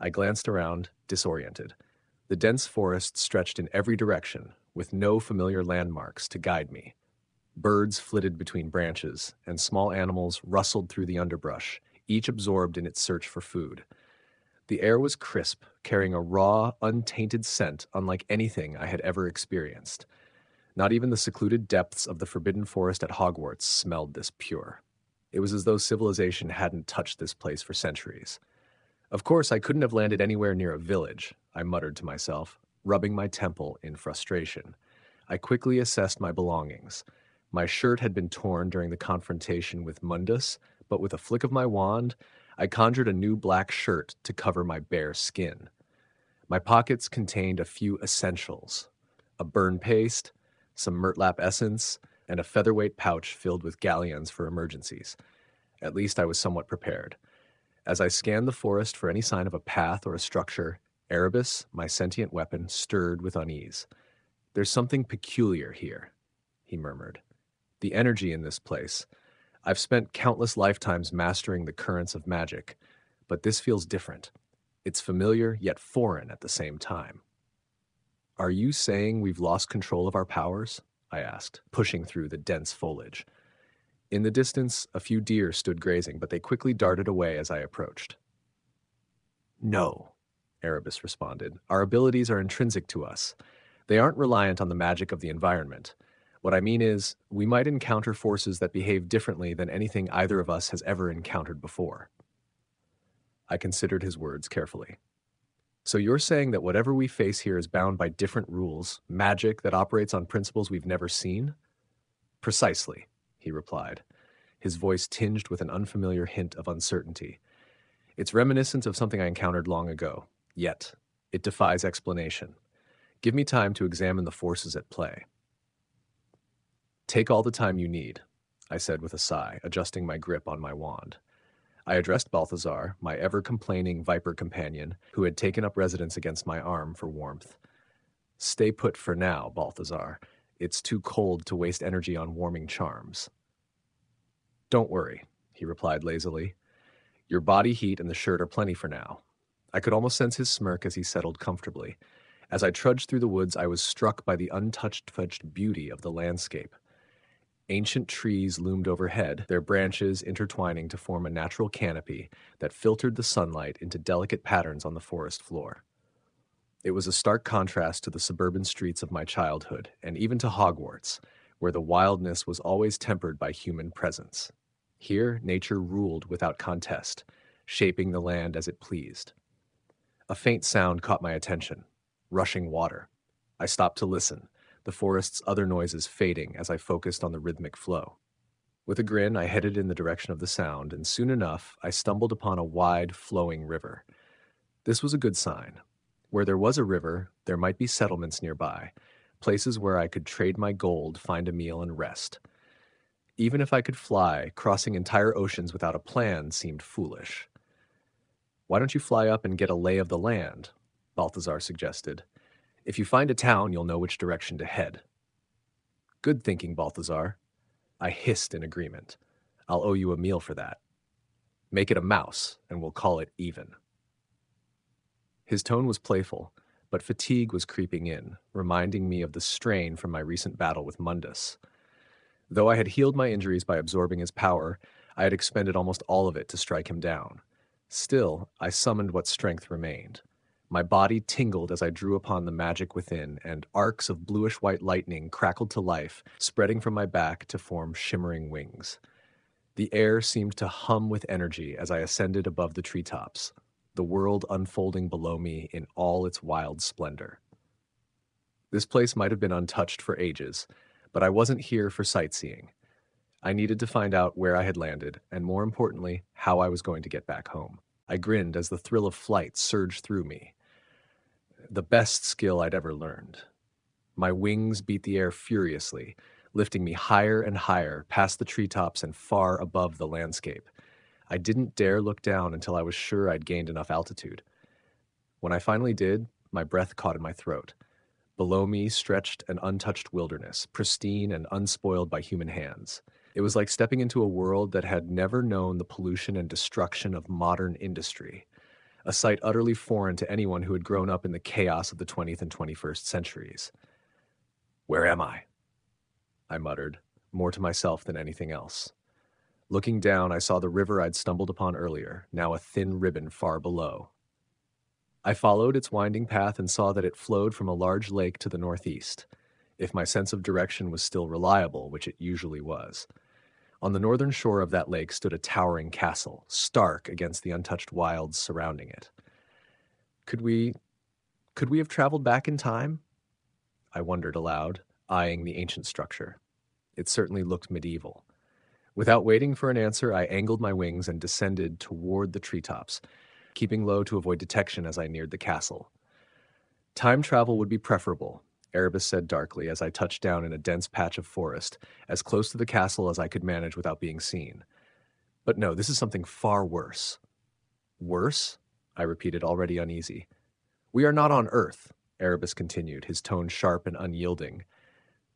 I glanced around, disoriented. The dense forest stretched in every direction, with no familiar landmarks to guide me. Birds flitted between branches, and small animals rustled through the underbrush, each absorbed in its search for food. The air was crisp, carrying a raw, untainted scent unlike anything I had ever experienced. Not even the secluded depths of the forbidden forest at Hogwarts smelled this pure. It was as though civilization hadn't touched this place for centuries. Of course, I couldn't have landed anywhere near a village, I muttered to myself, rubbing my temple in frustration. I quickly assessed my belongings. My shirt had been torn during the confrontation with Mundus, but with a flick of my wand, I conjured a new black shirt to cover my bare skin. My pockets contained a few essentials a burn paste, some murtlap essence, and a featherweight pouch filled with galleons for emergencies. At least I was somewhat prepared. As I scanned the forest for any sign of a path or a structure, Erebus, my sentient weapon, stirred with unease. There's something peculiar here, he murmured. The energy in this place, I've spent countless lifetimes mastering the currents of magic, but this feels different. It's familiar yet foreign at the same time. Are you saying we've lost control of our powers? I asked, pushing through the dense foliage. In the distance, a few deer stood grazing, but they quickly darted away as I approached. No, Erebus responded. Our abilities are intrinsic to us. They aren't reliant on the magic of the environment. What I mean is, we might encounter forces that behave differently than anything either of us has ever encountered before. I considered his words carefully. So you're saying that whatever we face here is bound by different rules, magic that operates on principles we've never seen? Precisely, he replied, his voice tinged with an unfamiliar hint of uncertainty. It's reminiscent of something I encountered long ago, yet it defies explanation. Give me time to examine the forces at play. Take all the time you need, I said with a sigh, adjusting my grip on my wand. I addressed Balthazar, my ever complaining viper companion, who had taken up residence against my arm for warmth. Stay put for now, Balthazar. It's too cold to waste energy on warming charms. Don't worry, he replied lazily. Your body heat and the shirt are plenty for now. I could almost sense his smirk as he settled comfortably. As I trudged through the woods, I was struck by the untouched beauty of the landscape. Ancient trees loomed overhead, their branches intertwining to form a natural canopy that filtered the sunlight into delicate patterns on the forest floor. It was a stark contrast to the suburban streets of my childhood, and even to Hogwarts, where the wildness was always tempered by human presence. Here, nature ruled without contest, shaping the land as it pleased. A faint sound caught my attention rushing water. I stopped to listen, the forest's other noises fading as I focused on the rhythmic flow. With a grin, I headed in the direction of the sound, and soon enough, I stumbled upon a wide, flowing river. This was a good sign. Where there was a river, there might be settlements nearby, places where I could trade my gold, find a meal, and rest. Even if I could fly, crossing entire oceans without a plan seemed foolish. Why don't you fly up and get a lay of the land? Balthazar suggested. If you find a town, you'll know which direction to head. Good thinking, Balthazar. I hissed in agreement. I'll owe you a meal for that. Make it a mouse, and we'll call it even. His tone was playful, but fatigue was creeping in, reminding me of the strain from my recent battle with Mundus. Though I had healed my injuries by absorbing his power, I had expended almost all of it to strike him down. Still, I summoned what strength remained. My body tingled as I drew upon the magic within, and arcs of bluish white lightning crackled to life, spreading from my back to form shimmering wings. The air seemed to hum with energy as I ascended above the treetops, the world unfolding below me in all its wild splendor. This place might have been untouched for ages, but I wasn't here for sightseeing. I needed to find out where I had landed, and more importantly, how I was going to get back home. I grinned as the thrill of flight surged through me, the best skill I'd ever learned. My wings beat the air furiously, lifting me higher and higher past the treetops and far above the landscape. I didn't dare look down until I was sure I'd gained enough altitude. When I finally did, my breath caught in my throat. Below me stretched an untouched wilderness, pristine and unspoiled by human hands. It was like stepping into a world that had never known the pollution and destruction of modern industry a sight utterly foreign to anyone who had grown up in the chaos of the 20th and 21st centuries. Where am I? I muttered, more to myself than anything else. Looking down, I saw the river I'd stumbled upon earlier, now a thin ribbon far below. I followed its winding path and saw that it flowed from a large lake to the northeast, if my sense of direction was still reliable, which it usually was. On the northern shore of that lake stood a towering castle, stark against the untouched wilds surrounding it. Could we. could we have traveled back in time? I wondered aloud, eyeing the ancient structure. It certainly looked medieval. Without waiting for an answer, I angled my wings and descended toward the treetops, keeping low to avoid detection as I neared the castle. Time travel would be preferable, Erebus said darkly as I touched down in a dense patch of forest, as close to the castle as I could manage without being seen. But no, this is something far worse. Worse? I repeated, already uneasy. We are not on Earth, Erebus continued, his tone sharp and unyielding.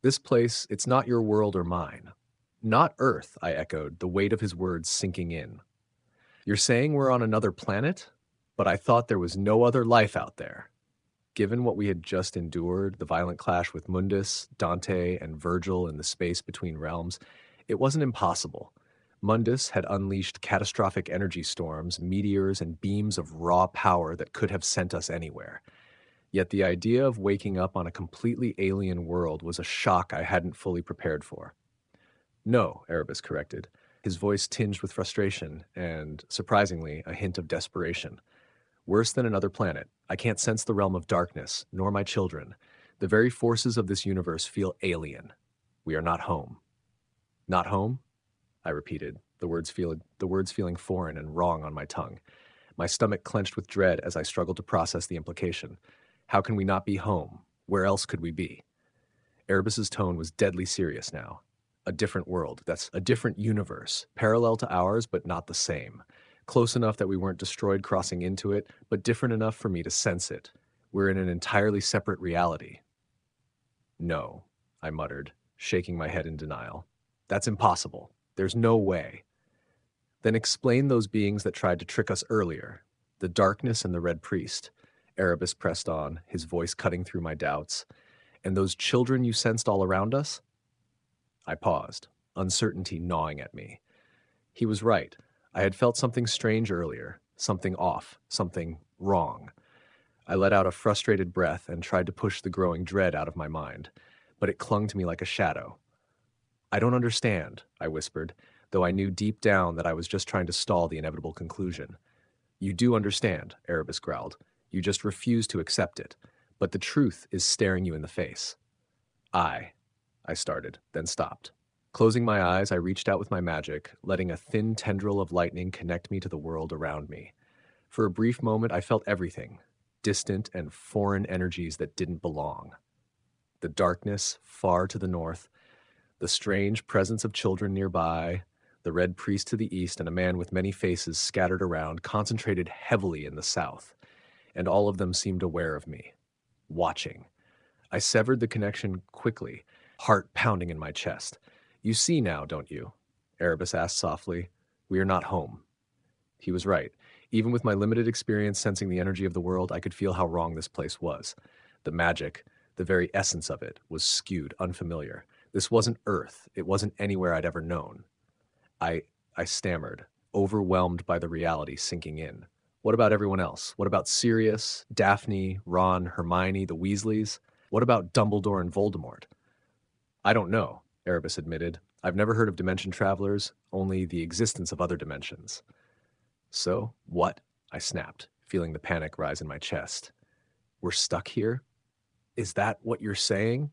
This place, it's not your world or mine. Not Earth, I echoed, the weight of his words sinking in. You're saying we're on another planet? But I thought there was no other life out there given what we had just endured, the violent clash with Mundus, Dante, and Virgil in the space between realms, it wasn't impossible. Mundus had unleashed catastrophic energy storms, meteors, and beams of raw power that could have sent us anywhere. Yet the idea of waking up on a completely alien world was a shock I hadn't fully prepared for. No, Erebus corrected, his voice tinged with frustration and, surprisingly, a hint of desperation. Worse than another planet, I can't sense the realm of darkness, nor my children. The very forces of this universe feel alien. We are not home. Not home? I repeated, the words, feel, the words feeling foreign and wrong on my tongue. My stomach clenched with dread as I struggled to process the implication. How can we not be home? Where else could we be? Erebus's tone was deadly serious now. A different world, that's a different universe, parallel to ours, but not the same close enough that we weren't destroyed crossing into it, but different enough for me to sense it. We're in an entirely separate reality. No, I muttered, shaking my head in denial. That's impossible. There's no way. Then explain those beings that tried to trick us earlier the darkness and the red priest. Erebus pressed on, his voice cutting through my doubts. And those children you sensed all around us? I paused, uncertainty gnawing at me. He was right. I had felt something strange earlier, something off, something wrong. I let out a frustrated breath and tried to push the growing dread out of my mind, but it clung to me like a shadow. I don't understand, I whispered, though I knew deep down that I was just trying to stall the inevitable conclusion. You do understand, Erebus growled. You just refuse to accept it. But the truth is staring you in the face. I, I started, then stopped. Closing my eyes, I reached out with my magic, letting a thin tendril of lightning connect me to the world around me. For a brief moment, I felt everything distant and foreign energies that didn't belong. The darkness far to the north, the strange presence of children nearby, the red priest to the east, and a man with many faces scattered around, concentrated heavily in the south. And all of them seemed aware of me, watching. I severed the connection quickly, heart pounding in my chest. You see now, don't you? Erebus asked softly. We are not home. He was right. Even with my limited experience sensing the energy of the world, I could feel how wrong this place was. The magic, the very essence of it, was skewed, unfamiliar. This wasn't Earth. It wasn't anywhere I'd ever known. I, I stammered, overwhelmed by the reality sinking in. What about everyone else? What about Sirius, Daphne, Ron, Hermione, the Weasleys? What about Dumbledore and Voldemort? I don't know. Erebus admitted. I've never heard of dimension travelers, only the existence of other dimensions. So, what? I snapped, feeling the panic rise in my chest. We're stuck here? Is that what you're saying?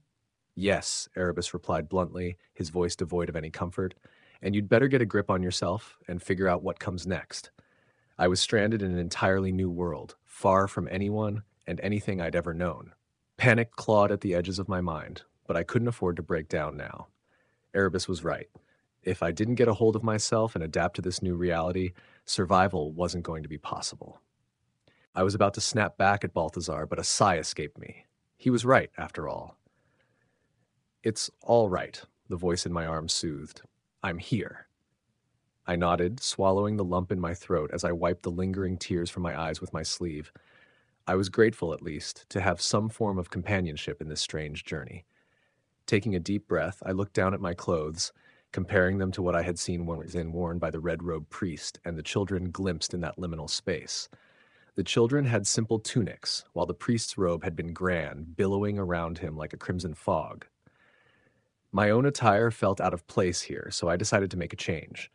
Yes, Erebus replied bluntly, his voice devoid of any comfort. And you'd better get a grip on yourself and figure out what comes next. I was stranded in an entirely new world, far from anyone and anything I'd ever known. Panic clawed at the edges of my mind, but I couldn't afford to break down now. Erebus was right. If I didn't get a hold of myself and adapt to this new reality, survival wasn't going to be possible. I was about to snap back at Balthazar, but a sigh escaped me. He was right, after all. It's all right, the voice in my arm soothed. I'm here. I nodded, swallowing the lump in my throat as I wiped the lingering tears from my eyes with my sleeve. I was grateful, at least, to have some form of companionship in this strange journey. Taking a deep breath, I looked down at my clothes, comparing them to what I had seen within worn by the red robed priest and the children glimpsed in that liminal space. The children had simple tunics, while the priest's robe had been grand, billowing around him like a crimson fog. My own attire felt out of place here, so I decided to make a change.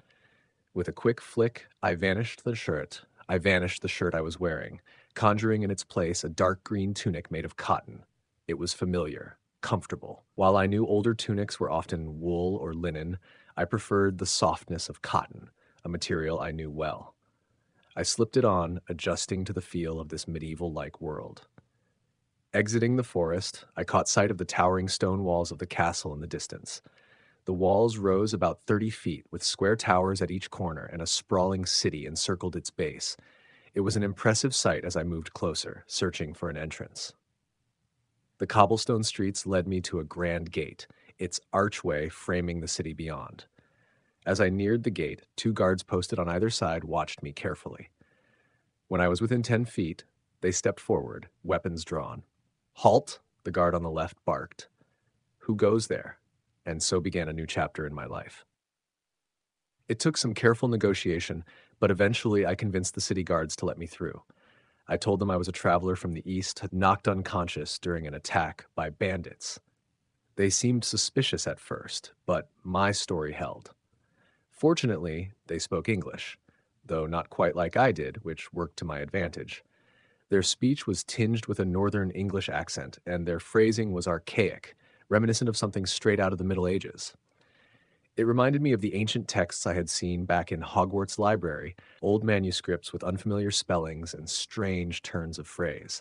With a quick flick, I vanished the shirt. I vanished the shirt I was wearing, conjuring in its place a dark green tunic made of cotton. It was familiar, comfortable. While I knew older tunics were often wool or linen, I preferred the softness of cotton, a material I knew well. I slipped it on, adjusting to the feel of this medieval like world. Exiting the forest, I caught sight of the towering stone walls of the castle in the distance. The walls rose about 30 feet, with square towers at each corner, and a sprawling city encircled its base. It was an impressive sight as I moved closer, searching for an entrance. The cobblestone streets led me to a grand gate, its archway framing the city beyond. As I neared the gate, two guards posted on either side watched me carefully. When I was within 10 feet, they stepped forward, weapons drawn. Halt, the guard on the left barked. Who goes there? and so began a new chapter in my life. It took some careful negotiation, but eventually I convinced the city guards to let me through. I told them I was a traveler from the east, knocked unconscious during an attack by bandits. They seemed suspicious at first, but my story held. Fortunately, they spoke English, though not quite like I did, which worked to my advantage. Their speech was tinged with a northern English accent, and their phrasing was archaic, reminiscent of something straight out of the Middle Ages. It reminded me of the ancient texts I had seen back in Hogwarts Library, old manuscripts with unfamiliar spellings and strange turns of phrase.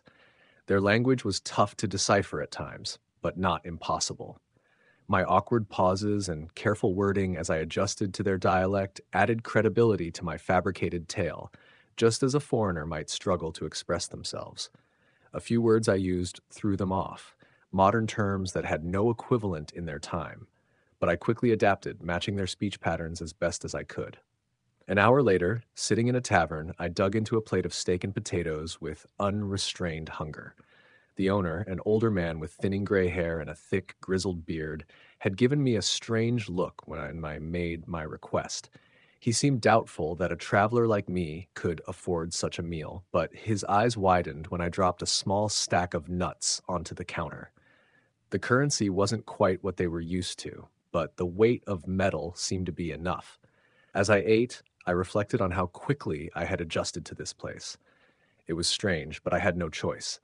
Their language was tough to decipher at times, but not impossible. My awkward pauses and careful wording as I adjusted to their dialect added credibility to my fabricated tale, just as a foreigner might struggle to express themselves. A few words I used threw them off, modern terms that had no equivalent in their time, but I quickly adapted, matching their speech patterns as best as I could. An hour later, sitting in a tavern, I dug into a plate of steak and potatoes with unrestrained hunger. The owner, an older man with thinning gray hair and a thick, grizzled beard, had given me a strange look when I made my request. He seemed doubtful that a traveler like me could afford such a meal, but his eyes widened when I dropped a small stack of nuts onto the counter. The currency wasn't quite what they were used to, but the weight of metal seemed to be enough. As I ate, I reflected on how quickly I had adjusted to this place. It was strange, but I had no choice.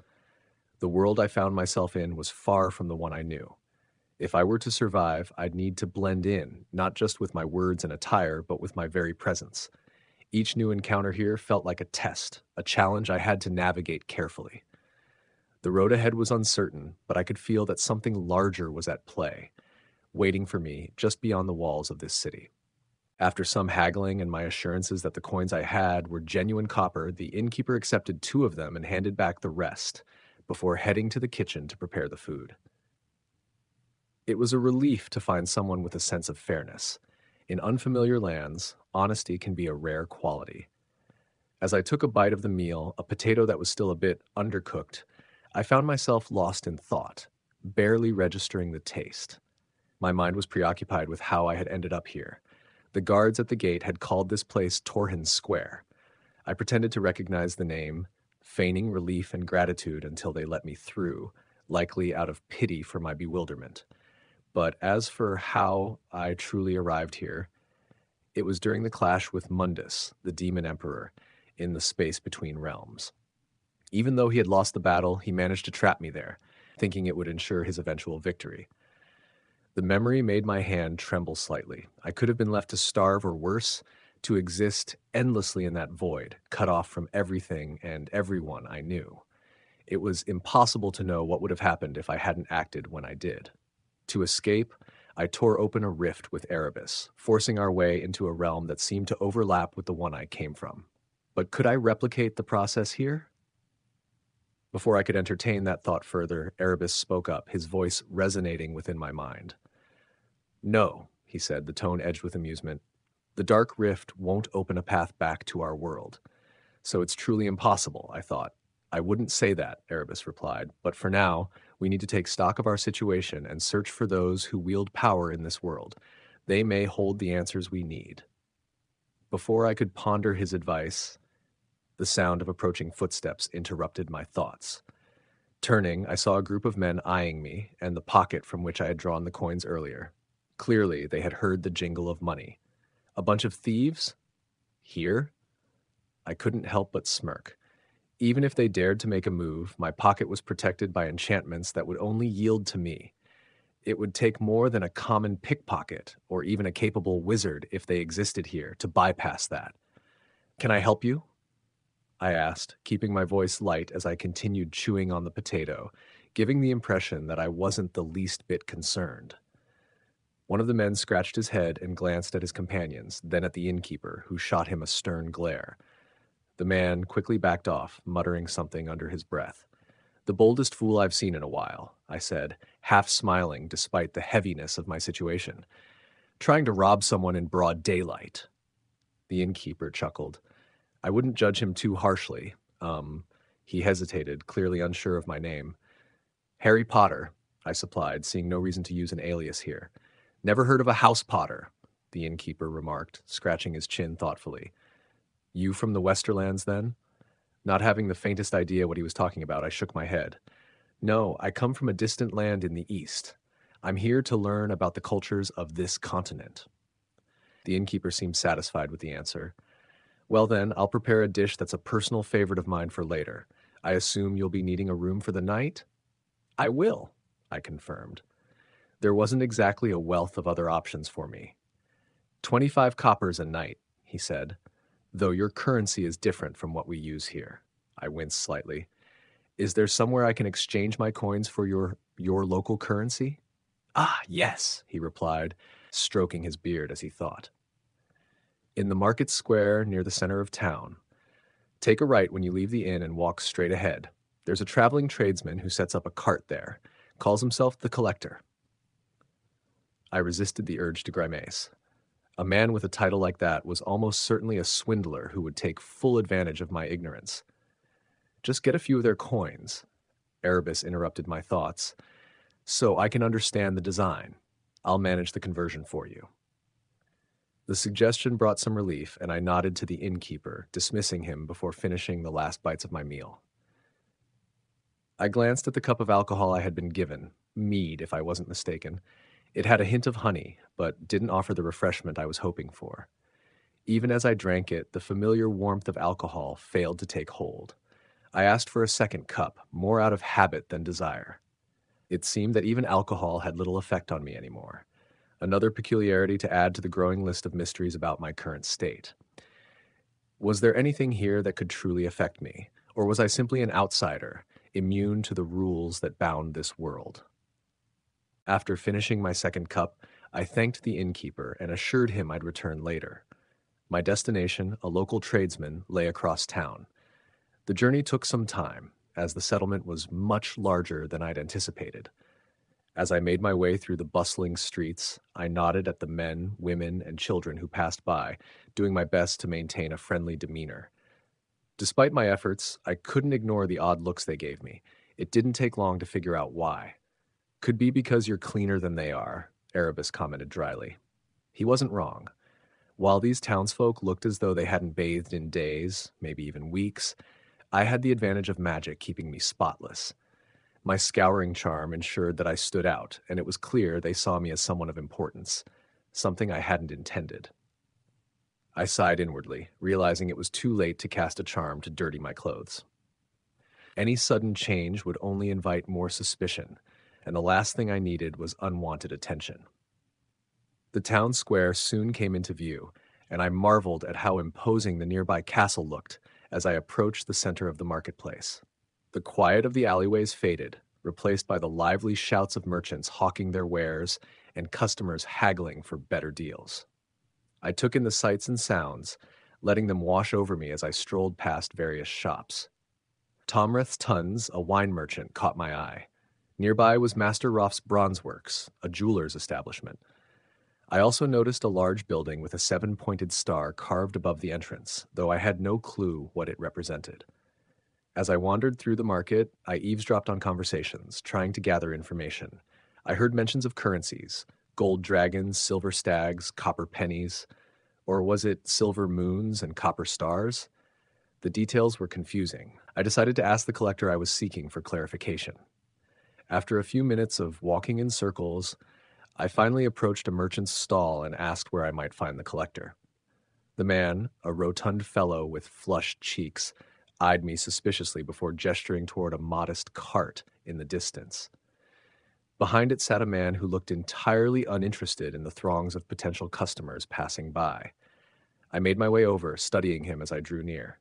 The world I found myself in was far from the one I knew. If I were to survive, I'd need to blend in, not just with my words and attire, but with my very presence. Each new encounter here felt like a test, a challenge I had to navigate carefully. The road ahead was uncertain, but I could feel that something larger was at play, waiting for me just beyond the walls of this city. After some haggling and my assurances that the coins I had were genuine copper, the innkeeper accepted two of them and handed back the rest before heading to the kitchen to prepare the food. It was a relief to find someone with a sense of fairness. In unfamiliar lands, honesty can be a rare quality. As I took a bite of the meal, a potato that was still a bit undercooked I found myself lost in thought, barely registering the taste. My mind was preoccupied with how I had ended up here. The guards at the gate had called this place Torrhen Square. I pretended to recognize the name, feigning relief and gratitude until they let me through, likely out of pity for my bewilderment. But as for how I truly arrived here, it was during the clash with Mundus, the demon emperor, in the space between realms. Even though he had lost the battle, he managed to trap me there, thinking it would ensure his eventual victory. The memory made my hand tremble slightly. I could have been left to starve or worse, to exist endlessly in that void, cut off from everything and everyone I knew. It was impossible to know what would have happened if I hadn't acted when I did. To escape, I tore open a rift with Erebus, forcing our way into a realm that seemed to overlap with the one I came from. But could I replicate the process here? Before I could entertain that thought further, Erebus spoke up, his voice resonating within my mind. No, he said, the tone edged with amusement. The dark rift won't open a path back to our world. So it's truly impossible, I thought. I wouldn't say that, Erebus replied, but for now, we need to take stock of our situation and search for those who wield power in this world. They may hold the answers we need. Before I could ponder his advice, the sound of approaching footsteps interrupted my thoughts. Turning, I saw a group of men eyeing me and the pocket from which I had drawn the coins earlier. Clearly, they had heard the jingle of money. A bunch of thieves? Here? I couldn't help but smirk. Even if they dared to make a move, my pocket was protected by enchantments that would only yield to me. It would take more than a common pickpocket or even a capable wizard if they existed here to bypass that. Can I help you? I asked, keeping my voice light as I continued chewing on the potato, giving the impression that I wasn't the least bit concerned. One of the men scratched his head and glanced at his companions, then at the innkeeper, who shot him a stern glare. The man quickly backed off, muttering something under his breath. The boldest fool I've seen in a while, I said, half smiling despite the heaviness of my situation. Trying to rob someone in broad daylight. The innkeeper chuckled. I wouldn't judge him too harshly. Um, he hesitated, clearly unsure of my name. Harry Potter, I supplied, seeing no reason to use an alias here. Never heard of a house potter, the innkeeper remarked, scratching his chin thoughtfully. You from the Westerlands, then? Not having the faintest idea what he was talking about, I shook my head. No, I come from a distant land in the east. I'm here to learn about the cultures of this continent. The innkeeper seemed satisfied with the answer. Well, then, I'll prepare a dish that's a personal favorite of mine for later. I assume you'll be needing a room for the night? I will, I confirmed. There wasn't exactly a wealth of other options for me. Twenty five coppers a night, he said though your currency is different from what we use here. I winced slightly. Is there somewhere I can exchange my coins for your your local currency? Ah, yes, he replied, stroking his beard as he thought. In the market square near the center of town, take a right when you leave the inn and walk straight ahead. There's a traveling tradesman who sets up a cart there, calls himself the collector. I resisted the urge to grimace. A man with a title like that was almost certainly a swindler who would take full advantage of my ignorance. Just get a few of their coins, Erebus interrupted my thoughts, so I can understand the design. I'll manage the conversion for you. The suggestion brought some relief, and I nodded to the innkeeper, dismissing him before finishing the last bites of my meal. I glanced at the cup of alcohol I had been given, mead if I wasn't mistaken, it had a hint of honey, but didn't offer the refreshment I was hoping for. Even as I drank it, the familiar warmth of alcohol failed to take hold. I asked for a second cup, more out of habit than desire. It seemed that even alcohol had little effect on me anymore. Another peculiarity to add to the growing list of mysteries about my current state. Was there anything here that could truly affect me, or was I simply an outsider, immune to the rules that bound this world? After finishing my second cup, I thanked the innkeeper and assured him I'd return later. My destination, a local tradesman, lay across town. The journey took some time, as the settlement was much larger than I'd anticipated. As I made my way through the bustling streets, I nodded at the men, women, and children who passed by, doing my best to maintain a friendly demeanor. Despite my efforts, I couldn't ignore the odd looks they gave me. It didn't take long to figure out why. Could be because you're cleaner than they are, Erebus commented dryly. He wasn't wrong. While these townsfolk looked as though they hadn't bathed in days, maybe even weeks, I had the advantage of magic keeping me spotless. My scouring charm ensured that I stood out, and it was clear they saw me as someone of importance, something I hadn't intended. I sighed inwardly, realizing it was too late to cast a charm to dirty my clothes. Any sudden change would only invite more suspicion, and the last thing I needed was unwanted attention. The town square soon came into view, and I marveled at how imposing the nearby castle looked as I approached the center of the marketplace. The quiet of the alleyways faded, replaced by the lively shouts of merchants hawking their wares and customers haggling for better deals. I took in the sights and sounds, letting them wash over me as I strolled past various shops. Tomreth Tuns, a wine merchant, caught my eye. Nearby was Master Roth's Bronze Works, a jeweler's establishment. I also noticed a large building with a seven pointed star carved above the entrance, though I had no clue what it represented. As I wandered through the market, I eavesdropped on conversations, trying to gather information. I heard mentions of currencies gold dragons, silver stags, copper pennies, or was it silver moons and copper stars? The details were confusing. I decided to ask the collector I was seeking for clarification. After a few minutes of walking in circles, I finally approached a merchant's stall and asked where I might find the collector. The man, a rotund fellow with flushed cheeks, eyed me suspiciously before gesturing toward a modest cart in the distance. Behind it sat a man who looked entirely uninterested in the throngs of potential customers passing by. I made my way over, studying him as I drew near.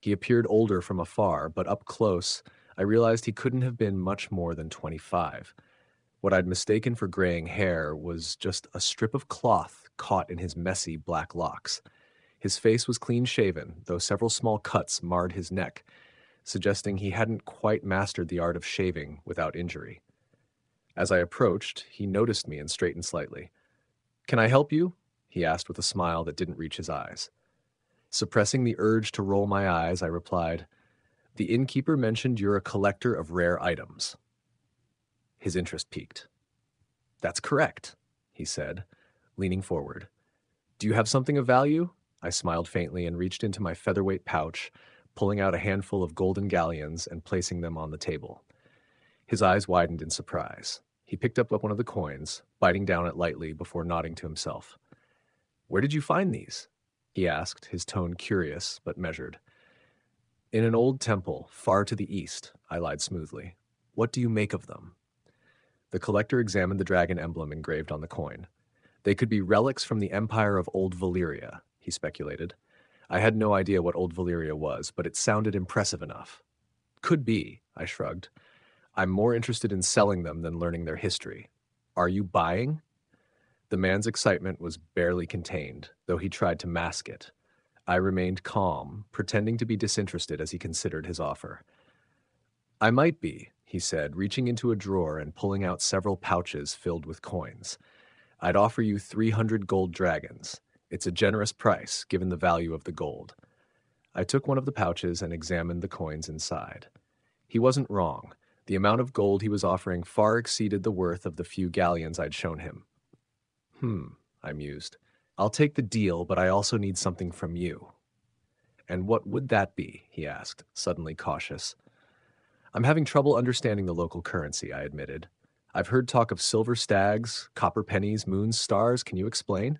He appeared older from afar, but up close, I realized he couldn't have been much more than 25. What I'd mistaken for graying hair was just a strip of cloth caught in his messy black locks. His face was clean shaven, though several small cuts marred his neck, suggesting he hadn't quite mastered the art of shaving without injury. As I approached, he noticed me and straightened slightly. Can I help you? he asked with a smile that didn't reach his eyes. Suppressing the urge to roll my eyes, I replied, the innkeeper mentioned you're a collector of rare items. His interest piqued. That's correct, he said, leaning forward. Do you have something of value? I smiled faintly and reached into my featherweight pouch, pulling out a handful of golden galleons and placing them on the table. His eyes widened in surprise. He picked up one of the coins, biting down it lightly before nodding to himself. Where did you find these? he asked, his tone curious but measured. In an old temple, far to the east, I lied smoothly. What do you make of them? The collector examined the dragon emblem engraved on the coin. They could be relics from the empire of Old Valyria, he speculated. I had no idea what Old Valyria was, but it sounded impressive enough. Could be, I shrugged. I'm more interested in selling them than learning their history. Are you buying? The man's excitement was barely contained, though he tried to mask it. I remained calm, pretending to be disinterested as he considered his offer. I might be, he said, reaching into a drawer and pulling out several pouches filled with coins. I'd offer you 300 gold dragons. It's a generous price, given the value of the gold. I took one of the pouches and examined the coins inside. He wasn't wrong. The amount of gold he was offering far exceeded the worth of the few galleons I'd shown him. Hmm, I mused. I'll take the deal, but I also need something from you. And what would that be? he asked, suddenly cautious. I'm having trouble understanding the local currency, I admitted. I've heard talk of silver stags, copper pennies, moons, stars. Can you explain?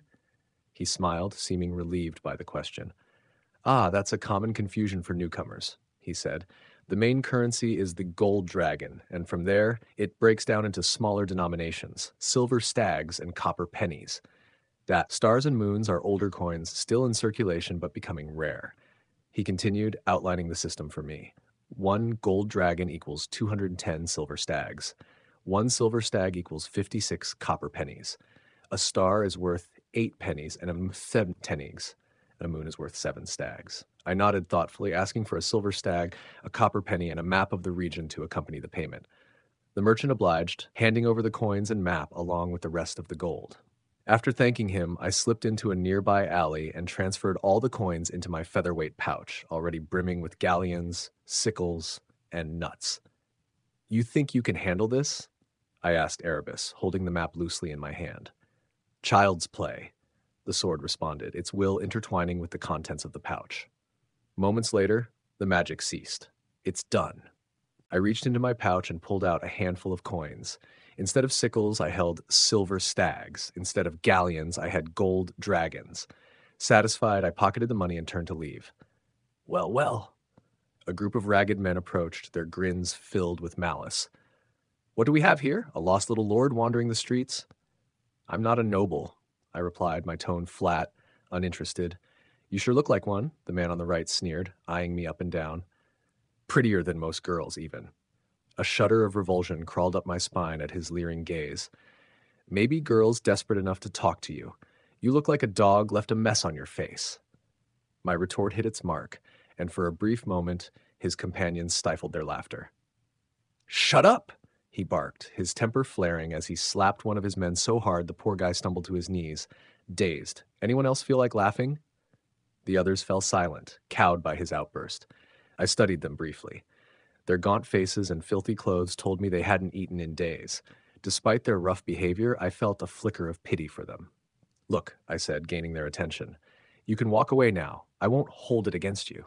He smiled, seeming relieved by the question. Ah, that's a common confusion for newcomers, he said. The main currency is the gold dragon, and from there, it breaks down into smaller denominations silver stags and copper pennies that stars and moons are older coins still in circulation but becoming rare. He continued, outlining the system for me. One gold dragon equals 210 silver stags. One silver stag equals 56 copper pennies. A star is worth eight pennies and a seven pennies, and a moon is worth seven stags. I nodded thoughtfully, asking for a silver stag, a copper penny, and a map of the region to accompany the payment. The merchant obliged, handing over the coins and map along with the rest of the gold. After thanking him, I slipped into a nearby alley and transferred all the coins into my featherweight pouch, already brimming with galleons, sickles, and nuts. You think you can handle this? I asked Erebus, holding the map loosely in my hand. Child's play, the sword responded, its will intertwining with the contents of the pouch. Moments later, the magic ceased. It's done. I reached into my pouch and pulled out a handful of coins. Instead of sickles, I held silver stags. Instead of galleons, I had gold dragons. Satisfied, I pocketed the money and turned to leave. Well, well. A group of ragged men approached, their grins filled with malice. What do we have here? A lost little lord wandering the streets? I'm not a noble, I replied, my tone flat, uninterested. You sure look like one, the man on the right sneered, eyeing me up and down. Prettier than most girls, even. A shudder of revulsion crawled up my spine at his leering gaze. Maybe girls desperate enough to talk to you. You look like a dog left a mess on your face. My retort hit its mark, and for a brief moment, his companions stifled their laughter. Shut up! he barked, his temper flaring as he slapped one of his men so hard the poor guy stumbled to his knees, dazed. Anyone else feel like laughing? The others fell silent, cowed by his outburst. I studied them briefly. Their gaunt faces and filthy clothes told me they hadn't eaten in days. Despite their rough behavior, I felt a flicker of pity for them. Look, I said, gaining their attention. You can walk away now. I won't hold it against you.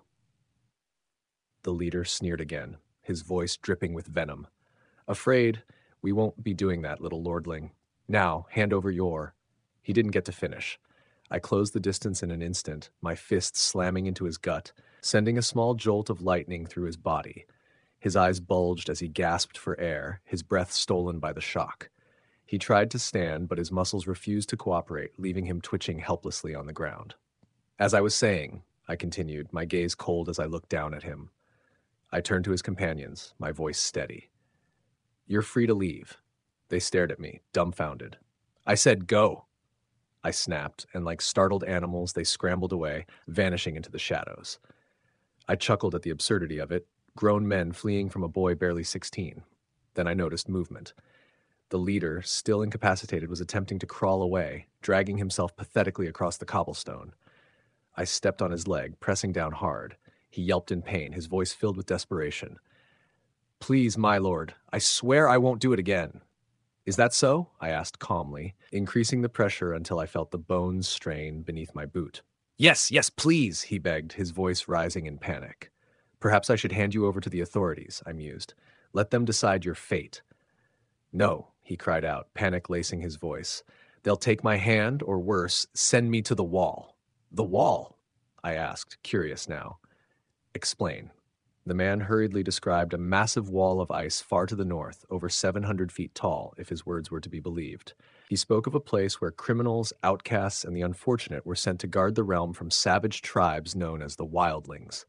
The leader sneered again, his voice dripping with venom. Afraid, we won't be doing that, little lordling. Now, hand over your. He didn't get to finish. I closed the distance in an instant, my fist slamming into his gut, sending a small jolt of lightning through his body. His eyes bulged as he gasped for air, his breath stolen by the shock. He tried to stand, but his muscles refused to cooperate, leaving him twitching helplessly on the ground. As I was saying, I continued, my gaze cold as I looked down at him. I turned to his companions, my voice steady. You're free to leave. They stared at me, dumbfounded. I said, go. I snapped, and like startled animals, they scrambled away, vanishing into the shadows. I chuckled at the absurdity of it grown men fleeing from a boy barely 16. Then I noticed movement. The leader, still incapacitated, was attempting to crawl away, dragging himself pathetically across the cobblestone. I stepped on his leg, pressing down hard. He yelped in pain, his voice filled with desperation. Please, my lord, I swear I won't do it again. Is that so? I asked calmly, increasing the pressure until I felt the bones strain beneath my boot. Yes, yes, please, he begged, his voice rising in panic. Perhaps I should hand you over to the authorities, I mused. Let them decide your fate. No, he cried out, panic lacing his voice. They'll take my hand, or worse, send me to the wall. The wall? I asked, curious now. Explain. The man hurriedly described a massive wall of ice far to the north, over 700 feet tall, if his words were to be believed. He spoke of a place where criminals, outcasts, and the unfortunate were sent to guard the realm from savage tribes known as the Wildlings.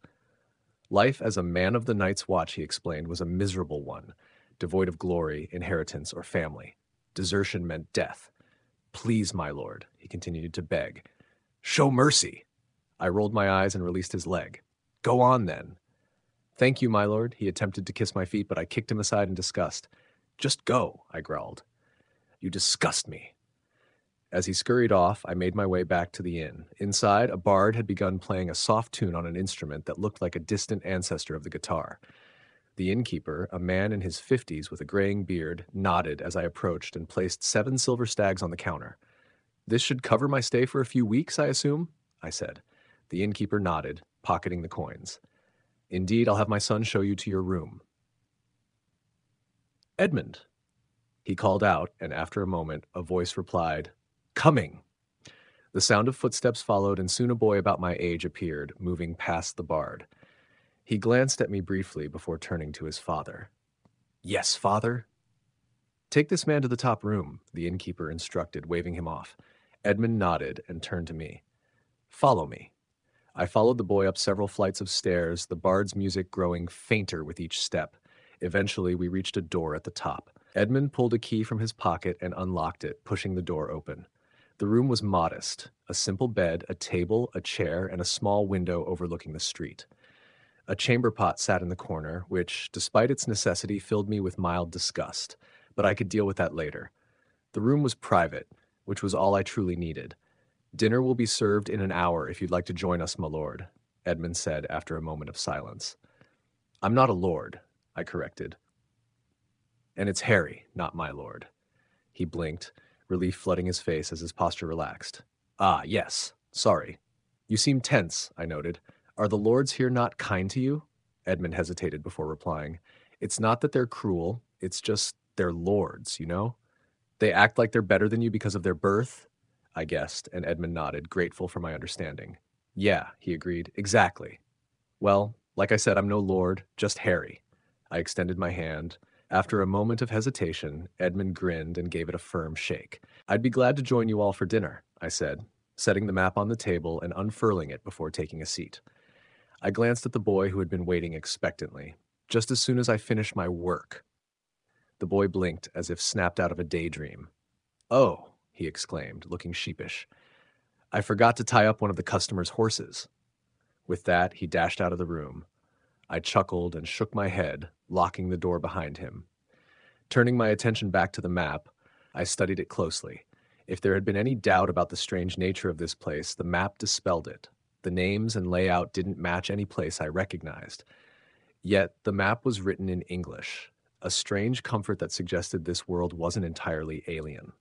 Life as a man of the Night's Watch, he explained, was a miserable one, devoid of glory, inheritance, or family. Desertion meant death. Please, my lord, he continued to beg. Show mercy. I rolled my eyes and released his leg. Go on, then. Thank you, my lord. He attempted to kiss my feet, but I kicked him aside in disgust. Just go, I growled. You disgust me. As he scurried off, I made my way back to the inn. Inside, a bard had begun playing a soft tune on an instrument that looked like a distant ancestor of the guitar. The innkeeper, a man in his fifties with a graying beard, nodded as I approached and placed seven silver stags on the counter. This should cover my stay for a few weeks, I assume? I said. The innkeeper nodded, pocketing the coins. Indeed, I'll have my son show you to your room. Edmund. He called out, and after a moment, a voice replied, Coming. The sound of footsteps followed, and soon a boy about my age appeared, moving past the bard. He glanced at me briefly before turning to his father. Yes, father? Take this man to the top room, the innkeeper instructed, waving him off. Edmund nodded and turned to me. Follow me. I followed the boy up several flights of stairs, the bard's music growing fainter with each step. Eventually, we reached a door at the top. Edmund pulled a key from his pocket and unlocked it, pushing the door open. The room was modest a simple bed, a table, a chair, and a small window overlooking the street. A chamber pot sat in the corner, which, despite its necessity, filled me with mild disgust, but I could deal with that later. The room was private, which was all I truly needed. Dinner will be served in an hour if you'd like to join us, my lord, Edmund said after a moment of silence. I'm not a lord, I corrected. And it's Harry, not my lord. He blinked, relief flooding his face as his posture relaxed. Ah, yes. Sorry. You seem tense, I noted. Are the lords here not kind to you? Edmund hesitated before replying. It's not that they're cruel, it's just they're lords, you know? They act like they're better than you because of their birth, I guessed, and Edmund nodded, grateful for my understanding. Yeah, he agreed, exactly. Well, like I said, I'm no lord, just Harry. I extended my hand. After a moment of hesitation, Edmund grinned and gave it a firm shake. I'd be glad to join you all for dinner, I said, setting the map on the table and unfurling it before taking a seat. I glanced at the boy who had been waiting expectantly. Just as soon as I finished my work. The boy blinked as if snapped out of a daydream. Oh, he exclaimed, looking sheepish. I forgot to tie up one of the customer's horses. With that, he dashed out of the room. I chuckled and shook my head, locking the door behind him. Turning my attention back to the map, I studied it closely. If there had been any doubt about the strange nature of this place, the map dispelled it. The names and layout didn't match any place I recognized. Yet the map was written in English, a strange comfort that suggested this world wasn't entirely alien.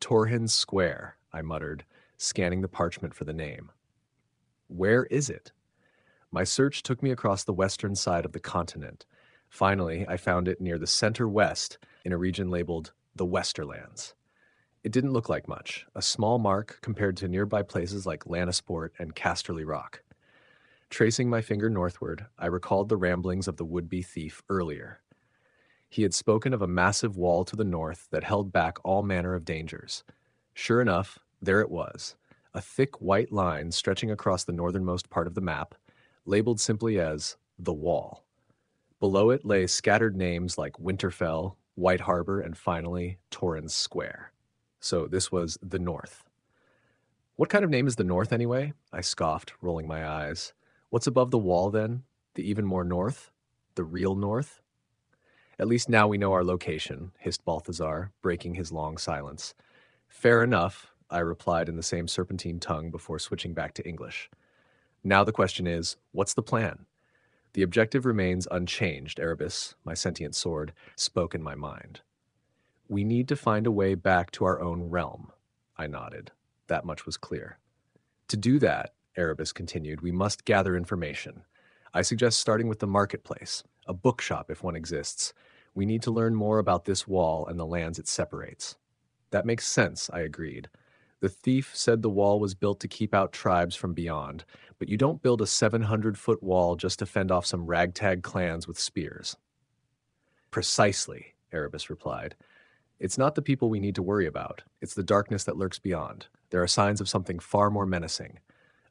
Torrhen's Square, I muttered, scanning the parchment for the name. Where is it? My search took me across the western side of the continent. Finally, I found it near the center west in a region labeled the Westerlands. It didn't look like much, a small mark compared to nearby places like Lannisport and Casterly Rock. Tracing my finger northward, I recalled the ramblings of the would be thief earlier. He had spoken of a massive wall to the north that held back all manner of dangers. Sure enough, there it was, a thick white line stretching across the northernmost part of the map, labeled simply as the Wall. Below it lay scattered names like Winterfell, White Harbor, and finally Torrhen's Square. So this was the North. What kind of name is the North anyway? I scoffed, rolling my eyes. What's above the wall then? The even more north? The real north? At least now we know our location, hissed Balthazar, breaking his long silence. Fair enough, I replied in the same serpentine tongue before switching back to English. Now the question is, what's the plan? The objective remains unchanged, Erebus, my sentient sword, spoke in my mind. We need to find a way back to our own realm. I nodded. That much was clear. To do that, Erebus continued, we must gather information. I suggest starting with the marketplace, a bookshop if one exists. We need to learn more about this wall and the lands it separates. That makes sense, I agreed. The thief said the wall was built to keep out tribes from beyond, but you don't build a 700 foot wall just to fend off some ragtag clans with spears. Precisely, Erebus replied. It's not the people we need to worry about. It's the darkness that lurks beyond. There are signs of something far more menacing.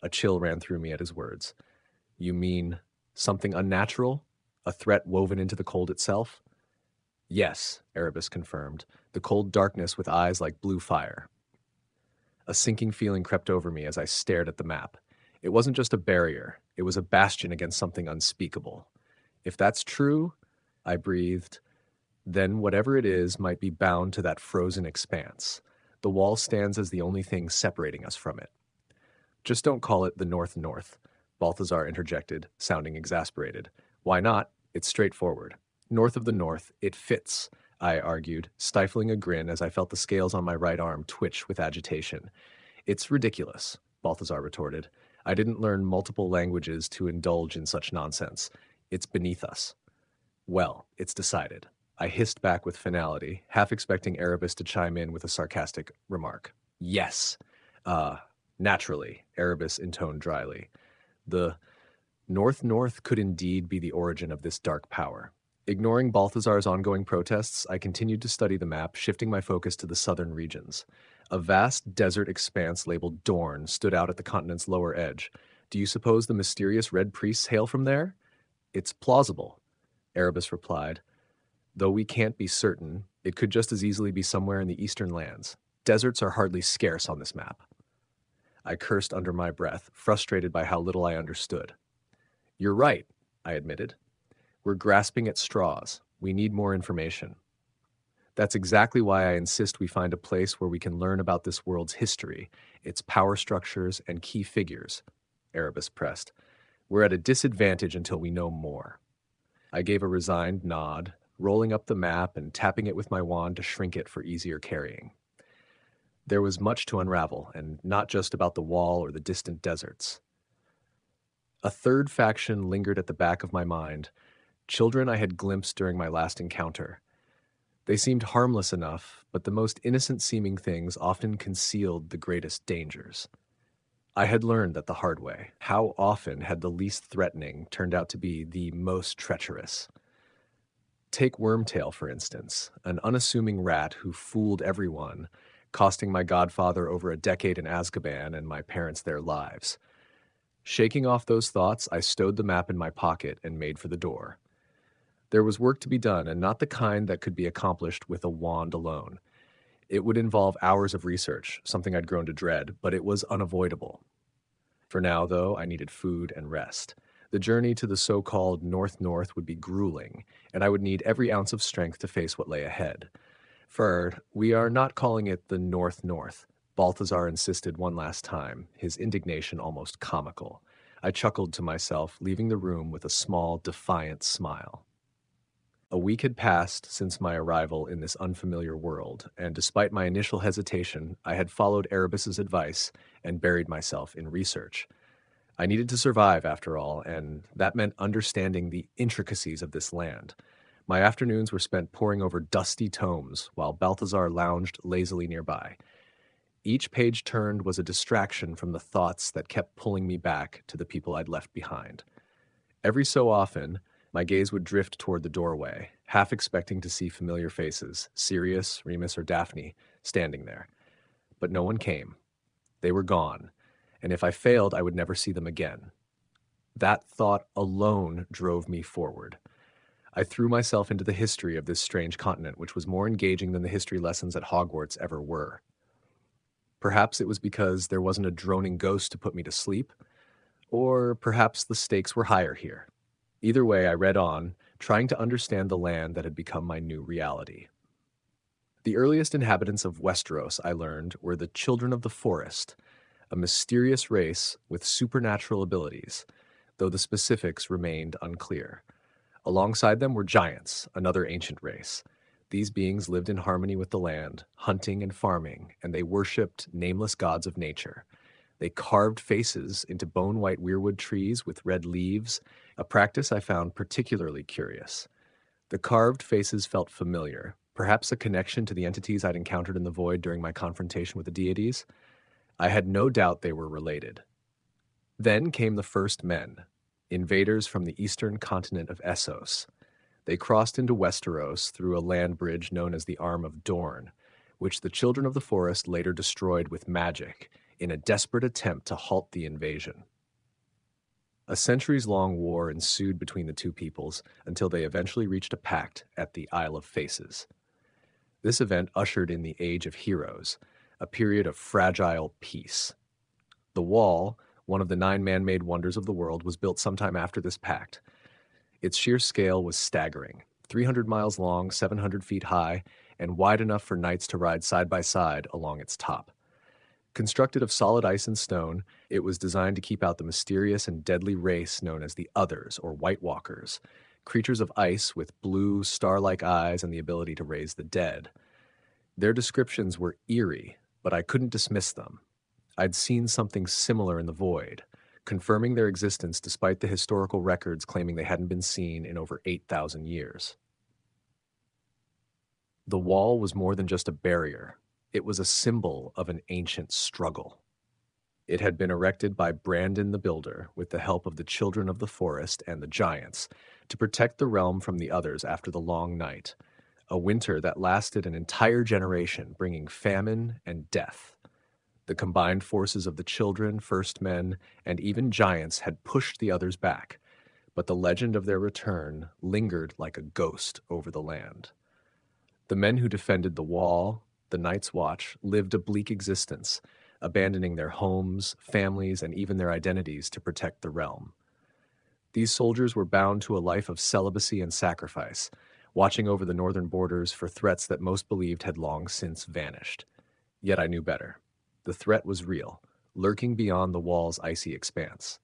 A chill ran through me at his words. You mean something unnatural? A threat woven into the cold itself? Yes, Erebus confirmed, the cold darkness with eyes like blue fire. A sinking feeling crept over me as I stared at the map. It wasn't just a barrier, it was a bastion against something unspeakable. If that's true, I breathed, then whatever it is might be bound to that frozen expanse. The wall stands as the only thing separating us from it. Just don't call it the North North, Balthazar interjected, sounding exasperated. Why not? It's straightforward. North of the North, it fits, I argued, stifling a grin as I felt the scales on my right arm twitch with agitation. It's ridiculous, Balthazar retorted. I didn't learn multiple languages to indulge in such nonsense. It's beneath us. Well, it's decided. I hissed back with finality, half expecting Erebus to chime in with a sarcastic remark. Yes. Uh, naturally, Erebus intoned dryly. The North North could indeed be the origin of this dark power. Ignoring Balthazar's ongoing protests, I continued to study the map, shifting my focus to the southern regions. A vast desert expanse labeled Dorne stood out at the continent's lower edge. Do you suppose the mysterious red priests hail from there? It's plausible, Erebus replied, Though we can't be certain, it could just as easily be somewhere in the eastern lands. Deserts are hardly scarce on this map. I cursed under my breath, frustrated by how little I understood. You're right, I admitted. We're grasping at straws. We need more information. That's exactly why I insist we find a place where we can learn about this world's history, its power structures, and key figures, Erebus pressed. We're at a disadvantage until we know more. I gave a resigned nod rolling up the map and tapping it with my wand to shrink it for easier carrying. There was much to unravel, and not just about the wall or the distant deserts. A third faction lingered at the back of my mind children I had glimpsed during my last encounter. They seemed harmless enough, but the most innocent seeming things often concealed the greatest dangers. I had learned that the hard way. How often had the least threatening turned out to be the most treacherous? Take Wormtail, for instance, an unassuming rat who fooled everyone, costing my godfather over a decade in Azkaban and my parents their lives. Shaking off those thoughts, I stowed the map in my pocket and made for the door. There was work to be done, and not the kind that could be accomplished with a wand alone. It would involve hours of research, something I'd grown to dread, but it was unavoidable. For now, though, I needed food and rest. The journey to the so called North North would be grueling, and I would need every ounce of strength to face what lay ahead. Ferd, we are not calling it the North North. Balthazar insisted one last time, his indignation almost comical. I chuckled to myself, leaving the room with a small, defiant smile. A week had passed since my arrival in this unfamiliar world, and despite my initial hesitation, I had followed Erebus's advice and buried myself in research. I needed to survive, after all, and that meant understanding the intricacies of this land. My afternoons were spent poring over dusty tomes while Balthazar lounged lazily nearby. Each page turned was a distraction from the thoughts that kept pulling me back to the people I'd left behind. Every so often, my gaze would drift toward the doorway, half expecting to see familiar faces, Sirius, Remus, or Daphne, standing there. But no one came. They were gone, and if I failed, I would never see them again. That thought alone drove me forward. I threw myself into the history of this strange continent, which was more engaging than the history lessons at Hogwarts ever were. Perhaps it was because there wasn't a droning ghost to put me to sleep, or perhaps the stakes were higher here. Either way, I read on, trying to understand the land that had become my new reality. The earliest inhabitants of Westeros, I learned, were the Children of the Forest, a mysterious race with supernatural abilities, though the specifics remained unclear. Alongside them were giants, another ancient race. These beings lived in harmony with the land, hunting and farming, and they worshipped nameless gods of nature. They carved faces into bone white weirwood trees with red leaves, a practice I found particularly curious. The carved faces felt familiar, perhaps a connection to the entities I'd encountered in the void during my confrontation with the deities. I had no doubt they were related. Then came the first men, invaders from the eastern continent of Essos. They crossed into Westeros through a land bridge known as the Arm of Dorne, which the Children of the Forest later destroyed with magic in a desperate attempt to halt the invasion. A centuries long war ensued between the two peoples until they eventually reached a pact at the Isle of Faces. This event ushered in the Age of Heroes, a period of fragile peace. The Wall, one of the nine man made wonders of the world, was built sometime after this pact. Its sheer scale was staggering 300 miles long, 700 feet high, and wide enough for knights to ride side by side along its top. Constructed of solid ice and stone, it was designed to keep out the mysterious and deadly race known as the Others, or White Walkers, creatures of ice with blue, star like eyes and the ability to raise the dead. Their descriptions were eerie, but I couldn't dismiss them. I'd seen something similar in the void, confirming their existence despite the historical records claiming they hadn't been seen in over 8,000 years. The wall was more than just a barrier, it was a symbol of an ancient struggle. It had been erected by Brandon the Builder with the help of the children of the forest and the giants to protect the realm from the others after the long night, a winter that lasted an entire generation, bringing famine and death. The combined forces of the children, first men, and even giants had pushed the others back, but the legend of their return lingered like a ghost over the land. The men who defended the wall, the Night's Watch, lived a bleak existence, abandoning their homes, families, and even their identities to protect the realm. These soldiers were bound to a life of celibacy and sacrifice, watching over the northern borders for threats that most believed had long since vanished. Yet I knew better. The threat was real, lurking beyond the wall's icy expanse.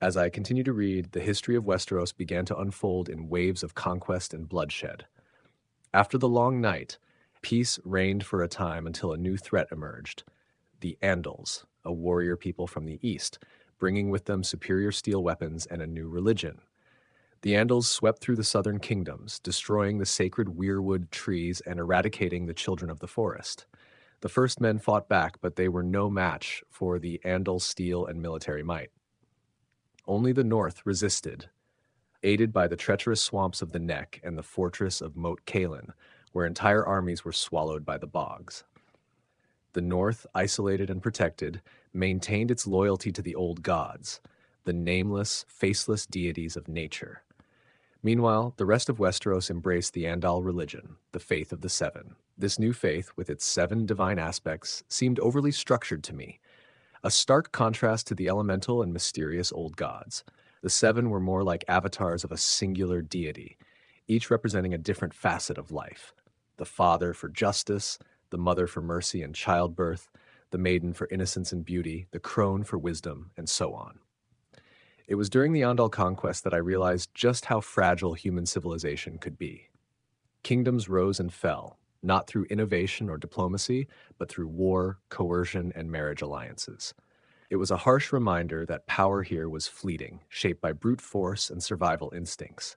As I continued to read, the history of Westeros began to unfold in waves of conquest and bloodshed. After the long night, Peace reigned for a time until a new threat emerged the Andals, a warrior people from the east, bringing with them superior steel weapons and a new religion. The Andals swept through the southern kingdoms, destroying the sacred weirwood trees and eradicating the children of the forest. The first men fought back, but they were no match for the Andal steel and military might. Only the north resisted, aided by the treacherous swamps of the Neck and the fortress of Moat Cailin, where entire armies were swallowed by the bogs. The North, isolated and protected, maintained its loyalty to the old gods, the nameless, faceless deities of nature. Meanwhile, the rest of Westeros embraced the Andal religion, the faith of the Seven. This new faith, with its seven divine aspects, seemed overly structured to me, a stark contrast to the elemental and mysterious old gods. The seven were more like avatars of a singular deity, each representing a different facet of life the father for justice, the mother for mercy and childbirth, the maiden for innocence and beauty, the crone for wisdom, and so on. It was during the Andal conquest that I realized just how fragile human civilization could be. Kingdoms rose and fell, not through innovation or diplomacy, but through war, coercion, and marriage alliances. It was a harsh reminder that power here was fleeting, shaped by brute force and survival instincts.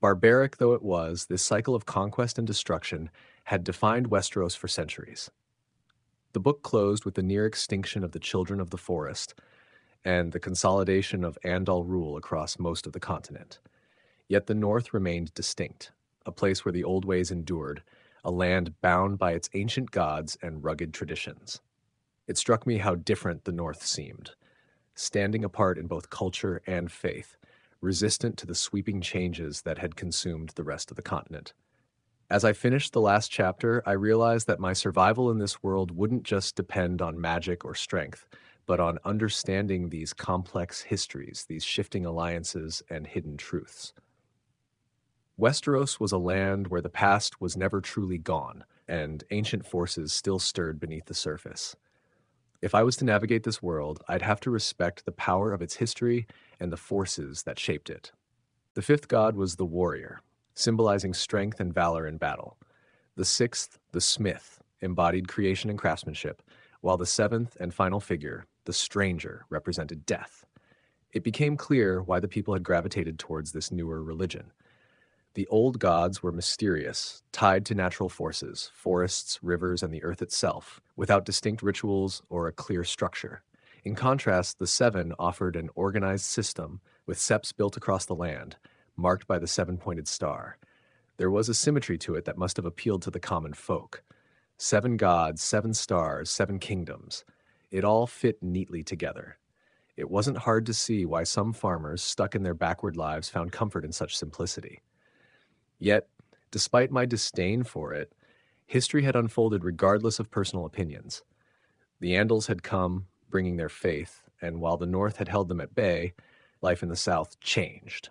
Barbaric though it was, this cycle of conquest and destruction had defined Westeros for centuries. The book closed with the near extinction of the children of the forest and the consolidation of Andal rule across most of the continent. Yet the North remained distinct, a place where the old ways endured, a land bound by its ancient gods and rugged traditions. It struck me how different the North seemed, standing apart in both culture and faith, resistant to the sweeping changes that had consumed the rest of the continent. As I finished the last chapter, I realized that my survival in this world wouldn't just depend on magic or strength, but on understanding these complex histories, these shifting alliances, and hidden truths. Westeros was a land where the past was never truly gone, and ancient forces still stirred beneath the surface. If I was to navigate this world, I'd have to respect the power of its history and the forces that shaped it. The fifth god was the warrior, symbolizing strength and valor in battle. The sixth, the smith, embodied creation and craftsmanship, while the seventh and final figure, the stranger, represented death. It became clear why the people had gravitated towards this newer religion. The old gods were mysterious, tied to natural forces, forests, rivers, and the earth itself, without distinct rituals or a clear structure. In contrast, the seven offered an organized system with septs built across the land, marked by the seven pointed star. There was a symmetry to it that must have appealed to the common folk. Seven gods, seven stars, seven kingdoms. It all fit neatly together. It wasn't hard to see why some farmers stuck in their backward lives found comfort in such simplicity. Yet, despite my disdain for it, history had unfolded regardless of personal opinions. The Andals had come, bringing their faith, and while the North had held them at bay, life in the South changed.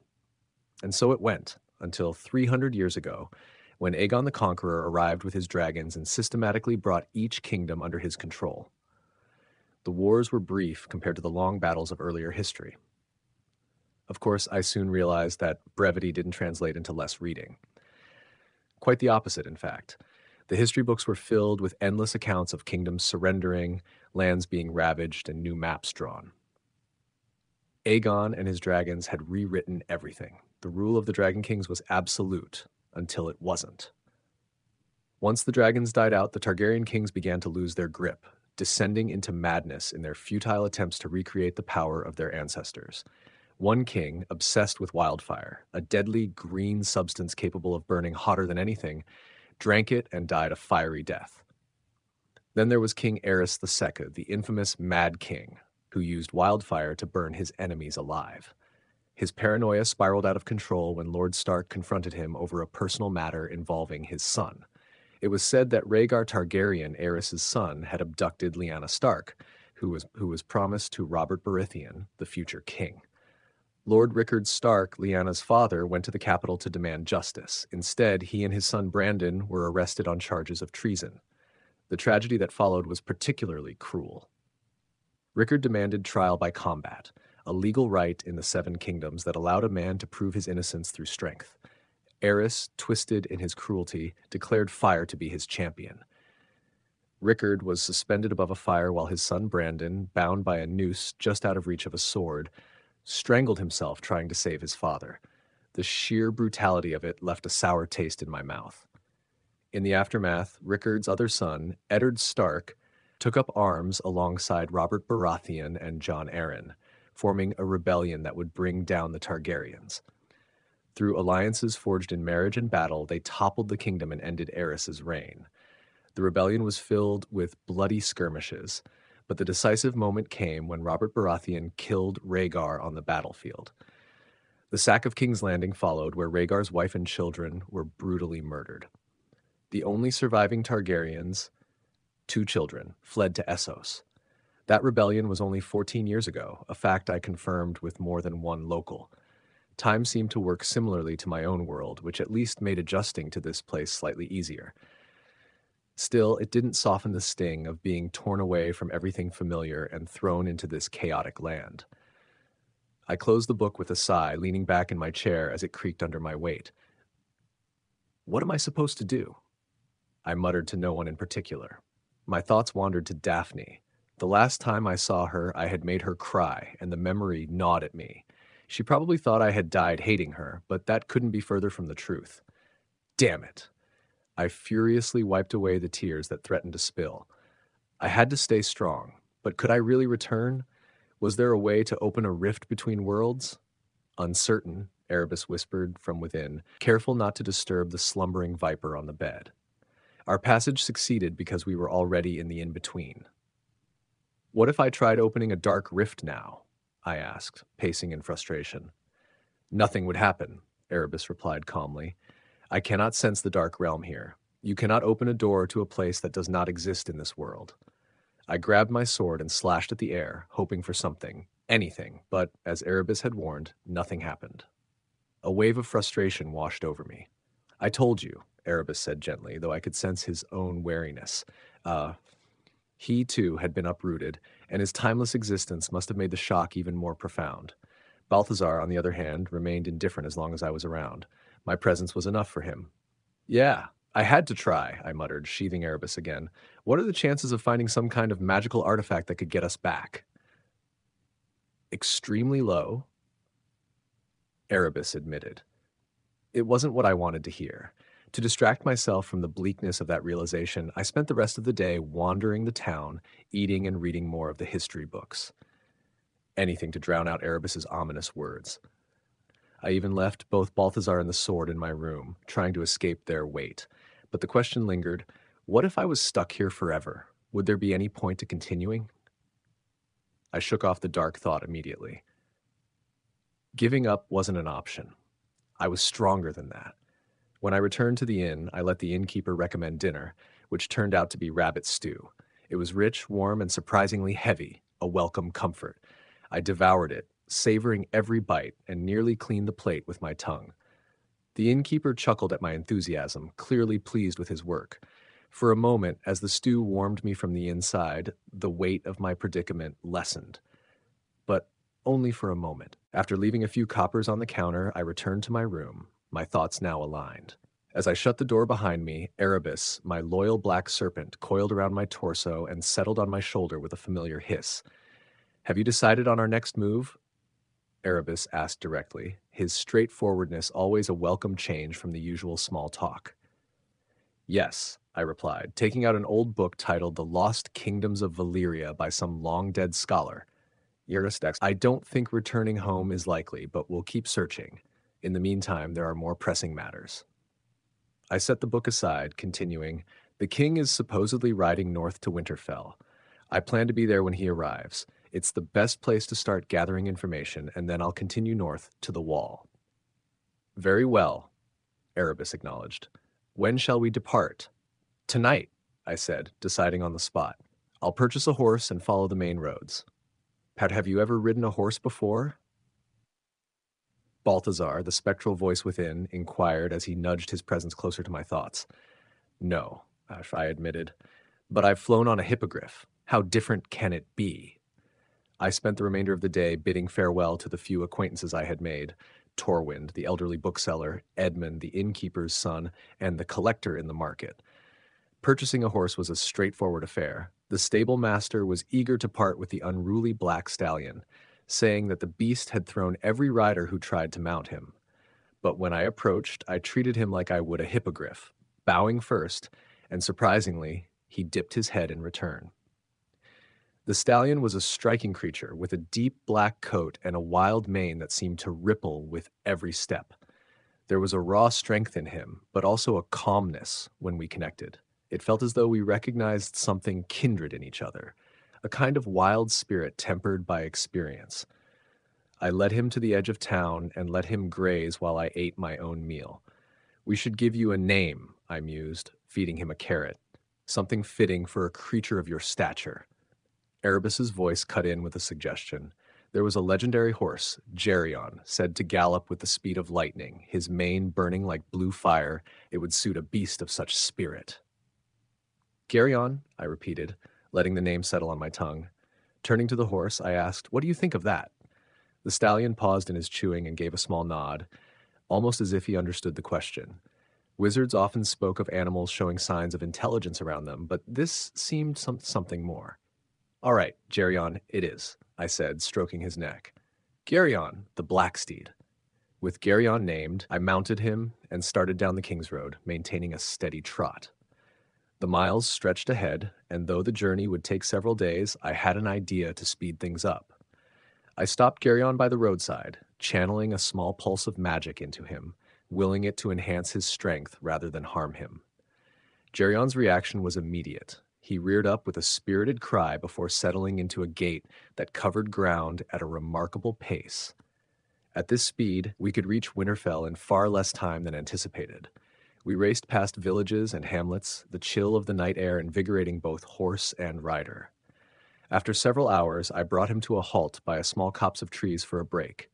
And so it went, until 300 years ago, when Aegon the Conqueror arrived with his dragons and systematically brought each kingdom under his control. The wars were brief compared to the long battles of earlier history. Of course, I soon realized that brevity didn't translate into less reading. Quite the opposite, in fact. The history books were filled with endless accounts of kingdoms surrendering, lands being ravaged, and new maps drawn. Aegon and his dragons had rewritten everything. The rule of the Dragon Kings was absolute until it wasn't. Once the dragons died out, the Targaryen kings began to lose their grip, descending into madness in their futile attempts to recreate the power of their ancestors. One king, obsessed with wildfire, a deadly green substance capable of burning hotter than anything, drank it and died a fiery death. Then there was King Aerys II, the infamous Mad King, who used wildfire to burn his enemies alive. His paranoia spiraled out of control when Lord Stark confronted him over a personal matter involving his son. It was said that Rhaegar Targaryen, Aerys' son, had abducted Lyanna Stark, who was, who was promised to Robert Baratheon, the future king. Lord Rickard Stark, Lyanna's father, went to the capital to demand justice. Instead, he and his son Brandon were arrested on charges of treason. The tragedy that followed was particularly cruel. Rickard demanded trial by combat, a legal right in the Seven Kingdoms that allowed a man to prove his innocence through strength. Aerys, twisted in his cruelty, declared fire to be his champion. Rickard was suspended above a fire while his son Brandon, bound by a noose just out of reach of a sword, strangled himself trying to save his father. The sheer brutality of it left a sour taste in my mouth. In the aftermath, Rickard's other son, Eddard Stark, took up arms alongside Robert Baratheon and Jon Arryn, forming a rebellion that would bring down the Targaryens. Through alliances forged in marriage and battle, they toppled the kingdom and ended Aerys's reign. The rebellion was filled with bloody skirmishes, but the decisive moment came when Robert Baratheon killed Rhaegar on the battlefield. The sack of King's Landing followed, where Rhaegar's wife and children were brutally murdered. The only surviving Targaryens, two children, fled to Essos. That rebellion was only 14 years ago, a fact I confirmed with more than one local. Time seemed to work similarly to my own world, which at least made adjusting to this place slightly easier. Still, it didn't soften the sting of being torn away from everything familiar and thrown into this chaotic land. I closed the book with a sigh, leaning back in my chair as it creaked under my weight. What am I supposed to do? I muttered to no one in particular. My thoughts wandered to Daphne. The last time I saw her, I had made her cry, and the memory gnawed at me. She probably thought I had died hating her, but that couldn't be further from the truth. Damn it! I furiously wiped away the tears that threatened to spill. I had to stay strong, but could I really return? Was there a way to open a rift between worlds? Uncertain, Erebus whispered from within, careful not to disturb the slumbering viper on the bed. Our passage succeeded because we were already in the in between. What if I tried opening a dark rift now? I asked, pacing in frustration. Nothing would happen, Erebus replied calmly. I cannot sense the dark realm here. You cannot open a door to a place that does not exist in this world. I grabbed my sword and slashed at the air, hoping for something, anything, but as Erebus had warned, nothing happened. A wave of frustration washed over me. I told you, Erebus said gently, though I could sense his own wariness. Uh, he, too, had been uprooted, and his timeless existence must have made the shock even more profound. Balthazar, on the other hand, remained indifferent as long as I was around. My presence was enough for him. Yeah, I had to try, I muttered, sheathing Erebus again. What are the chances of finding some kind of magical artifact that could get us back? Extremely low, Erebus admitted. It wasn't what I wanted to hear. To distract myself from the bleakness of that realization, I spent the rest of the day wandering the town, eating and reading more of the history books. Anything to drown out Erebus's ominous words. I even left both Balthazar and the sword in my room, trying to escape their weight. But the question lingered what if I was stuck here forever? Would there be any point to continuing? I shook off the dark thought immediately. Giving up wasn't an option. I was stronger than that. When I returned to the inn, I let the innkeeper recommend dinner, which turned out to be rabbit stew. It was rich, warm, and surprisingly heavy, a welcome comfort. I devoured it, savoring every bite, and nearly cleaned the plate with my tongue. The innkeeper chuckled at my enthusiasm, clearly pleased with his work. For a moment, as the stew warmed me from the inside, the weight of my predicament lessened. But only for a moment. After leaving a few coppers on the counter, I returned to my room, my thoughts now aligned. As I shut the door behind me, Erebus, my loyal black serpent, coiled around my torso and settled on my shoulder with a familiar hiss. Have you decided on our next move? Erebus asked directly, his straightforwardness always a welcome change from the usual small talk. Yes, I replied, taking out an old book titled The Lost Kingdoms of Valyria by some long dead scholar. Euristex, I don't think returning home is likely, but we'll keep searching. In the meantime, there are more pressing matters. I set the book aside, continuing, The king is supposedly riding north to Winterfell. I plan to be there when he arrives. It's the best place to start gathering information, and then I'll continue north to the wall. Very well, Erebus acknowledged. When shall we depart? Tonight, I said, deciding on the spot. I'll purchase a horse and follow the main roads. Pat, have you ever ridden a horse before? Balthazar, the spectral voice within, inquired as he nudged his presence closer to my thoughts. No, I admitted, but I've flown on a hippogriff. How different can it be? I spent the remainder of the day bidding farewell to the few acquaintances I had made Torwind, the elderly bookseller, Edmund, the innkeeper's son, and the collector in the market. Purchasing a horse was a straightforward affair. The stable master was eager to part with the unruly black stallion, saying that the beast had thrown every rider who tried to mount him. But when I approached, I treated him like I would a hippogriff, bowing first, and surprisingly, he dipped his head in return. The stallion was a striking creature with a deep black coat and a wild mane that seemed to ripple with every step. There was a raw strength in him, but also a calmness when we connected. It felt as though we recognized something kindred in each other, a kind of wild spirit tempered by experience. I led him to the edge of town and let him graze while I ate my own meal. We should give you a name, I mused, feeding him a carrot. Something fitting for a creature of your stature. Erebus's voice cut in with a suggestion. There was a legendary horse, Geryon, said to gallop with the speed of lightning, his mane burning like blue fire. It would suit a beast of such spirit. Geryon, I repeated, letting the name settle on my tongue. Turning to the horse, I asked, What do you think of that? The stallion paused in his chewing and gave a small nod, almost as if he understood the question. Wizards often spoke of animals showing signs of intelligence around them, but this seemed some- something more. All right, Geryon, it is. I said, stroking his neck. Geryon, the black steed. With Geryon named, I mounted him and started down the King's Road, maintaining a steady trot. The miles stretched ahead, and though the journey would take several days, I had an idea to speed things up. I stopped Geryon by the roadside, channeling a small pulse of magic into him, willing it to enhance his strength rather than harm him. Geryon's reaction was immediate. He reared up with a spirited cry before settling into a gait that covered ground at a remarkable pace. At this speed, we could reach Winterfell in far less time than anticipated. We raced past villages and hamlets, the chill of the night air invigorating both horse and rider. After several hours, I brought him to a halt by a small copse of trees for a break.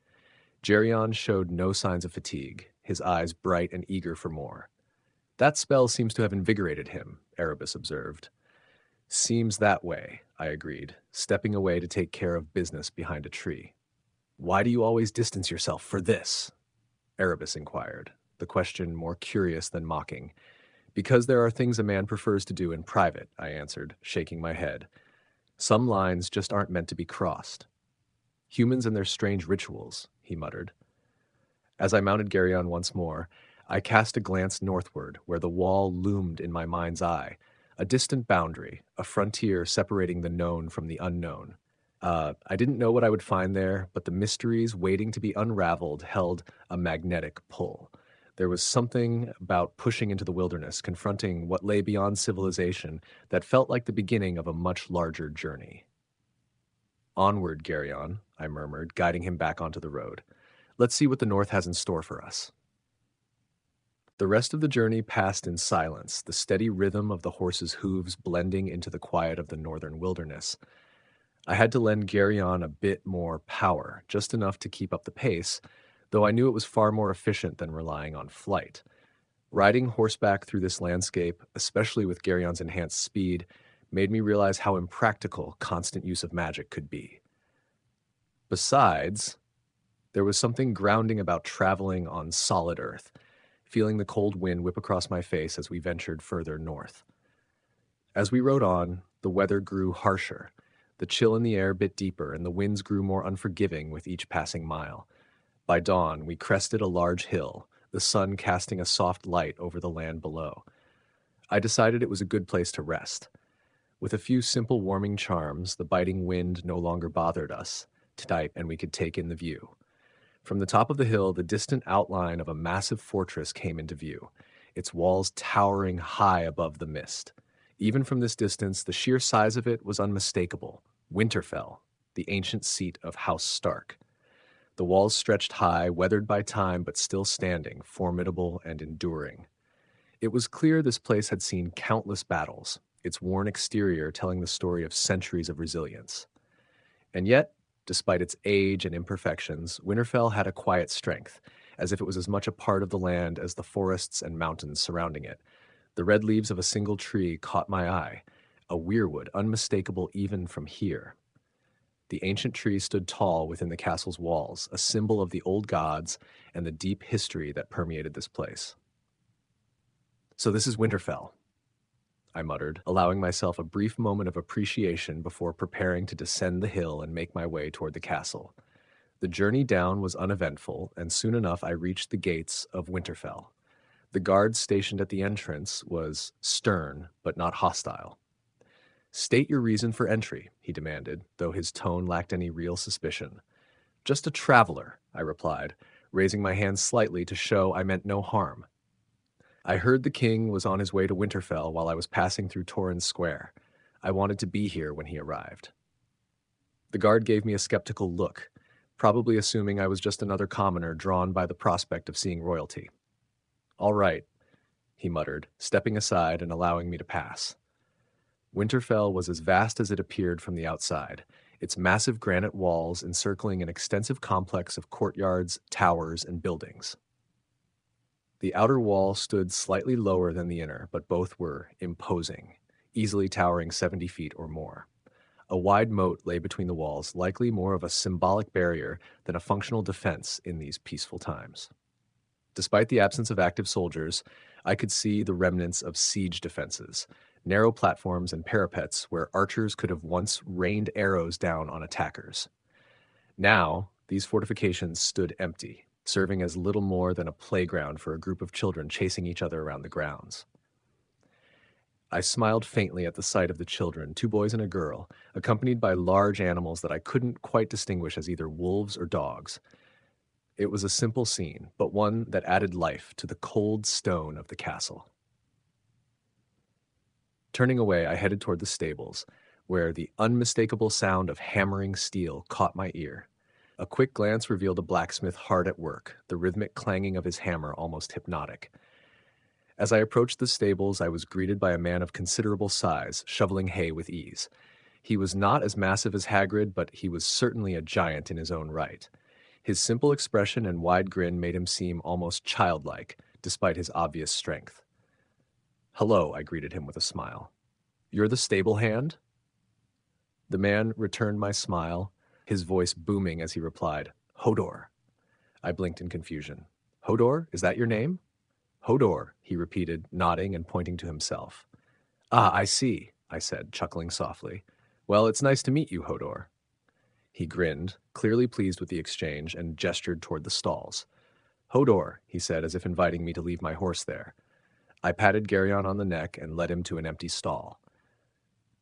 Geryon showed no signs of fatigue, his eyes bright and eager for more. That spell seems to have invigorated him, Erebus observed. Seems that way, I agreed, stepping away to take care of business behind a tree. Why do you always distance yourself for this? Erebus inquired, the question more curious than mocking. Because there are things a man prefers to do in private, I answered, shaking my head. Some lines just aren't meant to be crossed. Humans and their strange rituals, he muttered. As I mounted Geryon once more, I cast a glance northward, where the wall loomed in my mind's eye, a distant boundary, a frontier separating the known from the unknown. Uh, I didn't know what I would find there, but the mysteries waiting to be unraveled held a magnetic pull. There was something about pushing into the wilderness, confronting what lay beyond civilization, that felt like the beginning of a much larger journey. Onward, Geryon, I murmured, guiding him back onto the road. Let's see what the North has in store for us. The rest of the journey passed in silence, the steady rhythm of the horse's hooves blending into the quiet of the northern wilderness. I had to lend Geryon a bit more power, just enough to keep up the pace, though I knew it was far more efficient than relying on flight. Riding horseback through this landscape, especially with Geryon's enhanced speed, made me realize how impractical constant use of magic could be. Besides, there was something grounding about traveling on solid earth feeling the cold wind whip across my face as we ventured further north. As we rode on, the weather grew harsher. The chill in the air bit deeper, and the winds grew more unforgiving with each passing mile. By dawn, we crested a large hill, the sun casting a soft light over the land below. I decided it was a good place to rest. With a few simple warming charms, the biting wind no longer bothered us tonight, and we could take in the view. From the top of the hill, the distant outline of a massive fortress came into view, its walls towering high above the mist. Even from this distance, the sheer size of it was unmistakable Winterfell, the ancient seat of House Stark. The walls stretched high, weathered by time, but still standing, formidable and enduring. It was clear this place had seen countless battles, its worn exterior telling the story of centuries of resilience. And yet, Despite its age and imperfections, Winterfell had a quiet strength, as if it was as much a part of the land as the forests and mountains surrounding it. The red leaves of a single tree caught my eye, a weirwood unmistakable even from here. The ancient tree stood tall within the castle's walls, a symbol of the old gods and the deep history that permeated this place. So this is Winterfell, I muttered, allowing myself a brief moment of appreciation before preparing to descend the hill and make my way toward the castle. The journey down was uneventful, and soon enough I reached the gates of Winterfell. The guard stationed at the entrance was stern, but not hostile. State your reason for entry, he demanded, though his tone lacked any real suspicion. Just a traveler, I replied, raising my hand slightly to show I meant no harm. I heard the king was on his way to Winterfell while I was passing through Torrhen's Square. I wanted to be here when he arrived. The guard gave me a skeptical look, probably assuming I was just another commoner drawn by the prospect of seeing royalty. All right, he muttered, stepping aside and allowing me to pass. Winterfell was as vast as it appeared from the outside, its massive granite walls encircling an extensive complex of courtyards, towers, and buildings. The outer wall stood slightly lower than the inner, but both were imposing, easily towering 70 feet or more. A wide moat lay between the walls, likely more of a symbolic barrier than a functional defense in these peaceful times. Despite the absence of active soldiers, I could see the remnants of siege defenses, narrow platforms and parapets where archers could have once rained arrows down on attackers. Now, these fortifications stood empty, serving as little more than a playground for a group of children chasing each other around the grounds. I smiled faintly at the sight of the children, two boys and a girl, accompanied by large animals that I couldn't quite distinguish as either wolves or dogs. It was a simple scene, but one that added life to the cold stone of the castle. Turning away, I headed toward the stables, where the unmistakable sound of hammering steel caught my ear. A quick glance revealed a blacksmith hard at work, the rhythmic clanging of his hammer almost hypnotic. As I approached the stables, I was greeted by a man of considerable size, shoveling hay with ease. He was not as massive as Hagrid, but he was certainly a giant in his own right. His simple expression and wide grin made him seem almost childlike, despite his obvious strength. Hello, I greeted him with a smile. You're the stable hand? The man returned my smile his voice booming as he replied, Hodor. I blinked in confusion. Hodor, is that your name? Hodor, he repeated, nodding and pointing to himself. Ah, I see, I said, chuckling softly. Well, it's nice to meet you, Hodor. He grinned, clearly pleased with the exchange, and gestured toward the stalls. Hodor, he said, as if inviting me to leave my horse there. I patted Geryon on the neck and led him to an empty stall.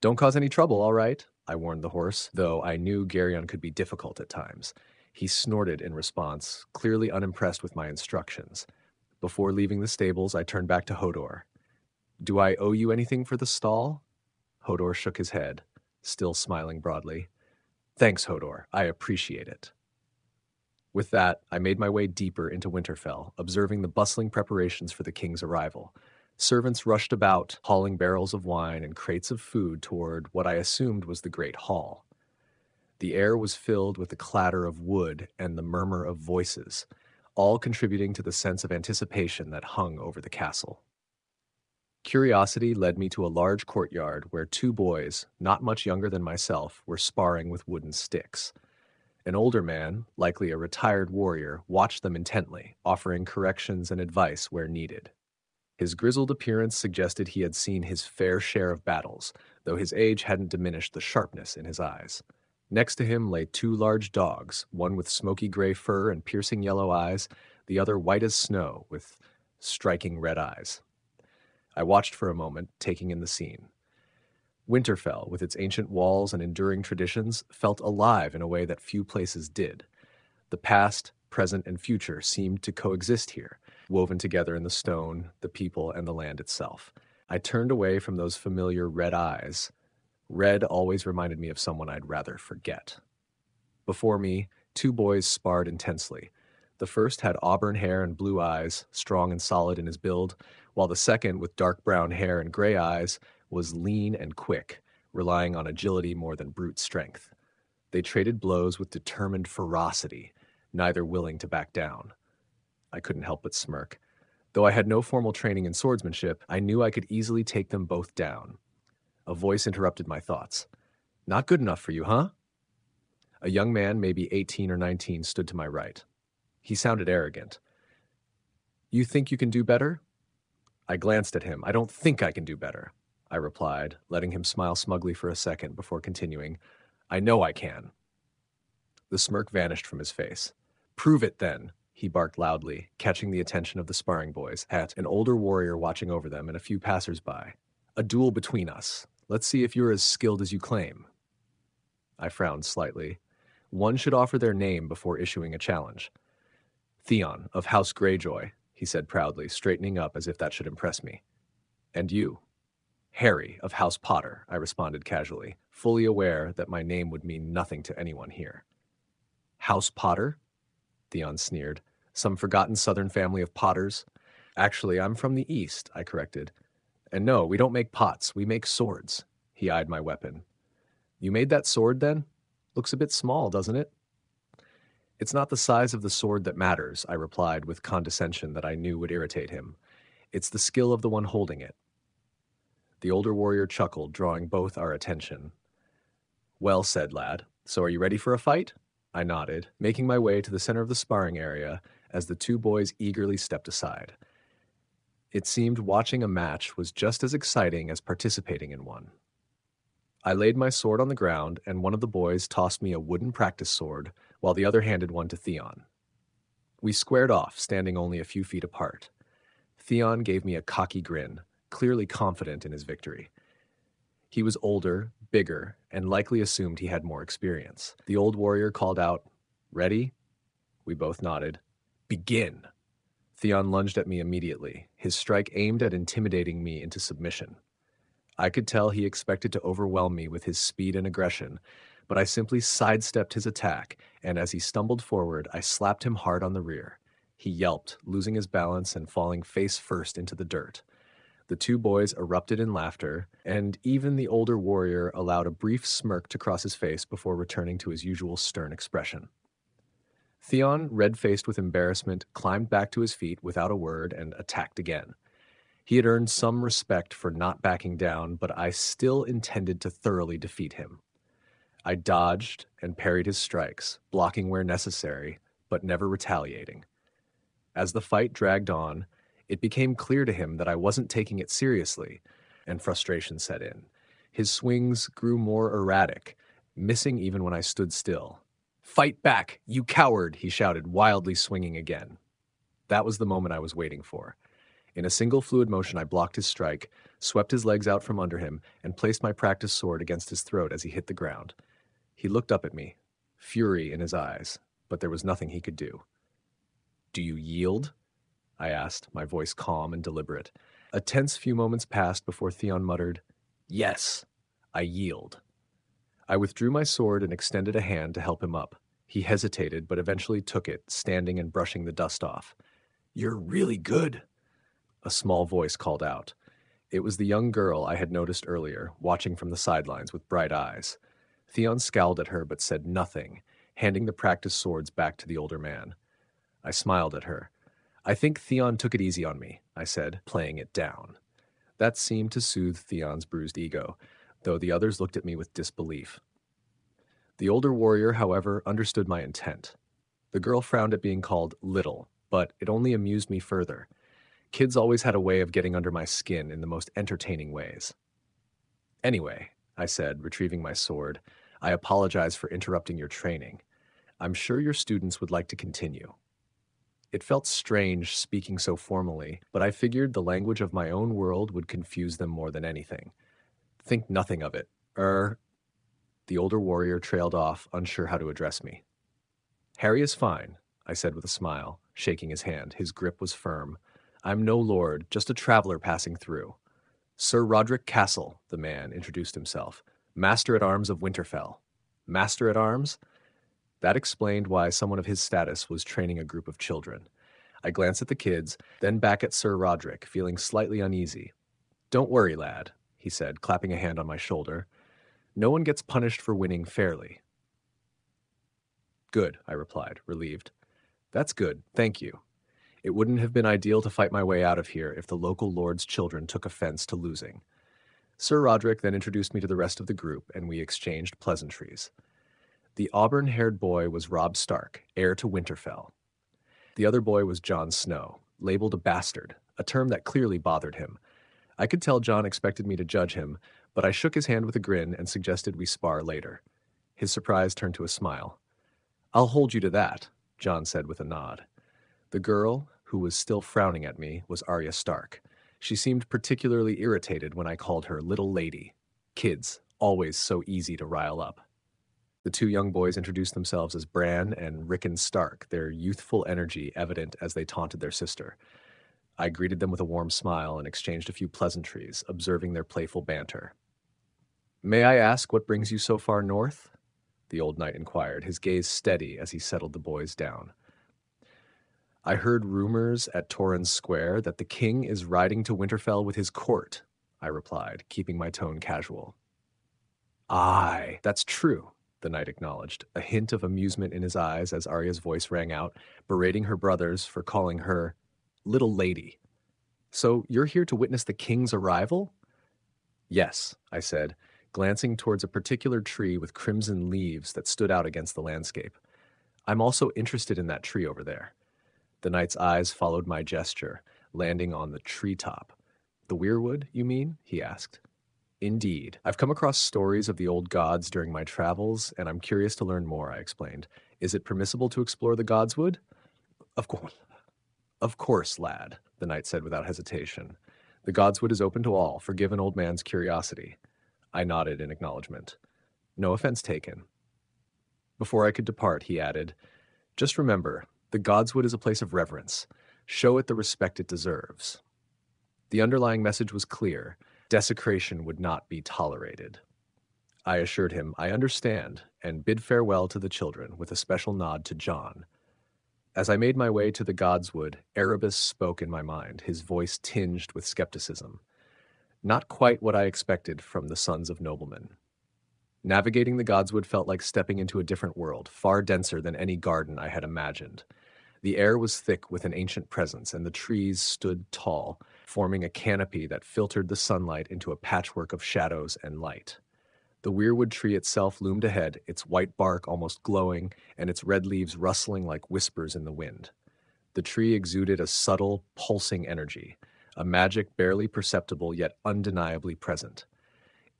Don't cause any trouble, all right? I warned the horse, though I knew Geryon could be difficult at times. He snorted in response, clearly unimpressed with my instructions. Before leaving the stables, I turned back to Hodor. Do I owe you anything for the stall? Hodor shook his head, still smiling broadly. Thanks, Hodor. I appreciate it. With that, I made my way deeper into Winterfell, observing the bustling preparations for the king's arrival. Servants rushed about, hauling barrels of wine and crates of food toward what I assumed was the great hall. The air was filled with the clatter of wood and the murmur of voices, all contributing to the sense of anticipation that hung over the castle. Curiosity led me to a large courtyard where two boys, not much younger than myself, were sparring with wooden sticks. An older man, likely a retired warrior, watched them intently, offering corrections and advice where needed. His grizzled appearance suggested he had seen his fair share of battles, though his age hadn't diminished the sharpness in his eyes. Next to him lay two large dogs, one with smoky gray fur and piercing yellow eyes, the other white as snow with striking red eyes. I watched for a moment, taking in the scene. Winterfell, with its ancient walls and enduring traditions, felt alive in a way that few places did. The past, present, and future seemed to coexist here, woven together in the stone, the people, and the land itself. I turned away from those familiar red eyes. Red always reminded me of someone I'd rather forget. Before me, two boys sparred intensely. The first had auburn hair and blue eyes, strong and solid in his build, while the second, with dark brown hair and gray eyes, was lean and quick, relying on agility more than brute strength. They traded blows with determined ferocity, neither willing to back down. I couldn't help but smirk. Though I had no formal training in swordsmanship, I knew I could easily take them both down. A voice interrupted my thoughts. Not good enough for you, huh? A young man, maybe 18 or 19, stood to my right. He sounded arrogant. You think you can do better? I glanced at him. I don't think I can do better, I replied, letting him smile smugly for a second before continuing. I know I can. The smirk vanished from his face. Prove it then, he barked loudly, catching the attention of the sparring boys, at an older warrior watching over them and a few passers-by. A duel between us. Let's see if you're as skilled as you claim. I frowned slightly. One should offer their name before issuing a challenge. Theon, of House Greyjoy, he said proudly, straightening up as if that should impress me. And you? Harry, of House Potter, I responded casually, fully aware that my name would mean nothing to anyone here. House Potter? Theon sneered. Some forgotten southern family of potters? Actually, I'm from the east, I corrected. And no, we don't make pots, we make swords. He eyed my weapon. You made that sword then? Looks a bit small, doesn't it? It's not the size of the sword that matters, I replied with condescension that I knew would irritate him. It's the skill of the one holding it. The older warrior chuckled, drawing both our attention. Well said, lad. So are you ready for a fight? I nodded, making my way to the center of the sparring area as the two boys eagerly stepped aside. It seemed watching a match was just as exciting as participating in one. I laid my sword on the ground, and one of the boys tossed me a wooden practice sword, while the other handed one to Theon. We squared off, standing only a few feet apart. Theon gave me a cocky grin, clearly confident in his victory. He was older, bigger, and likely assumed he had more experience. The old warrior called out, Ready? We both nodded. Begin! Theon lunged at me immediately, his strike aimed at intimidating me into submission. I could tell he expected to overwhelm me with his speed and aggression, but I simply sidestepped his attack, and as he stumbled forward, I slapped him hard on the rear. He yelped, losing his balance and falling face first into the dirt. The two boys erupted in laughter, and even the older warrior allowed a brief smirk to cross his face before returning to his usual stern expression. Theon, red faced with embarrassment, climbed back to his feet without a word and attacked again. He had earned some respect for not backing down, but I still intended to thoroughly defeat him. I dodged and parried his strikes, blocking where necessary, but never retaliating. As the fight dragged on, it became clear to him that I wasn't taking it seriously, and frustration set in. His swings grew more erratic, missing even when I stood still. Fight back, you coward, he shouted, wildly swinging again. That was the moment I was waiting for. In a single fluid motion, I blocked his strike, swept his legs out from under him, and placed my practice sword against his throat as he hit the ground. He looked up at me, fury in his eyes, but there was nothing he could do. Do you yield? I asked, my voice calm and deliberate. A tense few moments passed before Theon muttered, Yes, I yield. I withdrew my sword and extended a hand to help him up. He hesitated, but eventually took it, standing and brushing the dust off. You're really good, a small voice called out. It was the young girl I had noticed earlier, watching from the sidelines with bright eyes. Theon scowled at her but said nothing, handing the practice swords back to the older man. I smiled at her. I think Theon took it easy on me, I said, playing it down. That seemed to soothe Theon's bruised ego, though the others looked at me with disbelief. The older warrior, however, understood my intent. The girl frowned at being called little, but it only amused me further. Kids always had a way of getting under my skin in the most entertaining ways. Anyway, I said, retrieving my sword, I apologize for interrupting your training. I'm sure your students would like to continue. It felt strange speaking so formally, but I figured the language of my own world would confuse them more than anything. Think nothing of it. Er. The older warrior trailed off, unsure how to address me. Harry is fine, I said with a smile, shaking his hand. His grip was firm. I'm no lord, just a traveler passing through. Sir Rodrik Cassel, the man introduced himself, Master at Arms of Winterfell. Master at Arms? That explained why someone of his status was training a group of children. I glanced at the kids, then back at Sir Rodrik, feeling slightly uneasy. Don't worry, lad, he said, clapping a hand on my shoulder. No one gets punished for winning fairly. Good, I replied, relieved. That's good, thank you. It wouldn't have been ideal to fight my way out of here if the local lord's children took offense to losing. Sir Rodrik then introduced me to the rest of the group, and we exchanged pleasantries. The auburn haired boy was Robb Stark, heir to Winterfell. The other boy was Jon Snow, labeled a bastard, a term that clearly bothered him. I could tell Jon expected me to judge him, but I shook his hand with a grin and suggested we spar later. His surprise turned to a smile. I'll hold you to that, Jon said with a nod. The girl, who was still frowning at me, was Arya Stark. She seemed particularly irritated when I called her little lady. Kids, always so easy to rile up. The two young boys introduced themselves as Bran and Rickon Stark, their youthful energy evident as they taunted their sister. I greeted them with a warm smile and exchanged a few pleasantries, observing their playful banter. May I ask what brings you so far north? The old knight inquired, his gaze steady as he settled the boys down. I heard rumors at Torrhen's Square that the king is riding to Winterfell with his court, I replied, keeping my tone casual. Aye, that's true, the knight acknowledged, a hint of amusement in his eyes as Arya's voice rang out, berating her brothers for calling her little lady. So you're here to witness the king's arrival? Yes, I said, glancing towards a particular tree with crimson leaves that stood out against the landscape. I'm also interested in that tree over there. The knight's eyes followed my gesture, landing on the treetop. The weirwood, you mean? he asked. Indeed. I've come across stories of the old gods during my travels, and I'm curious to learn more, I explained. Is it permissible to explore the godswood? Of course. Of course, lad, the knight said without hesitation. The godswood is open to all, forgive an old man's curiosity. I nodded in acknowledgement. No offense taken. Before I could depart, he added, Just remember, the godswood is a place of reverence. Show it the respect it deserves. The underlying message was clear desecration would not be tolerated. I assured him I understand and bid farewell to the children with a special nod to Jon. As I made my way to the godswood, Erebus spoke in my mind, his voice tinged with skepticism. Not quite what I expected from the sons of noblemen. Navigating the godswood felt like stepping into a different world, far denser than any garden I had imagined. The air was thick with an ancient presence, and the trees stood tall, forming a canopy that filtered the sunlight into a patchwork of shadows and light. The weirwood tree itself loomed ahead, its white bark almost glowing and its red leaves rustling like whispers in the wind. The tree exuded a subtle, pulsing energy, a magic barely perceptible yet undeniably present.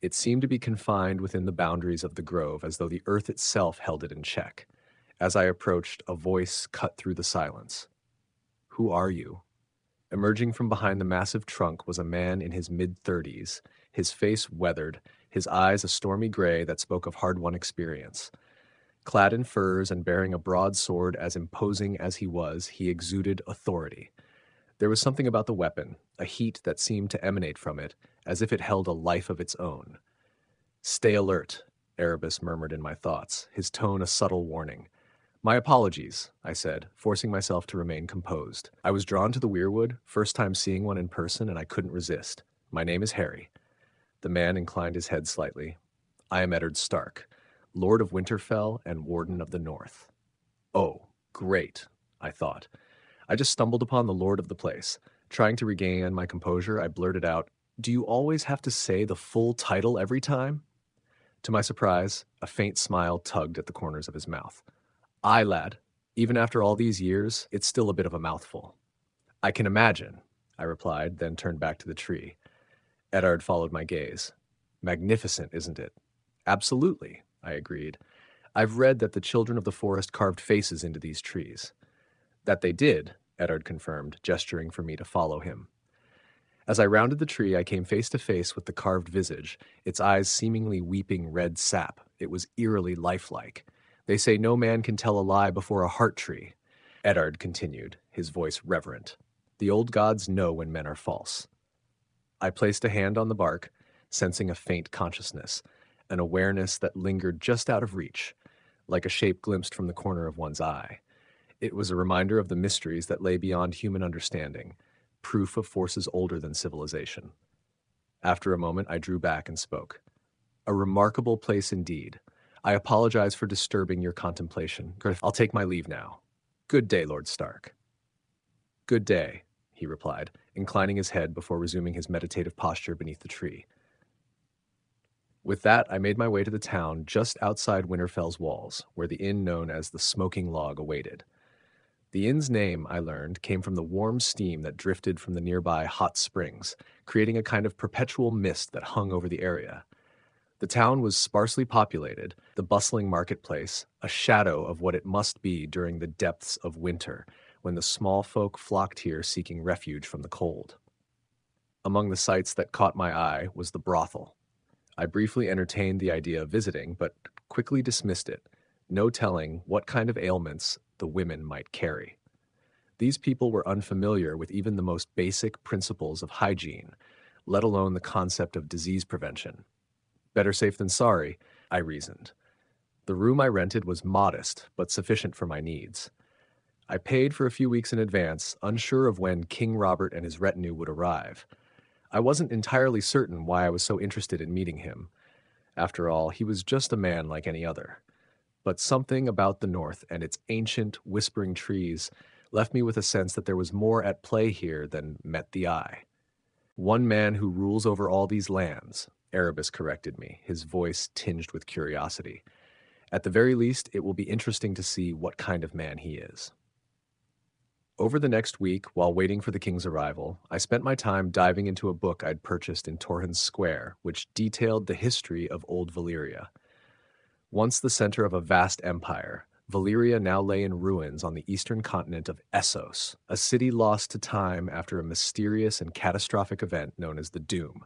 It seemed to be confined within the boundaries of the grove as though the earth itself held it in check. As I approached, a voice cut through the silence. Who are you? Emerging from behind the massive trunk was a man in his mid thirties, his face weathered, his eyes a stormy gray that spoke of hard won experience. Clad in furs and bearing a broad sword as imposing as he was, he exuded authority. There was something about the weapon, a heat that seemed to emanate from it, as if it held a life of its own. Stay alert, Erebus murmured in my thoughts, his tone a subtle warning. My apologies, I said, forcing myself to remain composed. I was drawn to the weirwood, first time seeing one in person, and I couldn't resist. My name is Harry. The man inclined his head slightly. I am Eddard Stark, Lord of Winterfell and Warden of the North. Oh, great, I thought. I just stumbled upon the Lord of the place. Trying to regain my composure, I blurted out, Do you always have to say the full title every time? To my surprise, a faint smile tugged at the corners of his mouth. Aye, lad. Even after all these years, it's still a bit of a mouthful. I can imagine, I replied, then turned back to the tree. Eddard followed my gaze. Magnificent, isn't it? Absolutely, I agreed. I've read that the children of the forest carved faces into these trees. That they did, Eddard confirmed, gesturing for me to follow him. As I rounded the tree, I came face to face with the carved visage, its eyes seemingly weeping red sap. It was eerily lifelike. They say no man can tell a lie before a heart tree. Eddard continued, his voice reverent. The old gods know when men are false. I placed a hand on the bark, sensing a faint consciousness, an awareness that lingered just out of reach, like a shape glimpsed from the corner of one's eye. It was a reminder of the mysteries that lay beyond human understanding, proof of forces older than civilization. After a moment, I drew back and spoke. A remarkable place indeed, I apologize for disturbing your contemplation. I'll take my leave now. Good day, Lord Stark. Good day, he replied, inclining his head before resuming his meditative posture beneath the tree. With that, I made my way to the town just outside Winterfell's walls, where the inn known as the Smoking Log awaited. The inn's name, I learned, came from the warm steam that drifted from the nearby hot springs, creating a kind of perpetual mist that hung over the area. The town was sparsely populated, the bustling marketplace, a shadow of what it must be during the depths of winter, when the small folk flocked here seeking refuge from the cold. Among the sights that caught my eye was the brothel. I briefly entertained the idea of visiting, but quickly dismissed it, no telling what kind of ailments the women might carry. These people were unfamiliar with even the most basic principles of hygiene, let alone the concept of disease prevention. Better safe than sorry, I reasoned. The room I rented was modest, but sufficient for my needs. I paid for a few weeks in advance, unsure of when King Robert and his retinue would arrive. I wasn't entirely certain why I was so interested in meeting him. After all, he was just a man like any other. But something about the North and its ancient, whispering trees left me with a sense that there was more at play here than met the eye. One man who rules over all these lands, Erebus corrected me, his voice tinged with curiosity. At the very least, it will be interesting to see what kind of man he is. Over the next week, while waiting for the king's arrival, I spent my time diving into a book I'd purchased in Torrhen's Square, which detailed the history of Old Valyria. Once the center of a vast empire, Valyria now lay in ruins on the eastern continent of Essos, a city lost to time after a mysterious and catastrophic event known as the Doom.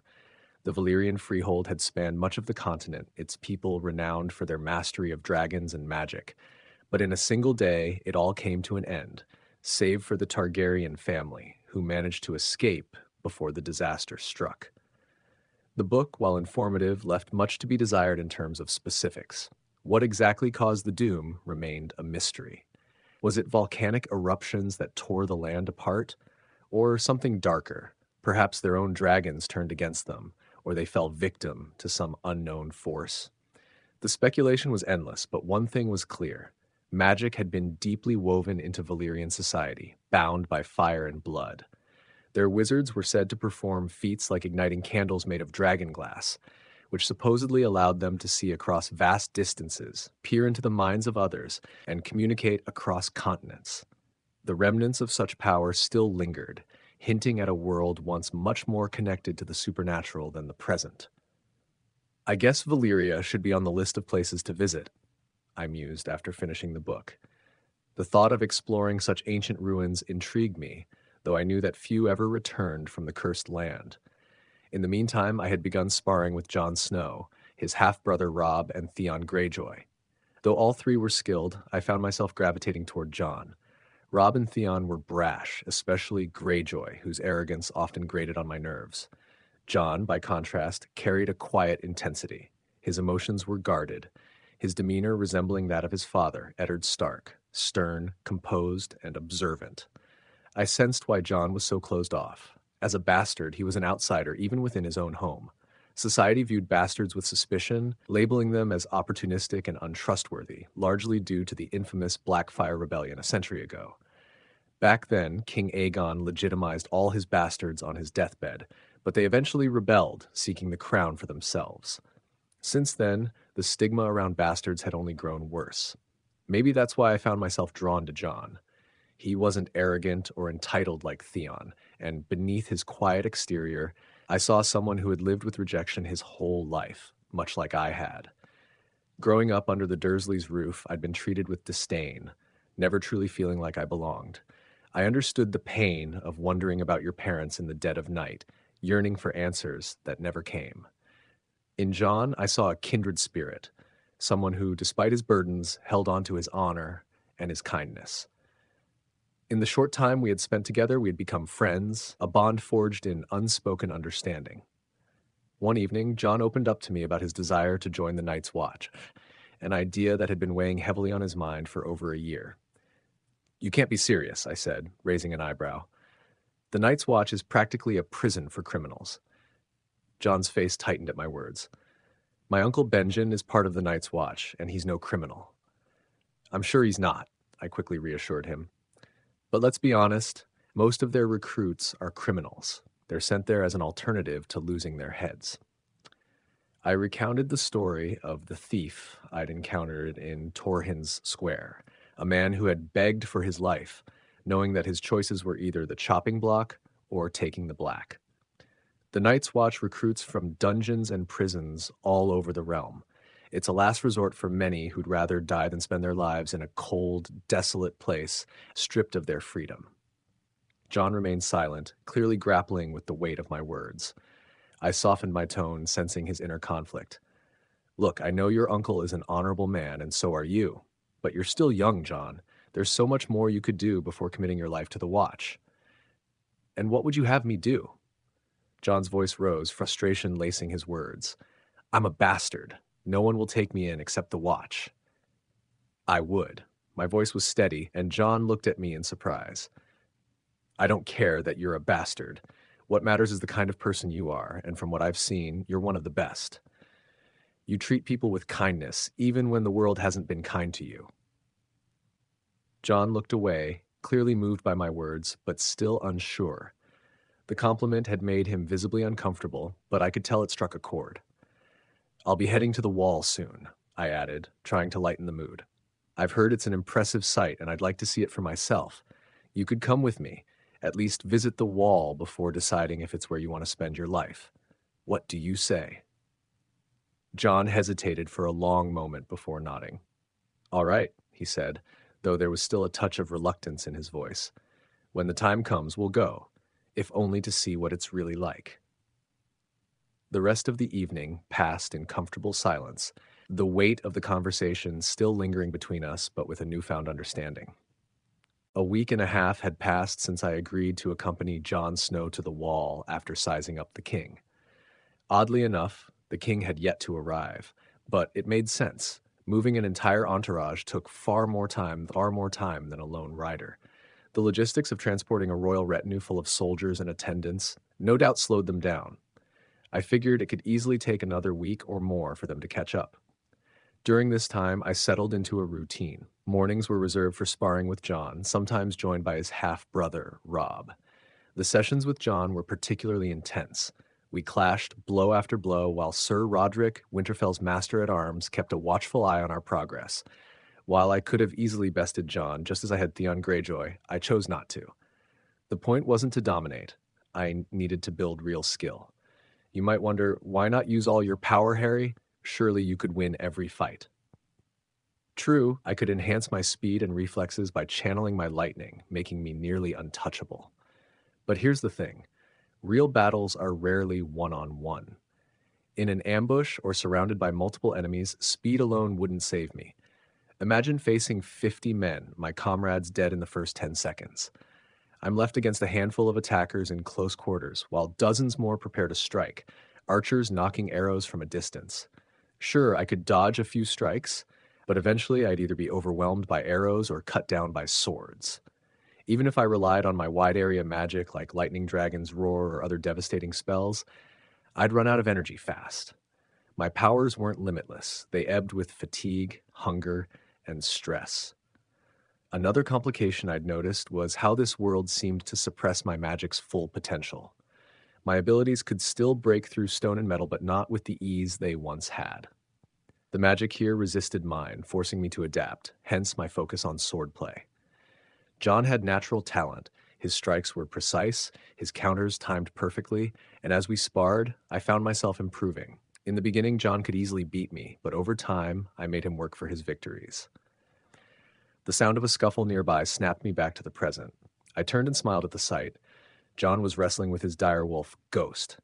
The Valyrian freehold had spanned much of the continent, its people renowned for their mastery of dragons and magic. But in a single day, it all came to an end save for the Targaryen family, who managed to escape before the disaster struck. The book, while informative, left much to be desired in terms of specifics. What exactly caused the doom remained a mystery. Was it volcanic eruptions that tore the land apart? Or something darker? Perhaps their own dragons turned against them, or they fell victim to some unknown force. The speculation was endless, but one thing was clear magic had been deeply woven into Valyrian society, bound by fire and blood. Their wizards were said to perform feats like igniting candles made of dragon glass, which supposedly allowed them to see across vast distances, peer into the minds of others, and communicate across continents. The remnants of such power still lingered, hinting at a world once much more connected to the supernatural than the present. I guess Valyria should be on the list of places to visit, I mused after finishing the book. The thought of exploring such ancient ruins intrigued me, though I knew that few ever returned from the cursed land. In the meantime, I had begun sparring with Jon Snow, his half brother Robb, and Theon Greyjoy. Though all three were skilled, I found myself gravitating toward Jon. Robb and Theon were brash, especially Greyjoy, whose arrogance often grated on my nerves. Jon, by contrast, carried a quiet intensity. His emotions were guarded, his demeanor resembling that of his father, Eddard Stark, stern, composed, and observant. I sensed why Jon was so closed off. As a bastard, he was an outsider even within his own home. Society viewed bastards with suspicion, labeling them as opportunistic and untrustworthy, largely due to the infamous Blackfyre Rebellion a century ago. Back then, King Aegon legitimized all his bastards on his deathbed, but they eventually rebelled, seeking the crown for themselves. Since then, the stigma around bastards had only grown worse. Maybe that's why I found myself drawn to Jon. He wasn't arrogant or entitled like Theon, and beneath his quiet exterior, I saw someone who had lived with rejection his whole life, much like I had. Growing up under the Dursleys' roof, I'd been treated with disdain, never truly feeling like I belonged. I understood the pain of wondering about your parents in the dead of night, yearning for answers that never came. In Jon, I saw a kindred spirit, someone who, despite his burdens, held on to his honor and his kindness. In the short time we had spent together, we had become friends, a bond forged in unspoken understanding. One evening, Jon opened up to me about his desire to join the Night's Watch, an idea that had been weighing heavily on his mind for over a year. You can't be serious, I said, raising an eyebrow. The Night's Watch is practically a prison for criminals. Jon's face tightened at my words. My uncle Benjen is part of the Night's Watch, and he's no criminal. I'm sure he's not, I quickly reassured him. But let's be honest, most of their recruits are criminals. They're sent there as an alternative to losing their heads. I recounted the story of the thief I'd encountered in Torrhen's Square, a man who had begged for his life, knowing that his choices were either the chopping block or taking the black. The Night's Watch recruits from dungeons and prisons all over the realm. It's a last resort for many who'd rather die than spend their lives in a cold, desolate place, stripped of their freedom. Jon remained silent, clearly grappling with the weight of my words. I softened my tone, sensing his inner conflict. Look, I know your uncle is an honorable man, and so are you. But you're still young, Jon. There's so much more you could do before committing your life to the watch. And what would you have me do? Jon's voice rose, frustration lacing his words. I'm a bastard. No one will take me in except the watch. I would. My voice was steady, and Jon looked at me in surprise. I don't care that you're a bastard. What matters is the kind of person you are, and from what I've seen, you're one of the best. You treat people with kindness, even when the world hasn't been kind to you. Jon looked away, clearly moved by my words, but still unsure. The compliment had made him visibly uncomfortable, but I could tell it struck a chord. I'll be heading to the wall soon, I added, trying to lighten the mood. I've heard it's an impressive sight and I'd like to see it for myself. You could come with me, at least visit the wall before deciding if it's where you want to spend your life. What do you say? Jon hesitated for a long moment before nodding. All right, he said, though there was still a touch of reluctance in his voice. When the time comes, we'll go, if only to see what it's really like. The rest of the evening passed in comfortable silence, the weight of the conversation still lingering between us, but with a newfound understanding. A week and a half had passed since I agreed to accompany Jon Snow to the wall after sizing up the king. Oddly enough, the king had yet to arrive, but it made sense. Moving an entire entourage took far more time, far more time than a lone rider. The logistics of transporting a royal retinue full of soldiers and attendants no doubt slowed them down. I figured it could easily take another week or more for them to catch up. During this time, I settled into a routine. Mornings were reserved for sparring with Jon, sometimes joined by his half brother, Robb. The sessions with Jon were particularly intense. We clashed blow after blow while Sir Rodrik, Winterfell's master at arms, kept a watchful eye on our progress. While I could have easily bested Jon, just as I had Theon Greyjoy, I chose not to. The point wasn't to dominate. I needed to build real skill. You might wonder, why not use all your power, Harry? surely you could win every fight. True, I could enhance my speed and reflexes by channeling my lightning, making me nearly untouchable. But here's the thing real battles are rarely one on one. In an ambush or surrounded by multiple enemies, speed alone wouldn't save me. Imagine facing 50 men, my comrades dead in the first 10 seconds. I'm left against a handful of attackers in close quarters, while dozens more prepare to strike, archers knocking arrows from a distance. Sure, I could dodge a few strikes, but eventually I'd either be overwhelmed by arrows or cut down by swords. Even if I relied on my wide area magic like Lightning Dragon's Roar or other devastating spells, I'd run out of energy fast. My powers weren't limitless, they ebbed with fatigue, hunger, and stress. Another complication I'd noticed was how this world seemed to suppress my magic's full potential. My abilities could still break through stone and metal, but not with the ease they once had. The magic here resisted mine, forcing me to adapt, hence my focus on swordplay. Jon had natural talent. His strikes were precise, his counters timed perfectly, and as we sparred, I found myself improving. In the beginning, Jon could easily beat me, but over time, I made him work for his victories. The sound of a scuffle nearby snapped me back to the present. I turned and smiled at the sight, Jon was wrestling with his direwolf, Ghost.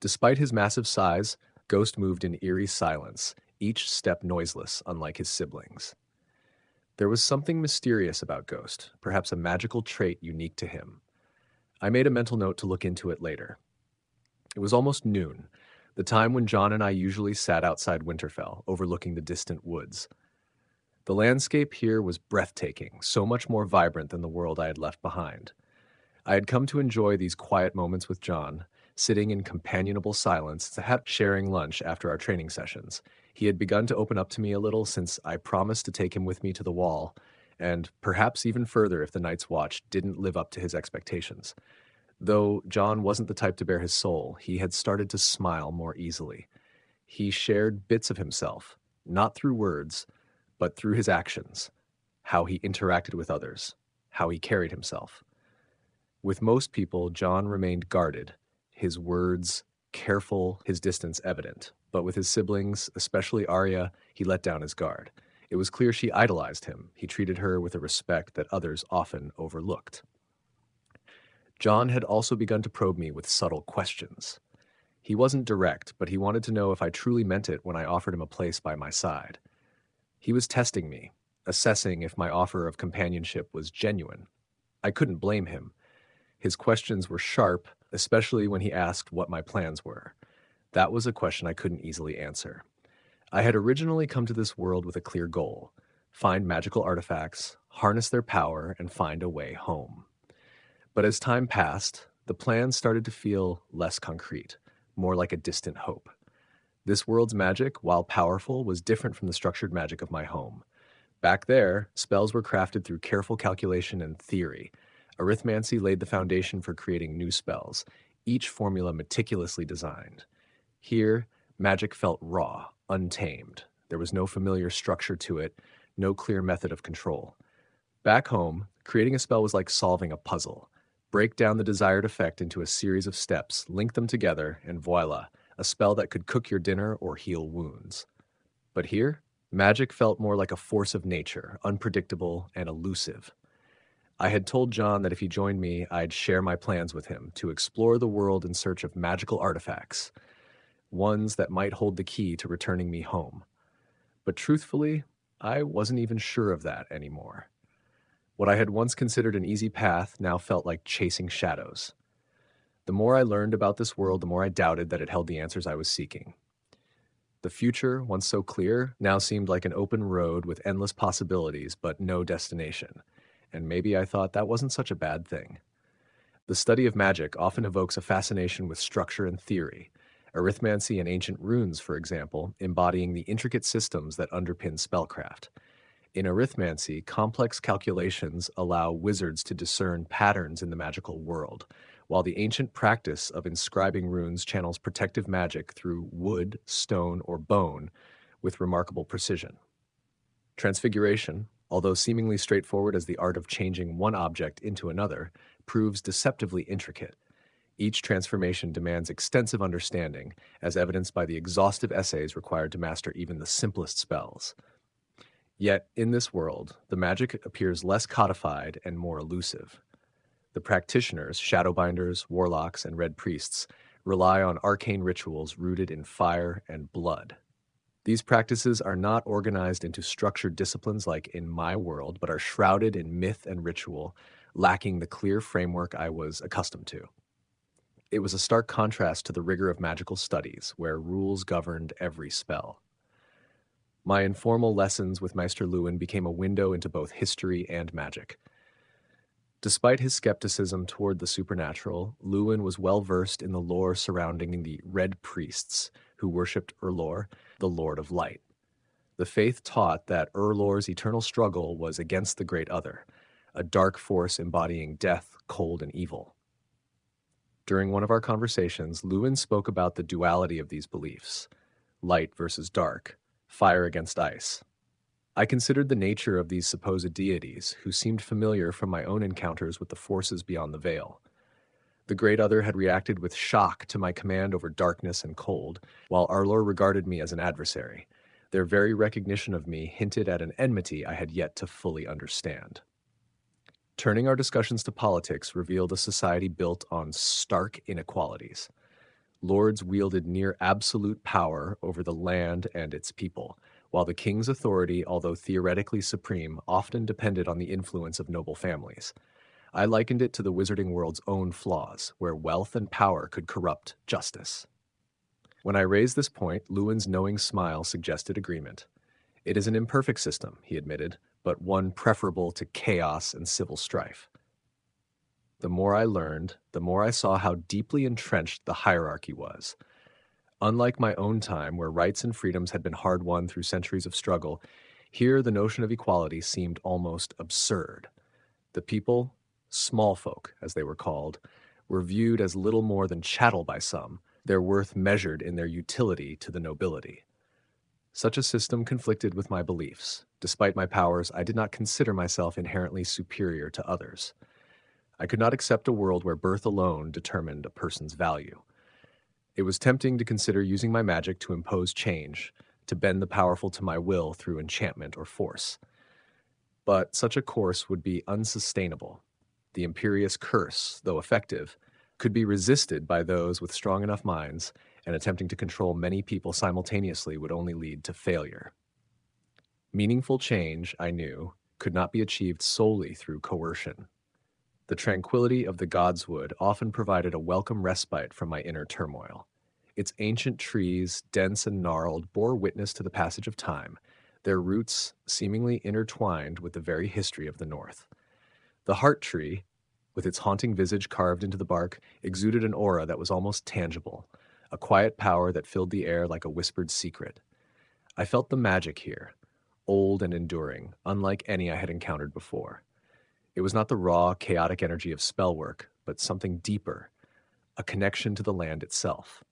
Despite his massive size, Ghost moved in eerie silence, each step noiseless, unlike his siblings. There was something mysterious about Ghost, perhaps a magical trait unique to him. I made a mental note to look into it later. It was almost noon, the time when Jon and I usually sat outside Winterfell, overlooking the distant woods. The landscape here was breathtaking, so much more vibrant than the world I had left behind. I had come to enjoy these quiet moments with Jon, sitting in companionable silence, perhaps sharing lunch after our training sessions. He had begun to open up to me a little since I promised to take him with me to the wall, and perhaps even further if the Night's Watch didn't live up to his expectations. Though Jon wasn't the type to bare his soul, he had started to smile more easily. He shared bits of himself, not through words, but through his actions, how he interacted with others, how he carried himself. With most people, Jon remained guarded, his words careful, his distance evident. But with his siblings, especially Arya, he let down his guard. It was clear she idolized him. He treated her with a respect that others often overlooked. Jon had also begun to probe me with subtle questions. He wasn't direct, but he wanted to know if I truly meant it when I offered him a place by my side. He was testing me, assessing if my offer of companionship was genuine. I couldn't blame him. His questions were sharp, especially when he asked what my plans were. That was a question I couldn't easily answer. I had originally come to this world with a clear goal find magical artifacts, harness their power, and find a way home. But as time passed, the plan started to feel less concrete, more like a distant hope. This world's magic, while powerful, was different from the structured magic of my home. Back there, spells were crafted through careful calculation and theory. Arithmancy laid the foundation for creating new spells, each formula meticulously designed. Here, magic felt raw, untamed. There was no familiar structure to it, no clear method of control. Back home, creating a spell was like solving a puzzle. Break down the desired effect into a series of steps, link them together, and voila, a spell that could cook your dinner or heal wounds. But here, magic felt more like a force of nature, unpredictable and elusive. I had told Jon that if he joined me, I'd share my plans with him to explore the world in search of magical artifacts, ones that might hold the key to returning me home. But truthfully, I wasn't even sure of that anymore. What I had once considered an easy path now felt like chasing shadows. The more I learned about this world, the more I doubted that it held the answers I was seeking. The future, once so clear, now seemed like an open road with endless possibilities but no destination. And maybe I thought that wasn't such a bad thing. The study of magic often evokes a fascination with structure and theory, arithmancy and ancient runes, for example, embodying the intricate systems that underpin spellcraft. In arithmancy, complex calculations allow wizards to discern patterns in the magical world, while the ancient practice of inscribing runes channels protective magic through wood, stone, or bone with remarkable precision. Transfiguration, although seemingly straightforward as the art of changing one object into another, proves deceptively intricate each transformation demands extensive understanding, as evidenced by the exhaustive essays required to master even the simplest spells. Yet, in this world, the magic appears less codified and more elusive. The practitioners, shadowbinders, warlocks, and red priests, rely on arcane rituals rooted in fire and blood. These practices are not organized into structured disciplines like in my world, but are shrouded in myth and ritual, lacking the clear framework I was accustomed to. It was a stark contrast to the rigor of magical studies, where rules governed every spell. My informal lessons with Maester Luwin became a window into both history and magic. Despite his skepticism toward the supernatural, Lewin was well versed in the lore surrounding the Red Priests, who worshipped R'hllor, the Lord of Light. The faith taught that R'hllor's eternal struggle was against the Great Other, a dark force embodying death, cold, and evil. During one of our conversations, Luwin spoke about the duality of these beliefs light versus dark, fire against ice. I considered the nature of these supposed deities, who seemed familiar from my own encounters with the forces beyond the veil. The Great Other had reacted with shock to my command over darkness and cold, while R'hllor regarded me as an adversary. Their very recognition of me hinted at an enmity I had yet to fully understand. Turning our discussions to politics revealed a society built on stark inequalities. Lords wielded near absolute power over the land and its people, while the king's authority, although theoretically supreme, often depended on the influence of noble families. I likened it to the wizarding world's own flaws, where wealth and power could corrupt justice. When I raised this point, Luwin's knowing smile suggested agreement. It is an imperfect system, he admitted, but one preferable to chaos and civil strife. The more I learned, the more I saw how deeply entrenched the hierarchy was. Unlike my own time, where rights and freedoms had been hard won through centuries of struggle, here the notion of equality seemed almost absurd. The people, small folk as they were called, were viewed as little more than chattel by some, their worth measured in their utility to the nobility. Such a system conflicted with my beliefs. Despite my powers, I did not consider myself inherently superior to others. I could not accept a world where birth alone determined a person's value. It was tempting to consider using my magic to impose change, to bend the powerful to my will through enchantment or force. But such a course would be unsustainable. The Imperius curse, though effective, could be resisted by those with strong enough minds and attempting to control many people simultaneously would only lead to failure. Meaningful change, I knew, could not be achieved solely through coercion. The tranquility of the Godswood often provided a welcome respite from my inner turmoil. Its ancient trees, dense and gnarled, bore witness to the passage of time, their roots seemingly intertwined with the very history of the North. The heart tree, with its haunting visage carved into the bark, exuded an aura that was almost tangible, a quiet power that filled the air like a whispered secret. I felt the magic here, old and enduring, unlike any I had encountered before. It was not the raw, chaotic energy of spellwork, but something deeper, a connection to the land itself.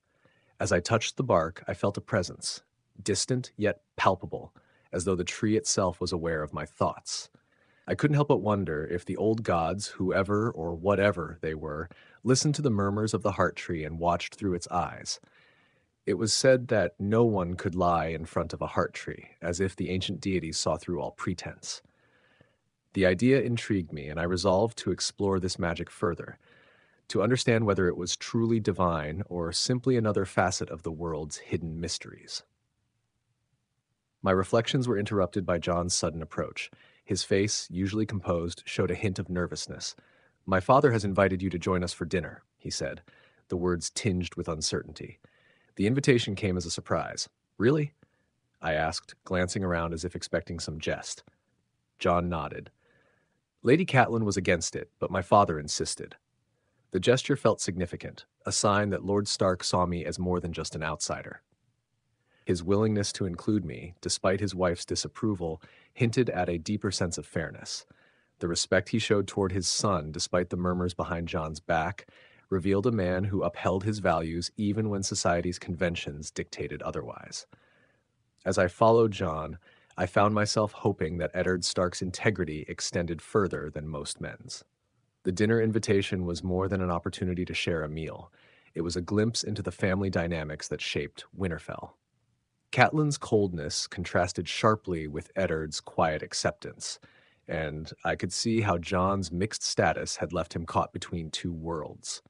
As I touched the bark, I felt a presence, distant yet palpable, as though the tree itself was aware of my thoughts. I couldn't help but wonder if the old gods, whoever or whatever they were, listened to the murmurs of the heart tree and watched through its eyes. It was said that no one could lie in front of a heart tree, as if the ancient deities saw through all pretense. The idea intrigued me, and I resolved to explore this magic further, to understand whether it was truly divine or simply another facet of the world's hidden mysteries. My reflections were interrupted by Jon's sudden approach. His face, usually composed, showed a hint of nervousness. My father has invited you to join us for dinner, he said, the words tinged with uncertainty. The invitation came as a surprise. Really? I asked, glancing around as if expecting some jest. Jon nodded. Lady Catelyn was against it, but my father insisted. The gesture felt significant, a sign that Lord Stark saw me as more than just an outsider. His willingness to include me, despite his wife's disapproval, hinted at a deeper sense of fairness. The respect he showed toward his son, despite the murmurs behind Jon's back, revealed a man who upheld his values even when society's conventions dictated otherwise. As I followed Jon, I found myself hoping that Eddard Stark's integrity extended further than most men's. The dinner invitation was more than an opportunity to share a meal. It was a glimpse into the family dynamics that shaped Winterfell. Catelyn's coldness contrasted sharply with Eddard's quiet acceptance, and I could see how Jon's mixed status had left him caught between two worlds.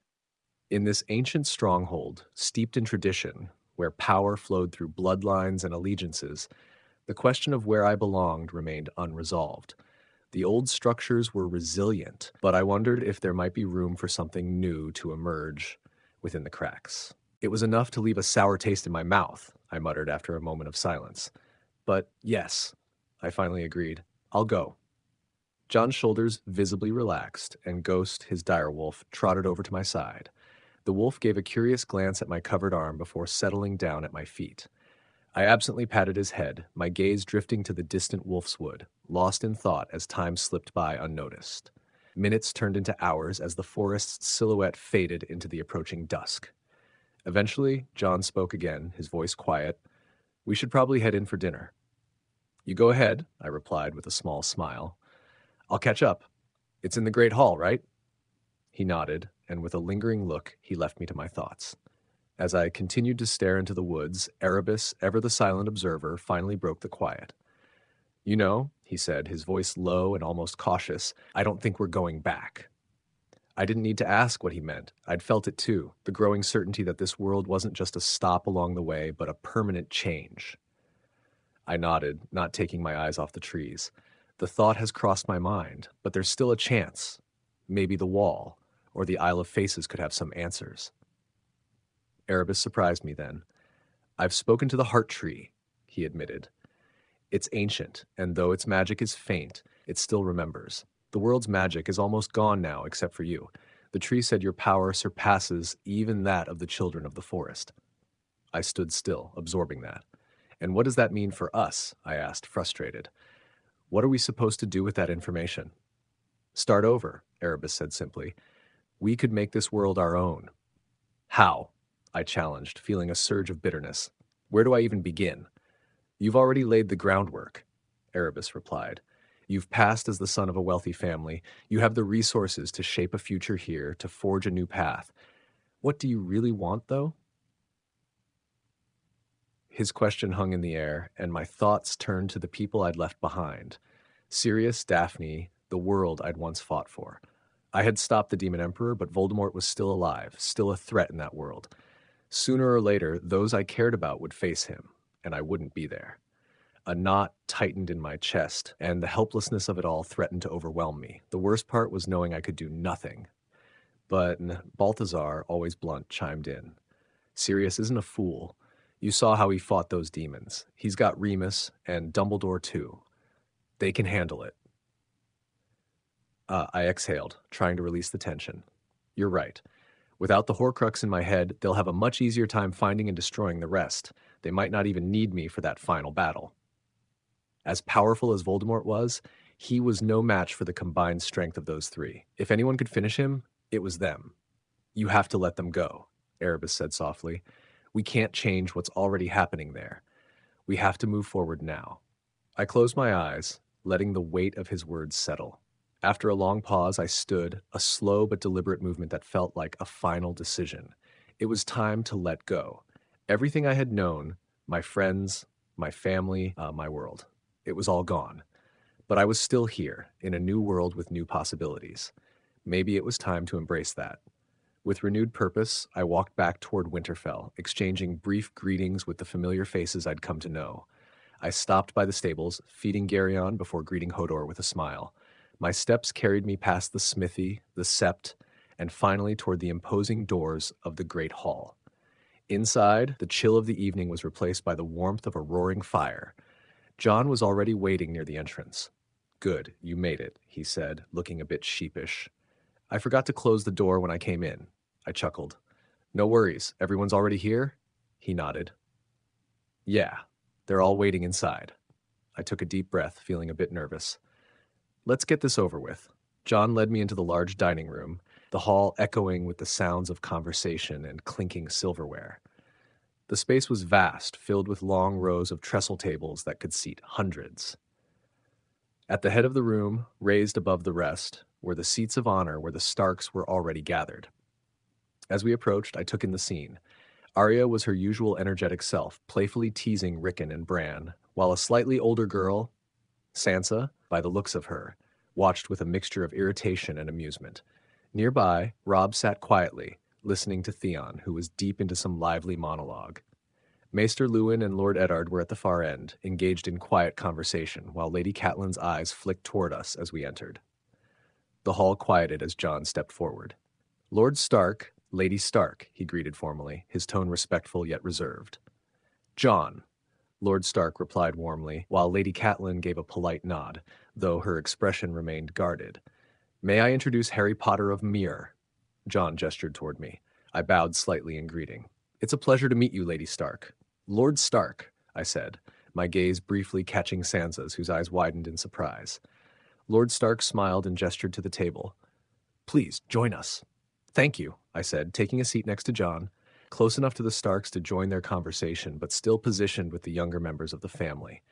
In this ancient stronghold, steeped in tradition, where power flowed through bloodlines and allegiances, the question of where I belonged remained unresolved. The old structures were resilient, but I wondered if there might be room for something new to emerge within the cracks. It was enough to leave a sour taste in my mouth, I muttered after a moment of silence. But yes, I finally agreed. I'll go. Jon's shoulders visibly relaxed, and Ghost, his direwolf, trotted over to my side. The wolf gave a curious glance at my covered arm before settling down at my feet. I absently patted his head, my gaze drifting to the distant wolfswood, lost in thought as time slipped by unnoticed. Minutes turned into hours as the forest's silhouette faded into the approaching dusk. Eventually, Jon spoke again, his voice quiet. We should probably head in for dinner. You go ahead, I replied with a small smile. I'll catch up. It's in the Great Hall, right? He nodded, and with a lingering look, he left me to my thoughts. As I continued to stare into the woods, Erebus, ever the silent observer, finally broke the quiet. You know, he said, his voice low and almost cautious, I don't think we're going back. I didn't need to ask what he meant. I'd felt it too the growing certainty that this world wasn't just a stop along the way, but a permanent change. I nodded, not taking my eyes off the trees. The thought has crossed my mind, but there's still a chance. Maybe the wall, or the Isle of Faces could have some answers. Erebus surprised me then. I've spoken to the heart tree, he admitted. It's ancient, and though its magic is faint, it still remembers. The world's magic is almost gone now, except for you. The tree said your power surpasses even that of the children of the forest. I stood still, absorbing that. And what does that mean for us? I asked, frustrated. What are we supposed to do with that information? Start over, Erebus said simply. We could make this world our own. How? I challenged, feeling a surge of bitterness. Where do I even begin? You've already laid the groundwork, Erebus replied. You've passed as the son of a wealthy family. You have the resources to shape a future here, to forge a new path. What do you really want, though? His question hung in the air, and my thoughts turned to the people I'd left behind Sirius, Daphne, the world I'd once fought for. I had stopped the Demon Emperor, but Voldemort was still alive, still a threat in that world. Sooner or later, those I cared about would face him, and I wouldn't be there. A knot tightened in my chest, and the helplessness of it all threatened to overwhelm me. The worst part was knowing I could do nothing. But Balthazar, always blunt, chimed in. Sirius isn't a fool. You saw how he fought those demons. He's got Remus and Dumbledore too. They can handle it. Uh, I exhaled, trying to release the tension. You're right. Without the Horcrux in my head, they'll have a much easier time finding and destroying the rest. They might not even need me for that final battle. As powerful as Voldemort was, he was no match for the combined strength of those three. If anyone could finish him, it was them. You have to let them go, Erebus said softly. We can't change what's already happening there. We have to move forward now. I closed my eyes, letting the weight of his words settle. After a long pause, I stood, a slow but deliberate movement that felt like a final decision. It was time to let go. Everything I had known, my friends, my family, uh, my world, it was all gone. But I was still here, in a new world with new possibilities. Maybe it was time to embrace that. With renewed purpose, I walked back toward Winterfell, exchanging brief greetings with the familiar faces I'd come to know. I stopped by the stables, feeding Geryon before greeting Hodor with a smile. My steps carried me past the smithy, the sept, and finally toward the imposing doors of the great hall. Inside, the chill of the evening was replaced by the warmth of a roaring fire. Jon was already waiting near the entrance. Good, you made it, he said, looking a bit sheepish. I forgot to close the door when I came in. I chuckled. No worries, everyone's already here? He nodded. Yeah, they're all waiting inside. I took a deep breath, feeling a bit nervous. Let's get this over with. Jon led me into the large dining room, the hall echoing with the sounds of conversation and clinking silverware. The space was vast, filled with long rows of trestle tables that could seat hundreds. At the head of the room, raised above the rest, were the seats of honor where the Starks were already gathered. As we approached, I took in the scene. Arya was her usual energetic self, playfully teasing Rickon and Bran, while a slightly older girl, Sansa, by the looks of her, watched with a mixture of irritation and amusement. Nearby, Robb sat quietly, listening to Theon, who was deep into some lively monologue. Maester Luwin and Lord Eddard were at the far end, engaged in quiet conversation, while Lady Catelyn's eyes flicked toward us as we entered. The hall quieted as Jon stepped forward. Lord Stark, Lady Stark, he greeted formally, his tone respectful yet reserved. Jon, Lord Stark replied warmly, while Lady Catelyn gave a polite nod, though her expression remained guarded. May I introduce Harry Potter of Myr? Jon gestured toward me. I bowed slightly in greeting. It's a pleasure to meet you, Lady Stark. Lord Stark, I said, my gaze briefly catching Sansa's, whose eyes widened in surprise. Lord Stark smiled and gestured to the table. Please, join us. Thank you, I said, taking a seat next to Jon, close enough to the Starks to join their conversation, but still positioned with the younger members of the family.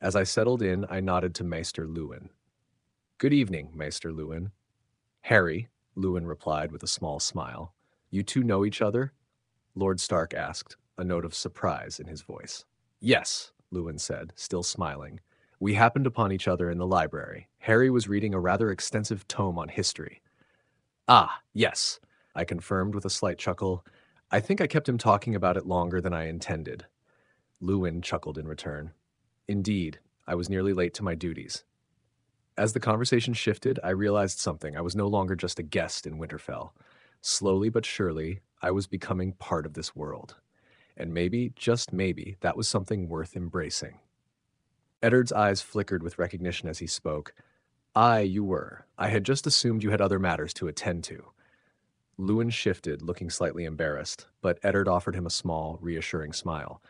As I settled in, I nodded to Maester Luwin. Good evening, Maester Luwin. Harry, Luwin replied with a small smile. You two know each other? Lord Stark asked, a note of surprise in his voice. Yes, Luwin said, still smiling. We happened upon each other in the library. Harry was reading a rather extensive tome on history. Ah, yes, I confirmed with a slight chuckle, I think I kept him talking about it longer than I intended. Luwin chuckled in return. Indeed, I was nearly late to my duties. As the conversation shifted, I realized something. I was no longer just a guest in Winterfell. Slowly but surely, I was becoming part of this world. And maybe, just maybe, that was something worth embracing. Eddard's eyes flickered with recognition as he spoke. Aye, you were. I had just assumed you had other matters to attend to. Luwin shifted, looking slightly embarrassed, but Eddard offered him a small, reassuring smile.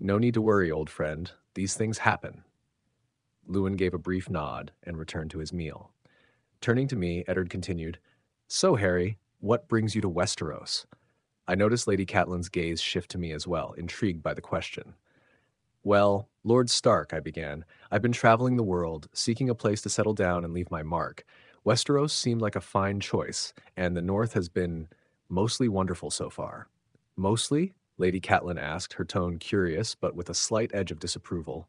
No need to worry, old friend. These things happen. Luwin gave a brief nod and returned to his meal. Turning to me, Eddard continued, So, Harry, what brings you to Westeros? I noticed Lady Catelyn's gaze shift to me as well, intrigued by the question. Well, Lord Stark, I began, I've been traveling the world, seeking a place to settle down and leave my mark. Westeros seemed like a fine choice, and the North has been mostly wonderful so far. Mostly? Lady Catelyn asked, her tone curious, but with a slight edge of disapproval.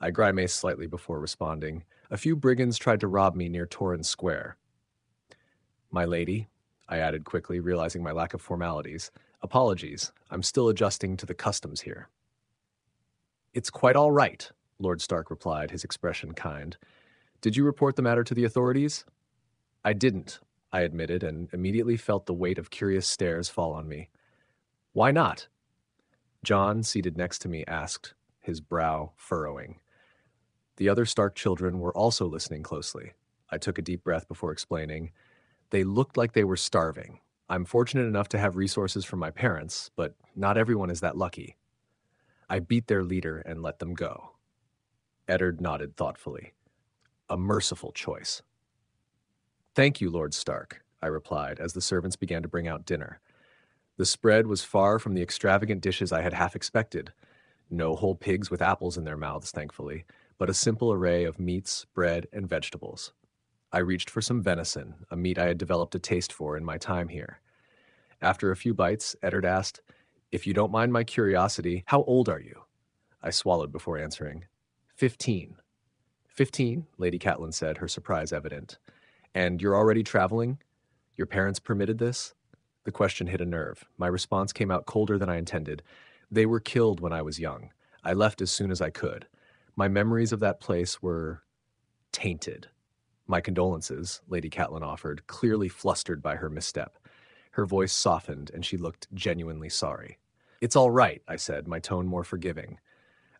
I grimaced slightly before responding. A few brigands tried to rob me near Torrhen Square. My lady, I added quickly, realizing my lack of formalities. Apologies, I'm still adjusting to the customs here. It's quite all right, Lord Stark replied, his expression kind. Did you report the matter to the authorities? I didn't, I admitted, and immediately felt the weight of curious stares fall on me. Why not? Jon, seated next to me, asked, his brow furrowing. The other Stark children were also listening closely. I took a deep breath before explaining. They looked like they were starving. I'm fortunate enough to have resources from my parents, but not everyone is that lucky. I beat their leader and let them go. Eddard nodded thoughtfully. A merciful choice. Thank you, Lord Stark, I replied as the servants began to bring out dinner. The spread was far from the extravagant dishes I had half expected. No whole pigs with apples in their mouths, thankfully, but a simple array of meats, bread, and vegetables. I reached for some venison, a meat I had developed a taste for in my time here. After a few bites, Eddard asked, If you don't mind my curiosity, how old are you? I swallowed before answering. Fifteen. Fifteen, Lady Catelyn said, her surprise evident. And you're already traveling? Your parents permitted this? The question hit a nerve. My response came out colder than I intended. They were killed when I was young. I left as soon as I could. My memories of that place were tainted. My condolences, Lady Catelyn offered, clearly flustered by her misstep. Her voice softened, and she looked genuinely sorry. It's all right, I said, my tone more forgiving.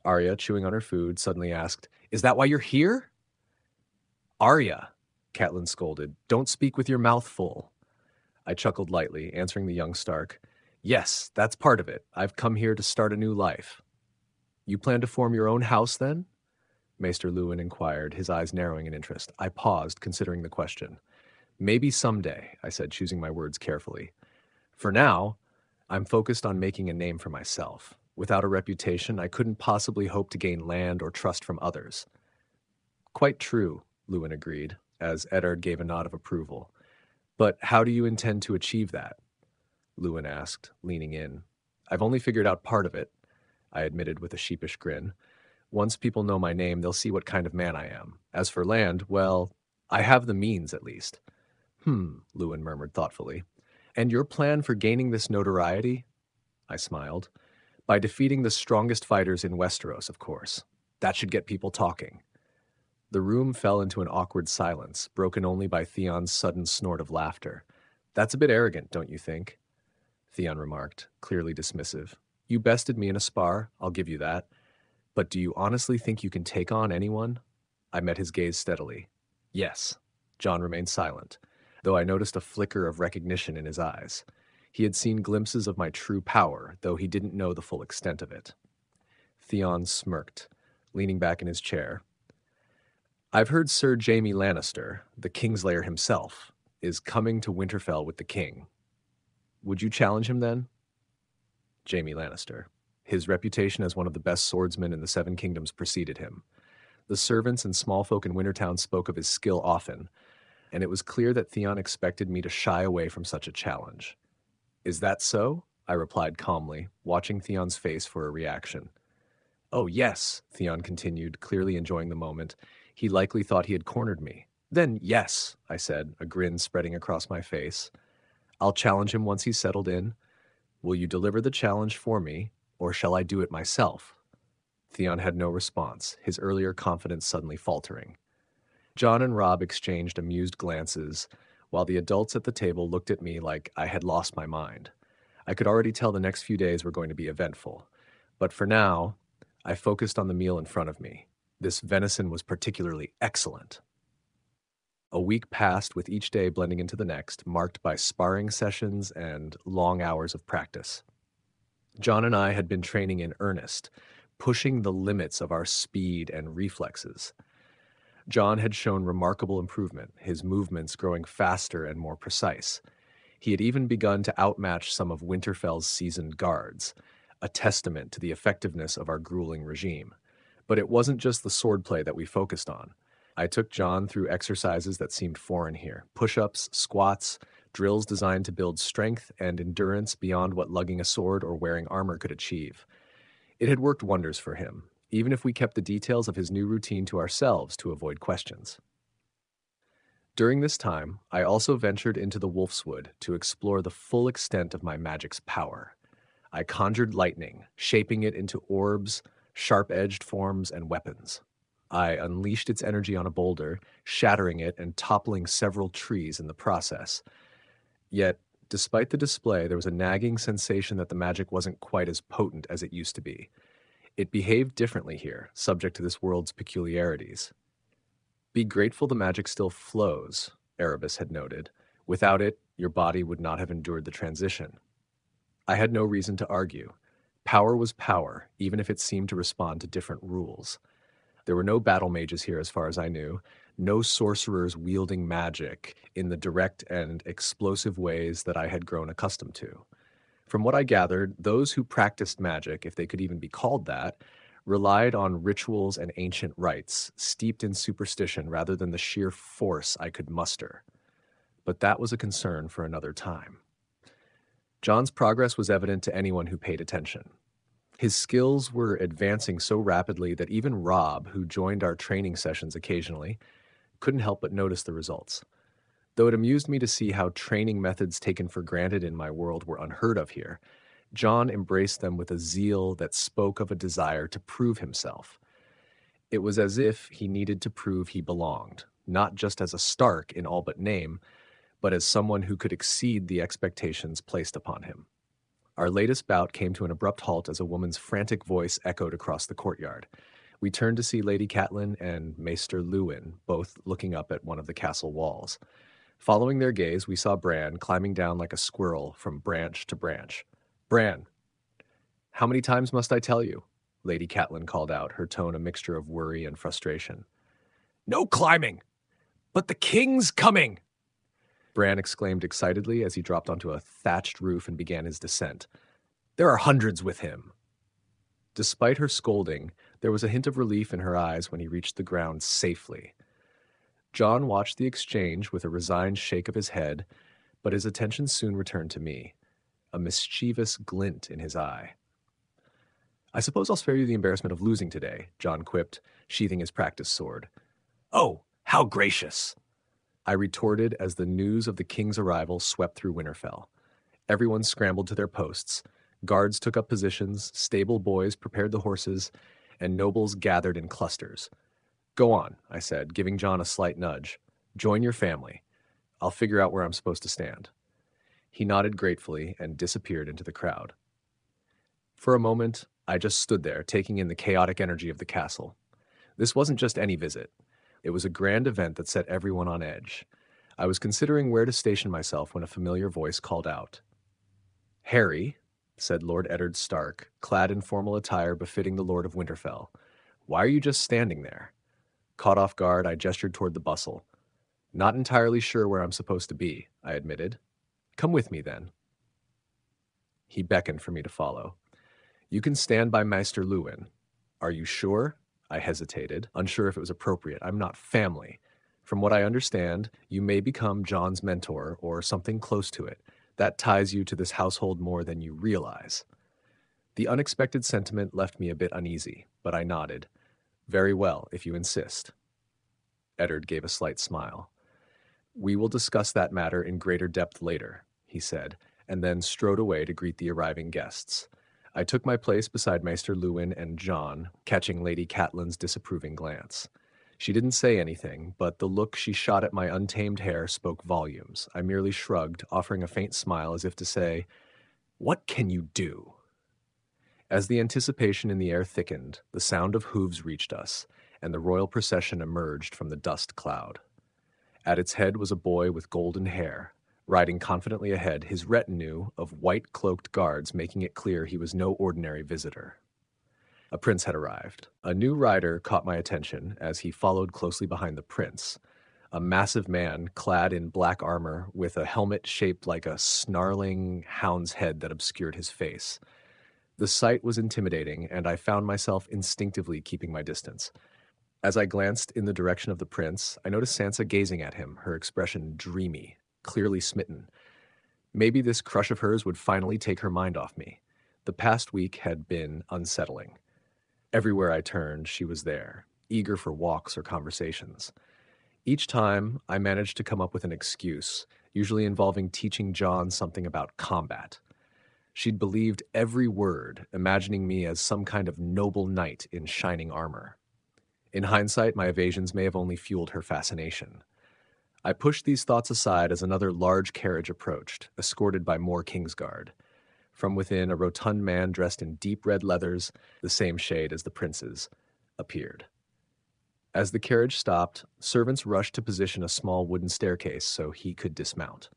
Arya, chewing on her food, suddenly asked, Is that why you're here? Arya, Catelyn scolded, don't speak with your mouth full. I chuckled lightly, answering the young Stark. Yes, that's part of it. I've come here to start a new life. You plan to form your own house, then? Maester Luwin inquired, his eyes narrowing in interest. I paused, considering the question. Maybe someday, I said, choosing my words carefully. For now, I'm focused on making a name for myself. Without a reputation, I couldn't possibly hope to gain land or trust from others. Quite true, Luwin agreed, as Eddard gave a nod of approval. But how do you intend to achieve that? Luwin asked, leaning in. I've only figured out part of it, I admitted with a sheepish grin. Once people know my name, they'll see what kind of man I am. As for land, well, I have the means at least. Hmm, Luwin murmured thoughtfully. And your plan for gaining this notoriety? I smiled. By defeating the strongest fighters in Westeros, of course. That should get people talking. The room fell into an awkward silence, broken only by Theon's sudden snort of laughter. That's a bit arrogant, don't you think? Theon remarked, clearly dismissive. You bested me in a spar, I'll give you that. But do you honestly think you can take on anyone? I met his gaze steadily. Yes. Jon remained silent, though I noticed a flicker of recognition in his eyes. He had seen glimpses of my true power, though he didn't know the full extent of it. Theon smirked, leaning back in his chair, I've heard Sir Jaime Lannister, the Kingslayer himself, is coming to Winterfell with the king. Would you challenge him then? Jaime Lannister. His reputation as one of the best swordsmen in the Seven Kingdoms preceded him. The servants and small folk in Wintertown spoke of his skill often, and it was clear that Theon expected me to shy away from such a challenge. Is that so? I replied calmly, watching Theon's face for a reaction. Oh, yes, Theon continued, clearly enjoying the moment. He likely thought he had cornered me. Then, yes, I said, a grin spreading across my face. I'll challenge him once he's settled in. Will you deliver the challenge for me, or shall I do it myself? Theon had no response, his earlier confidence suddenly faltering. Jon and Robb exchanged amused glances, while the adults at the table looked at me like I had lost my mind. I could already tell the next few days were going to be eventful. But for now, I focused on the meal in front of me. This venison was particularly excellent. A week passed with each day blending into the next, marked by sparring sessions and long hours of practice. Jon and I had been training in earnest, pushing the limits of our speed and reflexes. Jon had shown remarkable improvement, his movements growing faster and more precise. He had even begun to outmatch some of Winterfell's seasoned guards, a testament to the effectiveness of our grueling regime. But it wasn't just the swordplay that we focused on. I took Jon through exercises that seemed foreign here push ups, squats, drills designed to build strength and endurance beyond what lugging a sword or wearing armor could achieve. It had worked wonders for him, even if we kept the details of his new routine to ourselves to avoid questions. During this time, I also ventured into the wolfswood to explore the full extent of my magic's power. I conjured lightning, shaping it into orbs, sharp edged forms, and weapons. I unleashed its energy on a boulder, shattering it and toppling several trees in the process. Yet, despite the display, there was a nagging sensation that the magic wasn't quite as potent as it used to be. It behaved differently here, subject to this world's peculiarities. Be grateful the magic still flows, Erebus had noted. Without it, your body would not have endured the transition. I had no reason to argue. Power was power, even if it seemed to respond to different rules. There were no battle mages here, as far as I knew, no sorcerers wielding magic in the direct and explosive ways that I had grown accustomed to. From what I gathered, those who practiced magic, if they could even be called that, relied on rituals and ancient rites, steeped in superstition rather than the sheer force I could muster. But that was a concern for another time. Jon's progress was evident to anyone who paid attention. His skills were advancing so rapidly that even Robb, who joined our training sessions occasionally, couldn't help but notice the results. Though it amused me to see how training methods taken for granted in my world were unheard of here, Jon embraced them with a zeal that spoke of a desire to prove himself. It was as if he needed to prove he belonged, not just as a Stark in all but name, but as someone who could exceed the expectations placed upon him. Our latest bout came to an abrupt halt as a woman's frantic voice echoed across the courtyard. We turned to see Lady Catelyn and Maester Luwin, both looking up at one of the castle walls. Following their gaze, we saw Bran climbing down like a squirrel from branch to branch. Bran, how many times must I tell you? Lady Catelyn called out, her tone a mixture of worry and frustration. No climbing! But the king's coming! Bran exclaimed excitedly as he dropped onto a thatched roof and began his descent. There are hundreds with him. Despite her scolding, there was a hint of relief in her eyes when he reached the ground safely. Jon watched the exchange with a resigned shake of his head, but his attention soon returned to me, a mischievous glint in his eye. I suppose I'll spare you the embarrassment of losing today, Jon quipped, sheathing his practice sword. Oh, how gracious! I retorted as the news of the king's arrival swept through Winterfell. Everyone scrambled to their posts. Guards took up positions, stable boys prepared the horses, and nobles gathered in clusters. Go on, I said, giving Jon a slight nudge. Join your family. I'll figure out where I'm supposed to stand. He nodded gratefully and disappeared into the crowd. For a moment, I just stood there, taking in the chaotic energy of the castle. This wasn't just any visit. It was a grand event that set everyone on edge. I was considering where to station myself when a familiar voice called out. Harry, said Lord Eddard Stark, clad in formal attire befitting the Lord of Winterfell. Why are you just standing there? Caught off guard, I gestured toward the bustle. Not entirely sure where I'm supposed to be, I admitted. Come with me, then. He beckoned for me to follow. You can stand by Maester Luwin. Are you sure? I hesitated, unsure if it was appropriate. I'm not family. From what I understand, you may become Jon's mentor or something close to it. That ties you to this household more than you realize. The unexpected sentiment left me a bit uneasy, but I nodded. Very well, if you insist. Eddard gave a slight smile. We will discuss that matter in greater depth later, he said, and then strode away to greet the arriving guests. I took my place beside Maester Luwin and Jon, catching Lady Catelyn's disapproving glance. She didn't say anything, but the look she shot at my untamed hair spoke volumes. I merely shrugged, offering a faint smile as if to say, What can you do? As the anticipation in the air thickened, the sound of hooves reached us, and the royal procession emerged from the dust cloud. At its head was a boy with golden hair, riding confidently ahead, his retinue of white cloaked guards making it clear he was no ordinary visitor. A prince had arrived. A new rider caught my attention as he followed closely behind the prince. A massive man clad in black armor with a helmet shaped like a snarling hound's head that obscured his face. The sight was intimidating, and I found myself instinctively keeping my distance. As I glanced in the direction of the prince, I noticed Sansa gazing at him, her expression dreamy, clearly smitten. Maybe this crush of hers would finally take her mind off me. The past week had been unsettling. Everywhere I turned, she was there, eager for walks or conversations. Each time, I managed to come up with an excuse, usually involving teaching Jon something about combat. She'd believed every word, imagining me as some kind of noble knight in shining armor. In hindsight, my evasions may have only fueled her fascination. I pushed these thoughts aside as another large carriage approached, escorted by more Kingsguard. From within, a rotund man dressed in deep red leathers, the same shade as the prince's, appeared. As the carriage stopped, servants rushed to position a small wooden staircase so he could dismount.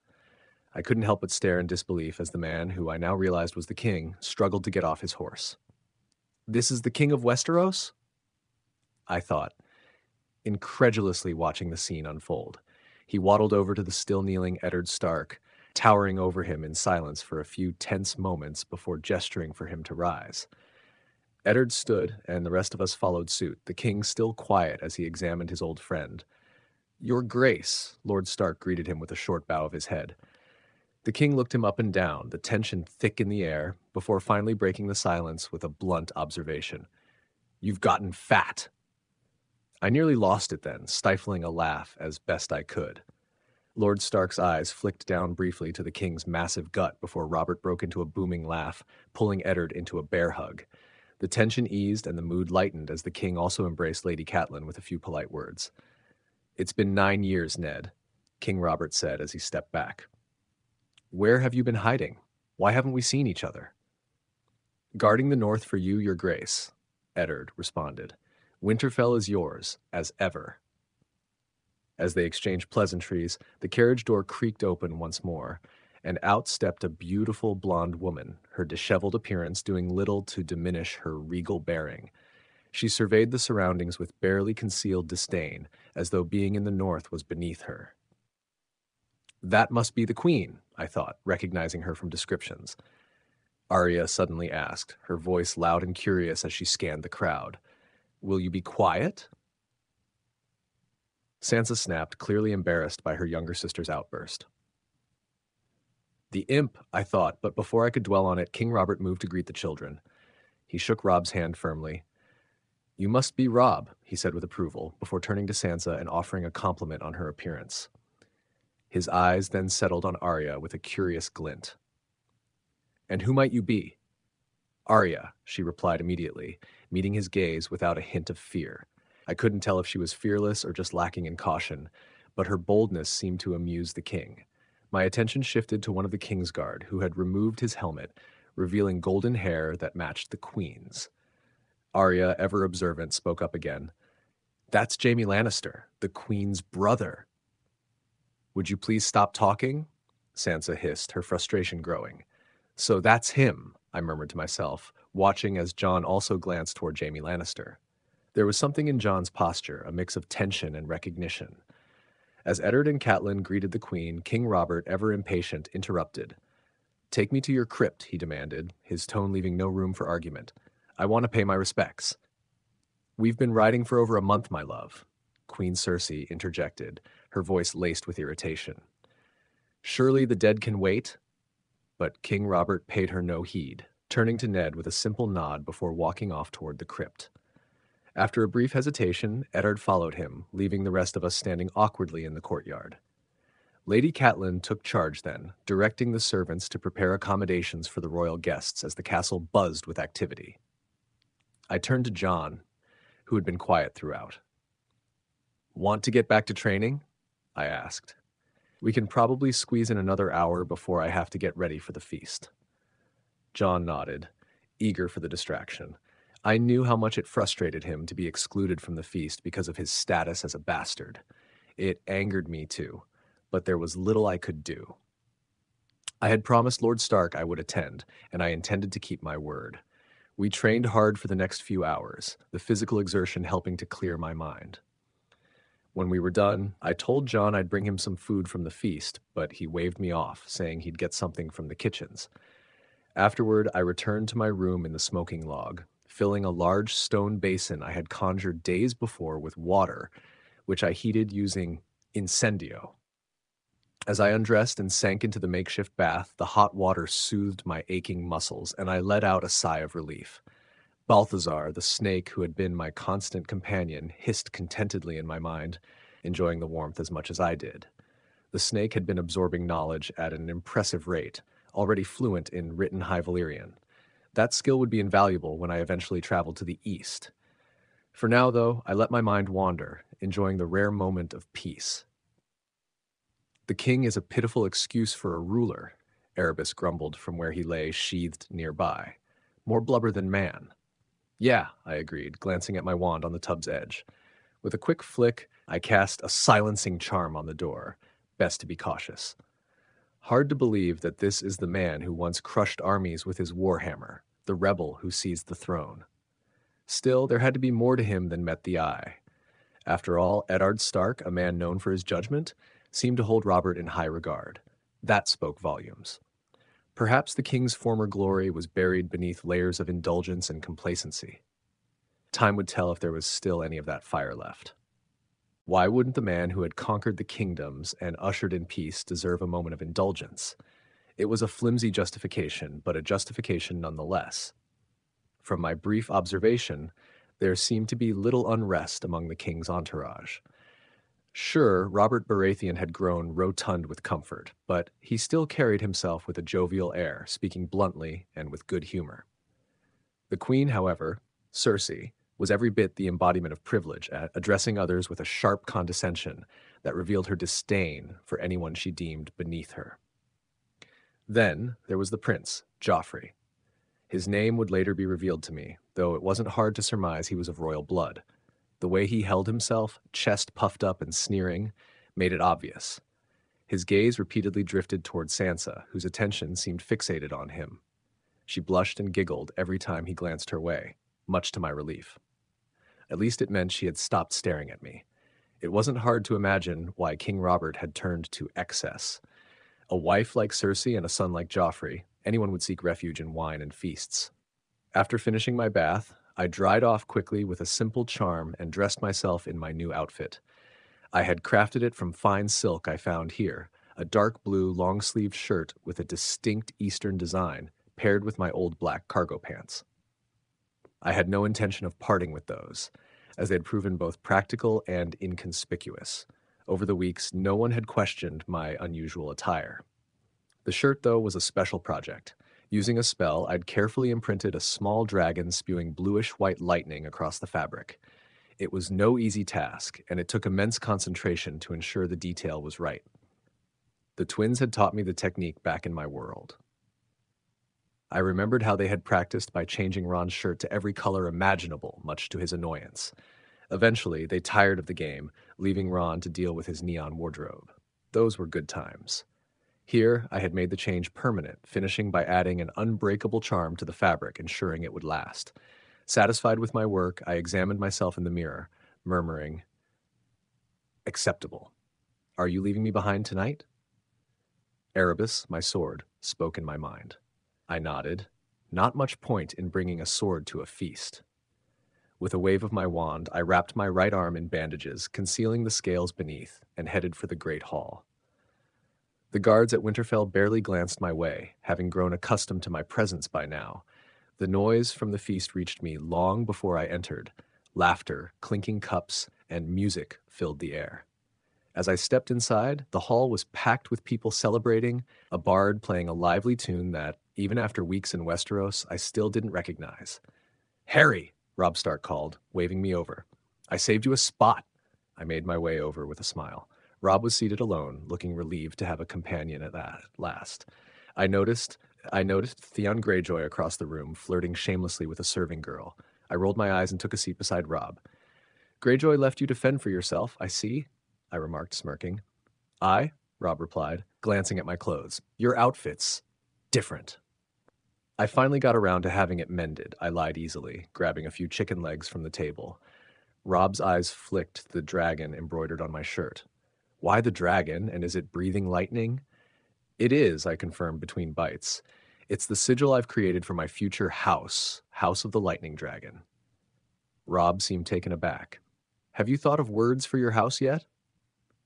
I couldn't help but stare in disbelief as the man, who I now realized was the king, struggled to get off his horse. This is the king of Westeros? I thought, incredulously watching the scene unfold. He waddled over to the still kneeling Eddard Stark, towering over him in silence for a few tense moments before gesturing for him to rise. Eddard stood, and the rest of us followed suit, the king still quiet as he examined his old friend. Your Grace, Lord Stark greeted him with a short bow of his head. The king looked him up and down, the tension thick in the air, before finally breaking the silence with a blunt observation. You've gotten fat. I nearly lost it then, stifling a laugh as best I could. Lord Stark's eyes flicked down briefly to the king's massive gut before Robert broke into a booming laugh, pulling Eddard into a bear hug. The tension eased and the mood lightened as the king also embraced Lady Catelyn with a few polite words. It's been nine years, Ned, King Robert said as he stepped back. Where have you been hiding? Why haven't we seen each other? Guarding the north for you, your grace, Eddard responded. Winterfell is yours, as ever. As they exchanged pleasantries, the carriage door creaked open once more, and out stepped a beautiful blonde woman, her disheveled appearance doing little to diminish her regal bearing. She surveyed the surroundings with barely concealed disdain, as though being in the north was beneath her. That must be the queen, I thought, recognizing her from descriptions. Arya suddenly asked, her voice loud and curious as she scanned the crowd. Will you be quiet? Sansa snapped, clearly embarrassed by her younger sister's outburst. The imp, I thought, but before I could dwell on it, King Robert moved to greet the children. He shook Robb's hand firmly. You must be Robb, he said with approval, before turning to Sansa and offering a compliment on her appearance. His eyes then settled on Arya with a curious glint. And who might you be? Arya, she replied immediately, meeting his gaze without a hint of fear. I couldn't tell if she was fearless or just lacking in caution, but her boldness seemed to amuse the king. My attention shifted to one of the king's guard, who had removed his helmet, revealing golden hair that matched the queen's. Arya, ever observant, spoke up again. That's Jaime Lannister, the queen's brother. Would you please stop talking? Sansa hissed, her frustration growing. So that's him, I murmured to myself, watching as Jon also glanced toward Jaime Lannister. There was something in Jon's posture, a mix of tension and recognition. As Eddard and Catelyn greeted the Queen, King Robert, ever impatient, interrupted. Take me to your crypt, he demanded, his tone leaving no room for argument. I want to pay my respects. We've been riding for over a month, my love, Queen Cersei interjected, her voice laced with irritation. Surely the dead can wait? But King Robert paid her no heed, turning to Ned with a simple nod before walking off toward the crypt. After a brief hesitation, Eddard followed him, leaving the rest of us standing awkwardly in the courtyard. Lady Catelyn took charge then, directing the servants to prepare accommodations for the royal guests as the castle buzzed with activity. I turned to Jon, who had been quiet throughout. Want to get back to training? I asked. We can probably squeeze in another hour before I have to get ready for the feast. Jon nodded, eager for the distraction. I knew how much it frustrated him to be excluded from the feast because of his status as a bastard. It angered me too, but there was little I could do. I had promised Lord Stark I would attend, and I intended to keep my word. We trained hard for the next few hours, the physical exertion helping to clear my mind. When we were done, I told Jon I'd bring him some food from the feast, but he waved me off, saying he'd get something from the kitchens. Afterward, I returned to my room in the smoking log, filling a large stone basin I had conjured days before with water, which I heated using incendio. As I undressed and sank into the makeshift bath, the hot water soothed my aching muscles, and I let out a sigh of relief. Balthazar, the snake who had been my constant companion, hissed contentedly in my mind, enjoying the warmth as much as I did. The snake had been absorbing knowledge at an impressive rate, already fluent in written High Valyrian. That skill would be invaluable when I eventually traveled to the east. For now, though, I let my mind wander, enjoying the rare moment of peace. The king is a pitiful excuse for a ruler, Erebus grumbled from where he lay sheathed nearby. More blubber than man. Yeah, I agreed, glancing at my wand on the tub's edge. With a quick flick, I cast a silencing charm on the door. Best to be cautious. Hard to believe that this is the man who once crushed armies with his warhammer, the rebel who seized the throne. Still, there had to be more to him than met the eye. After all, Eddard Stark, a man known for his judgment, seemed to hold Robert in high regard. That spoke volumes. Perhaps the king's former glory was buried beneath layers of indulgence and complacency. Time would tell if there was still any of that fire left. Why wouldn't the man who had conquered the kingdoms and ushered in peace deserve a moment of indulgence? It was a flimsy justification, but a justification nonetheless. From my brief observation, there seemed to be little unrest among the king's entourage. Sure, Robert Baratheon had grown rotund with comfort, but he still carried himself with a jovial air, speaking bluntly and with good humor. The queen, however, Cersei, was every bit the embodiment of privilege at addressing others with a sharp condescension that revealed her disdain for anyone she deemed beneath her. Then there was the prince, Joffrey, his name would later be revealed to me, though it wasn't hard to surmise he was of royal blood. The way he held himself, chest puffed up and sneering, made it obvious. His gaze repeatedly drifted toward Sansa, whose attention seemed fixated on him. She blushed and giggled every time he glanced her way, much to my relief. At least it meant she had stopped staring at me. It wasn't hard to imagine why King Robert had turned to excess. A wife like Cersei and a son like Joffrey, anyone would seek refuge in wine and feasts. After finishing my bath, I dried off quickly with a simple charm and dressed myself in my new outfit. I had crafted it from fine silk I found here, a dark blue long sleeved shirt with a distinct Eastern design, paired with my old black cargo pants. I had no intention of parting with those, as they had proven both practical and inconspicuous. Over the weeks, no one had questioned my unusual attire. The shirt, though, was a special project. Using a spell, I'd carefully imprinted a small dragon spewing bluish white lightning across the fabric. It was no easy task, and it took immense concentration to ensure the detail was right. The twins had taught me the technique back in my world. I remembered how they had practiced by changing Ron's shirt to every color imaginable, much to his annoyance. Eventually, they tired of the game, leaving Ron to deal with his neon wardrobe. Those were good times. Here, I had made the change permanent, finishing by adding an unbreakable charm to the fabric, ensuring it would last. Satisfied with my work, I examined myself in the mirror, murmuring, Acceptable. Are you leaving me behind tonight? Erebus, my sword, spoke in my mind. I nodded. Not much point in bringing a sword to a feast. With a wave of my wand, I wrapped my right arm in bandages, concealing the scales beneath, and headed for the great hall. The guards at Winterfell barely glanced my way, having grown accustomed to my presence by now. The noise from the feast reached me long before I entered. Laughter, clinking cups, and music filled the air. As I stepped inside, the hall was packed with people celebrating, a bard playing a lively tune that, even after weeks in Westeros, I still didn't recognize. Harry, Robb Stark called, waving me over. I saved you a spot. I made my way over with a smile. Robb was seated alone, looking relieved to have a companion at that last. I noticed I noticed Theon Greyjoy across the room, flirting shamelessly with a serving girl. I rolled my eyes and took a seat beside Robb. Greyjoy left you to fend for yourself, I see, I remarked, smirking. Aye, Robb replied, glancing at my clothes. Your outfit's different. I finally got around to having it mended, I lied easily, grabbing a few chicken legs from the table. Robb's eyes flicked the dragon embroidered on my shirt. Why the dragon, and is it breathing lightning? It is, I confirmed between bites. It's the sigil I've created for my future house, House of the Lightning Dragon. Robb seemed taken aback. Have you thought of words for your house yet?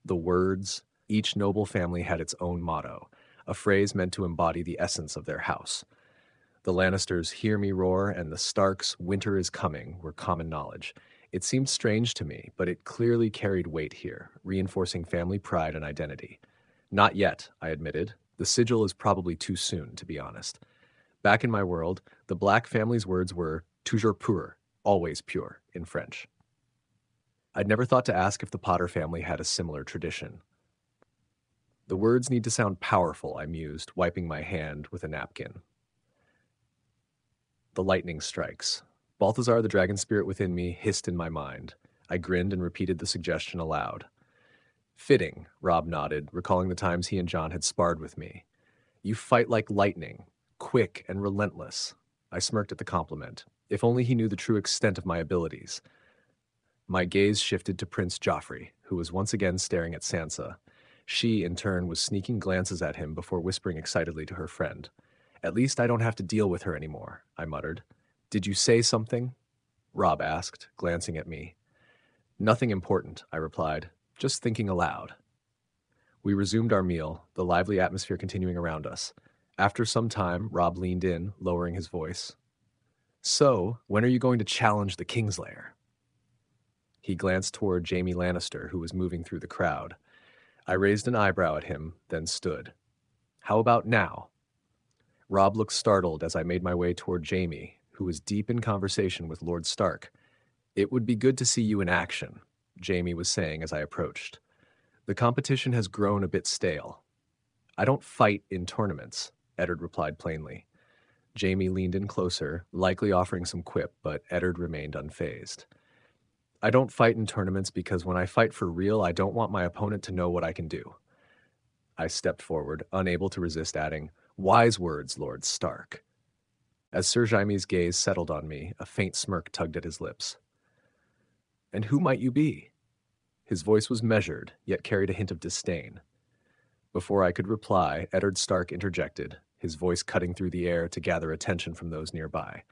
The words, each noble family had its own motto, a phrase meant to embody the essence of their house. The Lannisters' Hear Me Roar and the Starks' Winter is Coming were common knowledge, it seemed strange to me, but it clearly carried weight here, reinforcing family pride and identity. Not yet, I admitted. The sigil is probably too soon, to be honest. Back in my world, the Black family's words were toujours pur, always pure, in French. I'd never thought to ask if the Potter family had a similar tradition. The words need to sound powerful, I mused, wiping my hand with a napkin. The lightning strikes. Balthazar, the dragon spirit within me, hissed in my mind. I grinned and repeated the suggestion aloud. Fitting, Robb nodded, recalling the times he and Jon had sparred with me. You fight like lightning, quick and relentless. I smirked at the compliment. If only he knew the true extent of my abilities. My gaze shifted to Prince Joffrey, who was once again staring at Sansa. She, in turn, was sneaking glances at him before whispering excitedly to her friend. At least I don't have to deal with her anymore, I muttered. Did you say something? Robb asked, glancing at me. Nothing important, I replied, just thinking aloud. We resumed our meal, the lively atmosphere continuing around us. After some time, Robb leaned in, lowering his voice. So, when are you going to challenge the Kingslayer? He glanced toward Jaime Lannister, who was moving through the crowd. I raised an eyebrow at him, then stood. How about now? Robb looked startled as I made my way toward Jaime, who was deep in conversation with Lord Stark. It would be good to see you in action, Jaime was saying as I approached. The competition has grown a bit stale. I don't fight in tournaments, Eddard replied plainly. Jaime leaned in closer, likely offering some quip, but Eddard remained unfazed. I don't fight in tournaments because when I fight for real, I don't want my opponent to know what I can do. I stepped forward, unable to resist adding, Wise words, Lord Stark. As Sir Jaime's gaze settled on me, a faint smirk tugged at his lips. And who might you be? His voice was measured, yet carried a hint of disdain. Before I could reply, Eddard Stark interjected, his voice cutting through the air to gather attention from those nearby.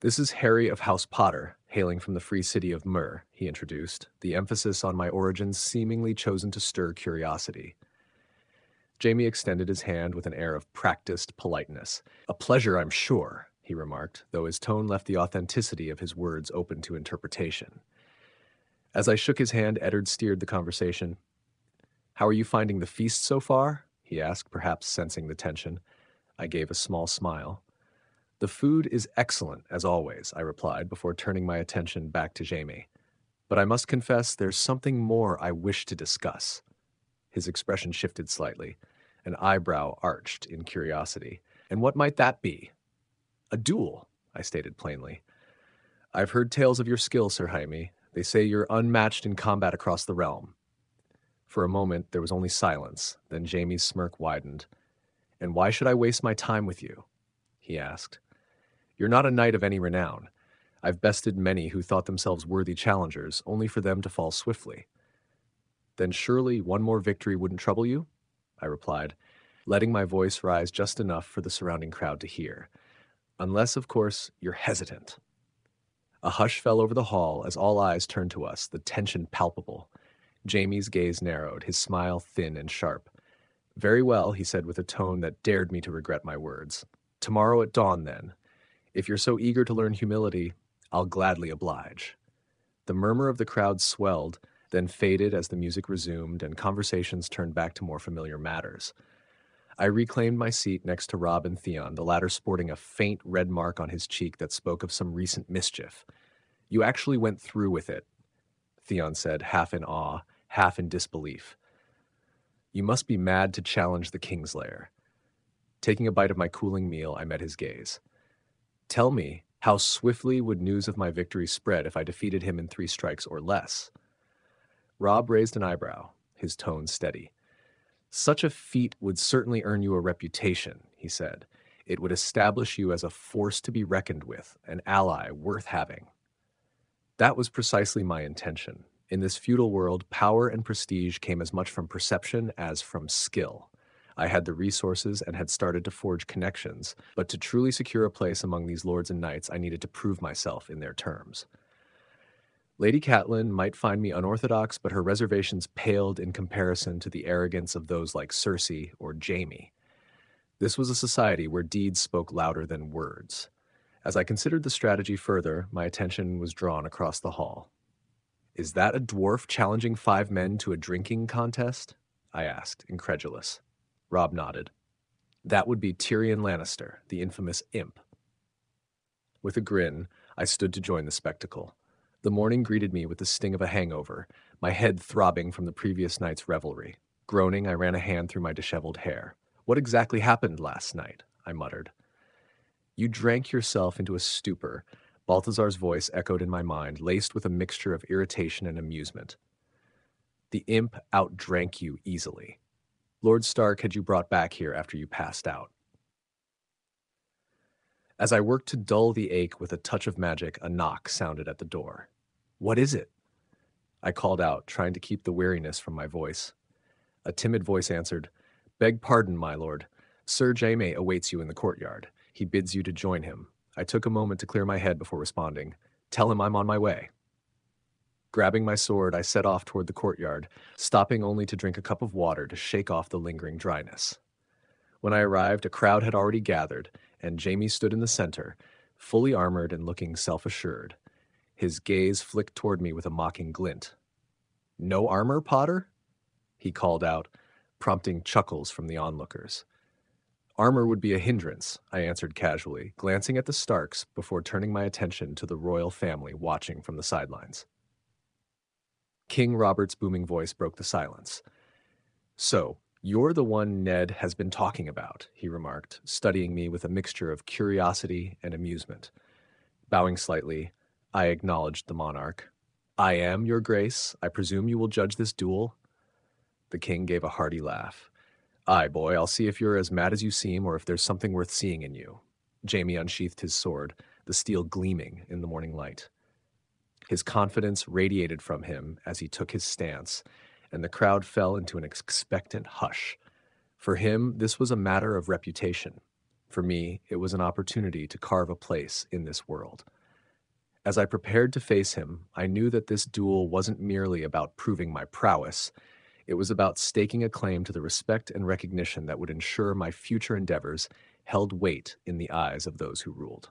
This is Harry of House Potter, hailing from the free city of Myr, he introduced, the emphasis on my origins seemingly chosen to stir curiosity. Jaime extended his hand with an air of practiced politeness. A pleasure, I'm sure, he remarked, though his tone left the authenticity of his words open to interpretation. As I shook his hand, Eddard steered the conversation. How are you finding the feast so far? he asked, perhaps sensing the tension. I gave a small smile. The food is excellent, as always, I replied before turning my attention back to Jaime. But I must confess there's something more I wish to discuss. His expression shifted slightly, an eyebrow arched in curiosity. And what might that be? A duel, I stated plainly. I've heard tales of your skill, Sir Jaime, they say you're unmatched in combat across the realm. For a moment, there was only silence, then Jaime's smirk widened. And why should I waste my time with you? He asked. You're not a knight of any renown. I've bested many who thought themselves worthy challengers, only for them to fall swiftly. Then surely one more victory wouldn't trouble you? I replied, letting my voice rise just enough for the surrounding crowd to hear. Unless, of course, you're hesitant. A hush fell over the hall as all eyes turned to us, the tension palpable. Jaime's gaze narrowed, his smile thin and sharp. Very well, he said with a tone that dared me to regret my words. Tomorrow at dawn, then. If you're so eager to learn humility, I'll gladly oblige. The murmur of the crowd swelled, then faded as the music resumed and conversations turned back to more familiar matters. I reclaimed my seat next to Robb and Theon, the latter sporting a faint red mark on his cheek that spoke of some recent mischief. You actually went through with it, Theon said, half in awe, half in disbelief. You must be mad to challenge the Kingslayer. Taking a bite of my cooling meal, I met his gaze. Tell me, how swiftly would news of my victory spread if I defeated him in three strikes or less? Robb raised an eyebrow, his tone steady. Such a feat would certainly earn you a reputation, he said. It would establish you as a force to be reckoned with, an ally worth having. That was precisely my intention. In this feudal world, power and prestige came as much from perception as from skill. I had the resources and had started to forge connections, but to truly secure a place among these lords and knights, I needed to prove myself in their terms. Lady Catelyn might find me unorthodox, but her reservations paled in comparison to the arrogance of those like Cersei or Jaime. This was a society where deeds spoke louder than words. As I considered the strategy further, my attention was drawn across the hall. Is that a dwarf challenging five men to a drinking contest? I asked, incredulous. Robb nodded. That would be Tyrion Lannister, the infamous imp. With a grin, I stood to join the spectacle. The morning greeted me with the sting of a hangover, my head throbbing from the previous night's revelry. Groaning, I ran a hand through my disheveled hair. What exactly happened last night? I muttered. You drank yourself into a stupor. Balthazar's voice echoed in my mind, laced with a mixture of irritation and amusement. The imp outdrank you easily. Lord Stark had you brought back here after you passed out. As I worked to dull the ache with a touch of magic, a knock sounded at the door. What is it? I called out, trying to keep the weariness from my voice. A timid voice answered, Beg pardon, my lord. Sir Jaime awaits you in the courtyard. He bids you to join him. I took a moment to clear my head before responding. Tell him I'm on my way. Grabbing my sword, I set off toward the courtyard, stopping only to drink a cup of water to shake off the lingering dryness. When I arrived, a crowd had already gathered, and Jaime stood in the center, fully armored and looking self assured. His gaze flicked toward me with a mocking glint. No armor, Potter? He called out, prompting chuckles from the onlookers. Armor would be a hindrance, I answered casually, glancing at the Starks before turning my attention to the royal family watching from the sidelines. King Robert's booming voice broke the silence. So, you're the one Ned has been talking about, he remarked, studying me with a mixture of curiosity and amusement. Bowing slightly, I acknowledged the monarch. I am, your grace. I presume you will judge this duel? The king gave a hearty laugh. Aye, boy, I'll see if you're as mad as you seem or if there's something worth seeing in you. Jaime unsheathed his sword, the steel gleaming in the morning light. His confidence radiated from him as he took his stance, and the crowd fell into an expectant hush. For him, this was a matter of reputation. For me, it was an opportunity to carve a place in this world. As I prepared to face him, I knew that this duel wasn't merely about proving my prowess. It was about staking a claim to the respect and recognition that would ensure my future endeavors held weight in the eyes of those who ruled.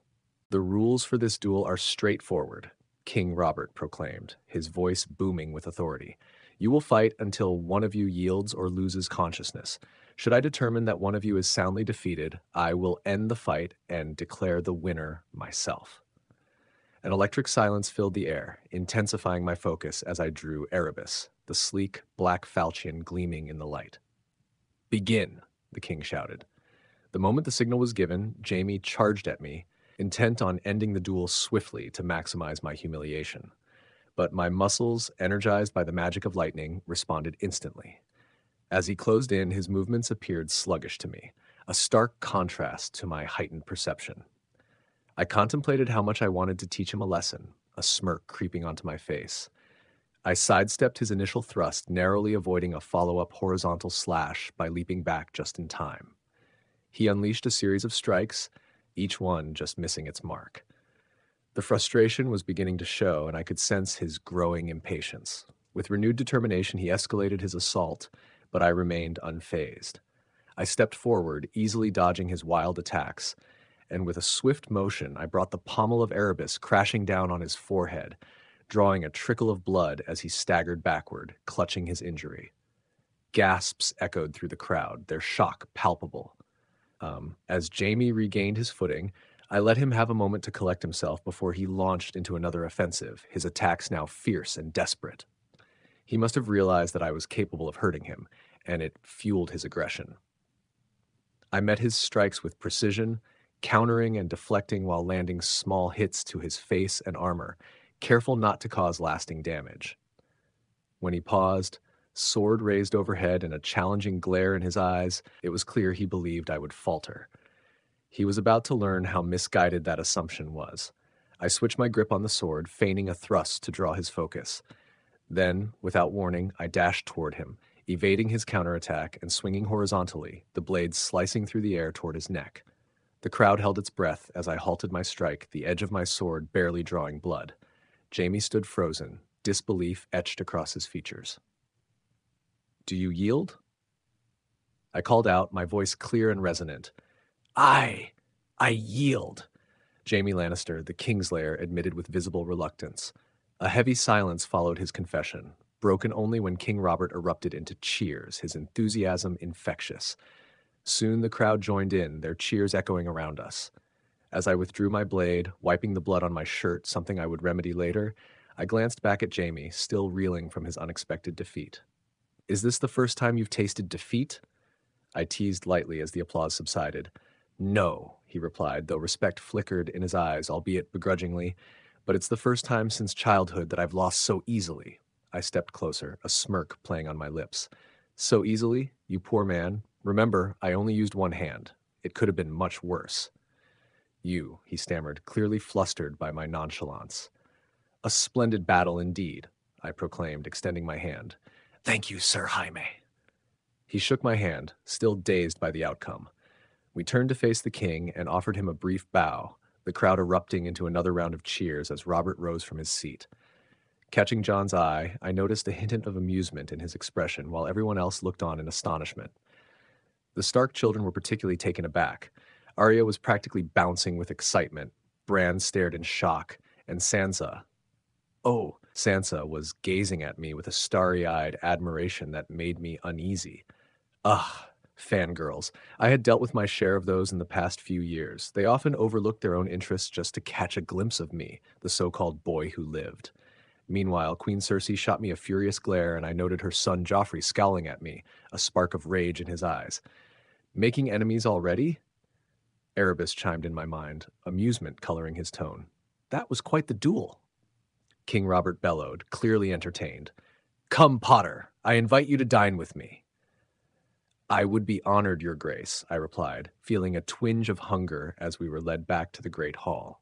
The rules for this duel are straightforward King Robert proclaimed, his voice booming with authority. You will fight until one of you yields or loses consciousness. Should I determine that one of you is soundly defeated, I will end the fight and declare the winner myself. An electric silence filled the air, intensifying my focus as I drew Erebus, the sleek, black falchion gleaming in the light. Begin, the king shouted. The moment the signal was given, Jaime charged at me, intent on ending the duel swiftly to maximize my humiliation. But my muscles, energized by the magic of lightning, responded instantly. As he closed in, his movements appeared sluggish to me, a stark contrast to my heightened perception. I contemplated how much I wanted to teach him a lesson, a smirk creeping onto my face. I sidestepped his initial thrust, narrowly avoiding a follow up horizontal slash by leaping back just in time. He unleashed a series of strikes, each one just missing its mark. The frustration was beginning to show, and I could sense his growing impatience. With renewed determination, he escalated his assault, but I remained unfazed. I stepped forward, easily dodging his wild attacks, and with a swift motion, I brought the pommel of Erebus crashing down on his forehead, drawing a trickle of blood as he staggered backward, clutching his injury. Gasps echoed through the crowd, their shock palpable. Um, as Jaime regained his footing, I let him have a moment to collect himself before he launched into another offensive, his attacks now fierce and desperate. He must have realized that I was capable of hurting him, and it fueled his aggression. I met his strikes with precision, countering and deflecting while landing small hits to his face and armor, careful not to cause lasting damage. When he paused, sword raised overhead and a challenging glare in his eyes, it was clear he believed I would falter. He was about to learn how misguided that assumption was. I switched my grip on the sword, feigning a thrust to draw his focus. Then, without warning, I dashed toward him, evading his counterattack and swinging horizontally, the blade slicing through the air toward his neck. The crowd held its breath as I halted my strike, the edge of my sword barely drawing blood. Jaime stood frozen, disbelief etched across his features. Do you yield? I called out, my voice clear and resonant. I, I yield. Jaime Lannister, the Kingslayer, admitted with visible reluctance. A heavy silence followed his confession, broken only when King Robert erupted into cheers, his enthusiasm infectious. Soon the crowd joined in, their cheers echoing around us. As I withdrew my blade, wiping the blood on my shirt, something I would remedy later, I glanced back at Jaime, still reeling from his unexpected defeat. Is this the first time you've tasted defeat? I teased lightly as the applause subsided. No, he replied, though respect flickered in his eyes, albeit begrudgingly. But it's the first time since childhood that I've lost so easily. I stepped closer, a smirk playing on my lips. So easily, you poor man. Remember, I only used one hand. It could have been much worse. You, he stammered, clearly flustered by my nonchalance. A splendid battle indeed, I proclaimed, extending my hand. Thank you, Sir Jaime. He shook my hand, still dazed by the outcome. We turned to face the king and offered him a brief bow, the crowd erupting into another round of cheers as Robert rose from his seat. Catching Jon's eye, I noticed a hint of amusement in his expression while everyone else looked on in astonishment. The Stark children were particularly taken aback. Arya was practically bouncing with excitement. Bran stared in shock, and Sansa. Oh, Sansa was gazing at me with a starry eyed admiration that made me uneasy. Ugh, fangirls. I had dealt with my share of those in the past few years. They often overlooked their own interests just to catch a glimpse of me, the so called boy who lived. Meanwhile, Queen Cersei shot me a furious glare, and I noted her son Joffrey scowling at me, a spark of rage in his eyes. Making enemies already? Erebus chimed in my mind, amusement coloring his tone. That was quite the duel. King Robert bellowed, clearly entertained. Come, Potter, I invite you to dine with me. I would be honored, Your Grace, I replied, feeling a twinge of hunger as we were led back to the great hall.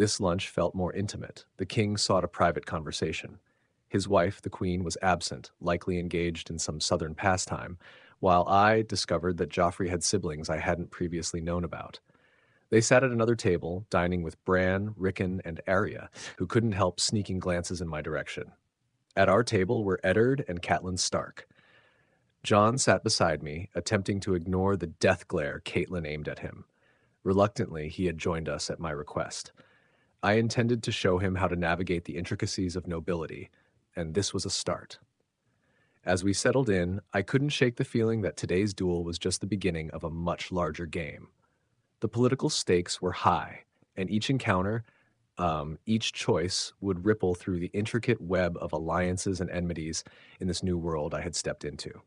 This lunch felt more intimate. The king sought a private conversation. His wife, the queen, was absent, likely engaged in some southern pastime, while I discovered that Joffrey had siblings I hadn't previously known about. They sat at another table, dining with Bran, Rickon, and Arya, who couldn't help sneaking glances in my direction. At our table were Eddard and Catelyn Stark. Jon sat beside me, attempting to ignore the death glare Catelyn aimed at him. Reluctantly, he had joined us at my request. I intended to show him how to navigate the intricacies of nobility, and this was a start. As we settled in, I couldn't shake the feeling that today's duel was just the beginning of a much larger game. The political stakes were high, and each encounter, um, each choice would ripple through the intricate web of alliances and enmities in this new world I had stepped into.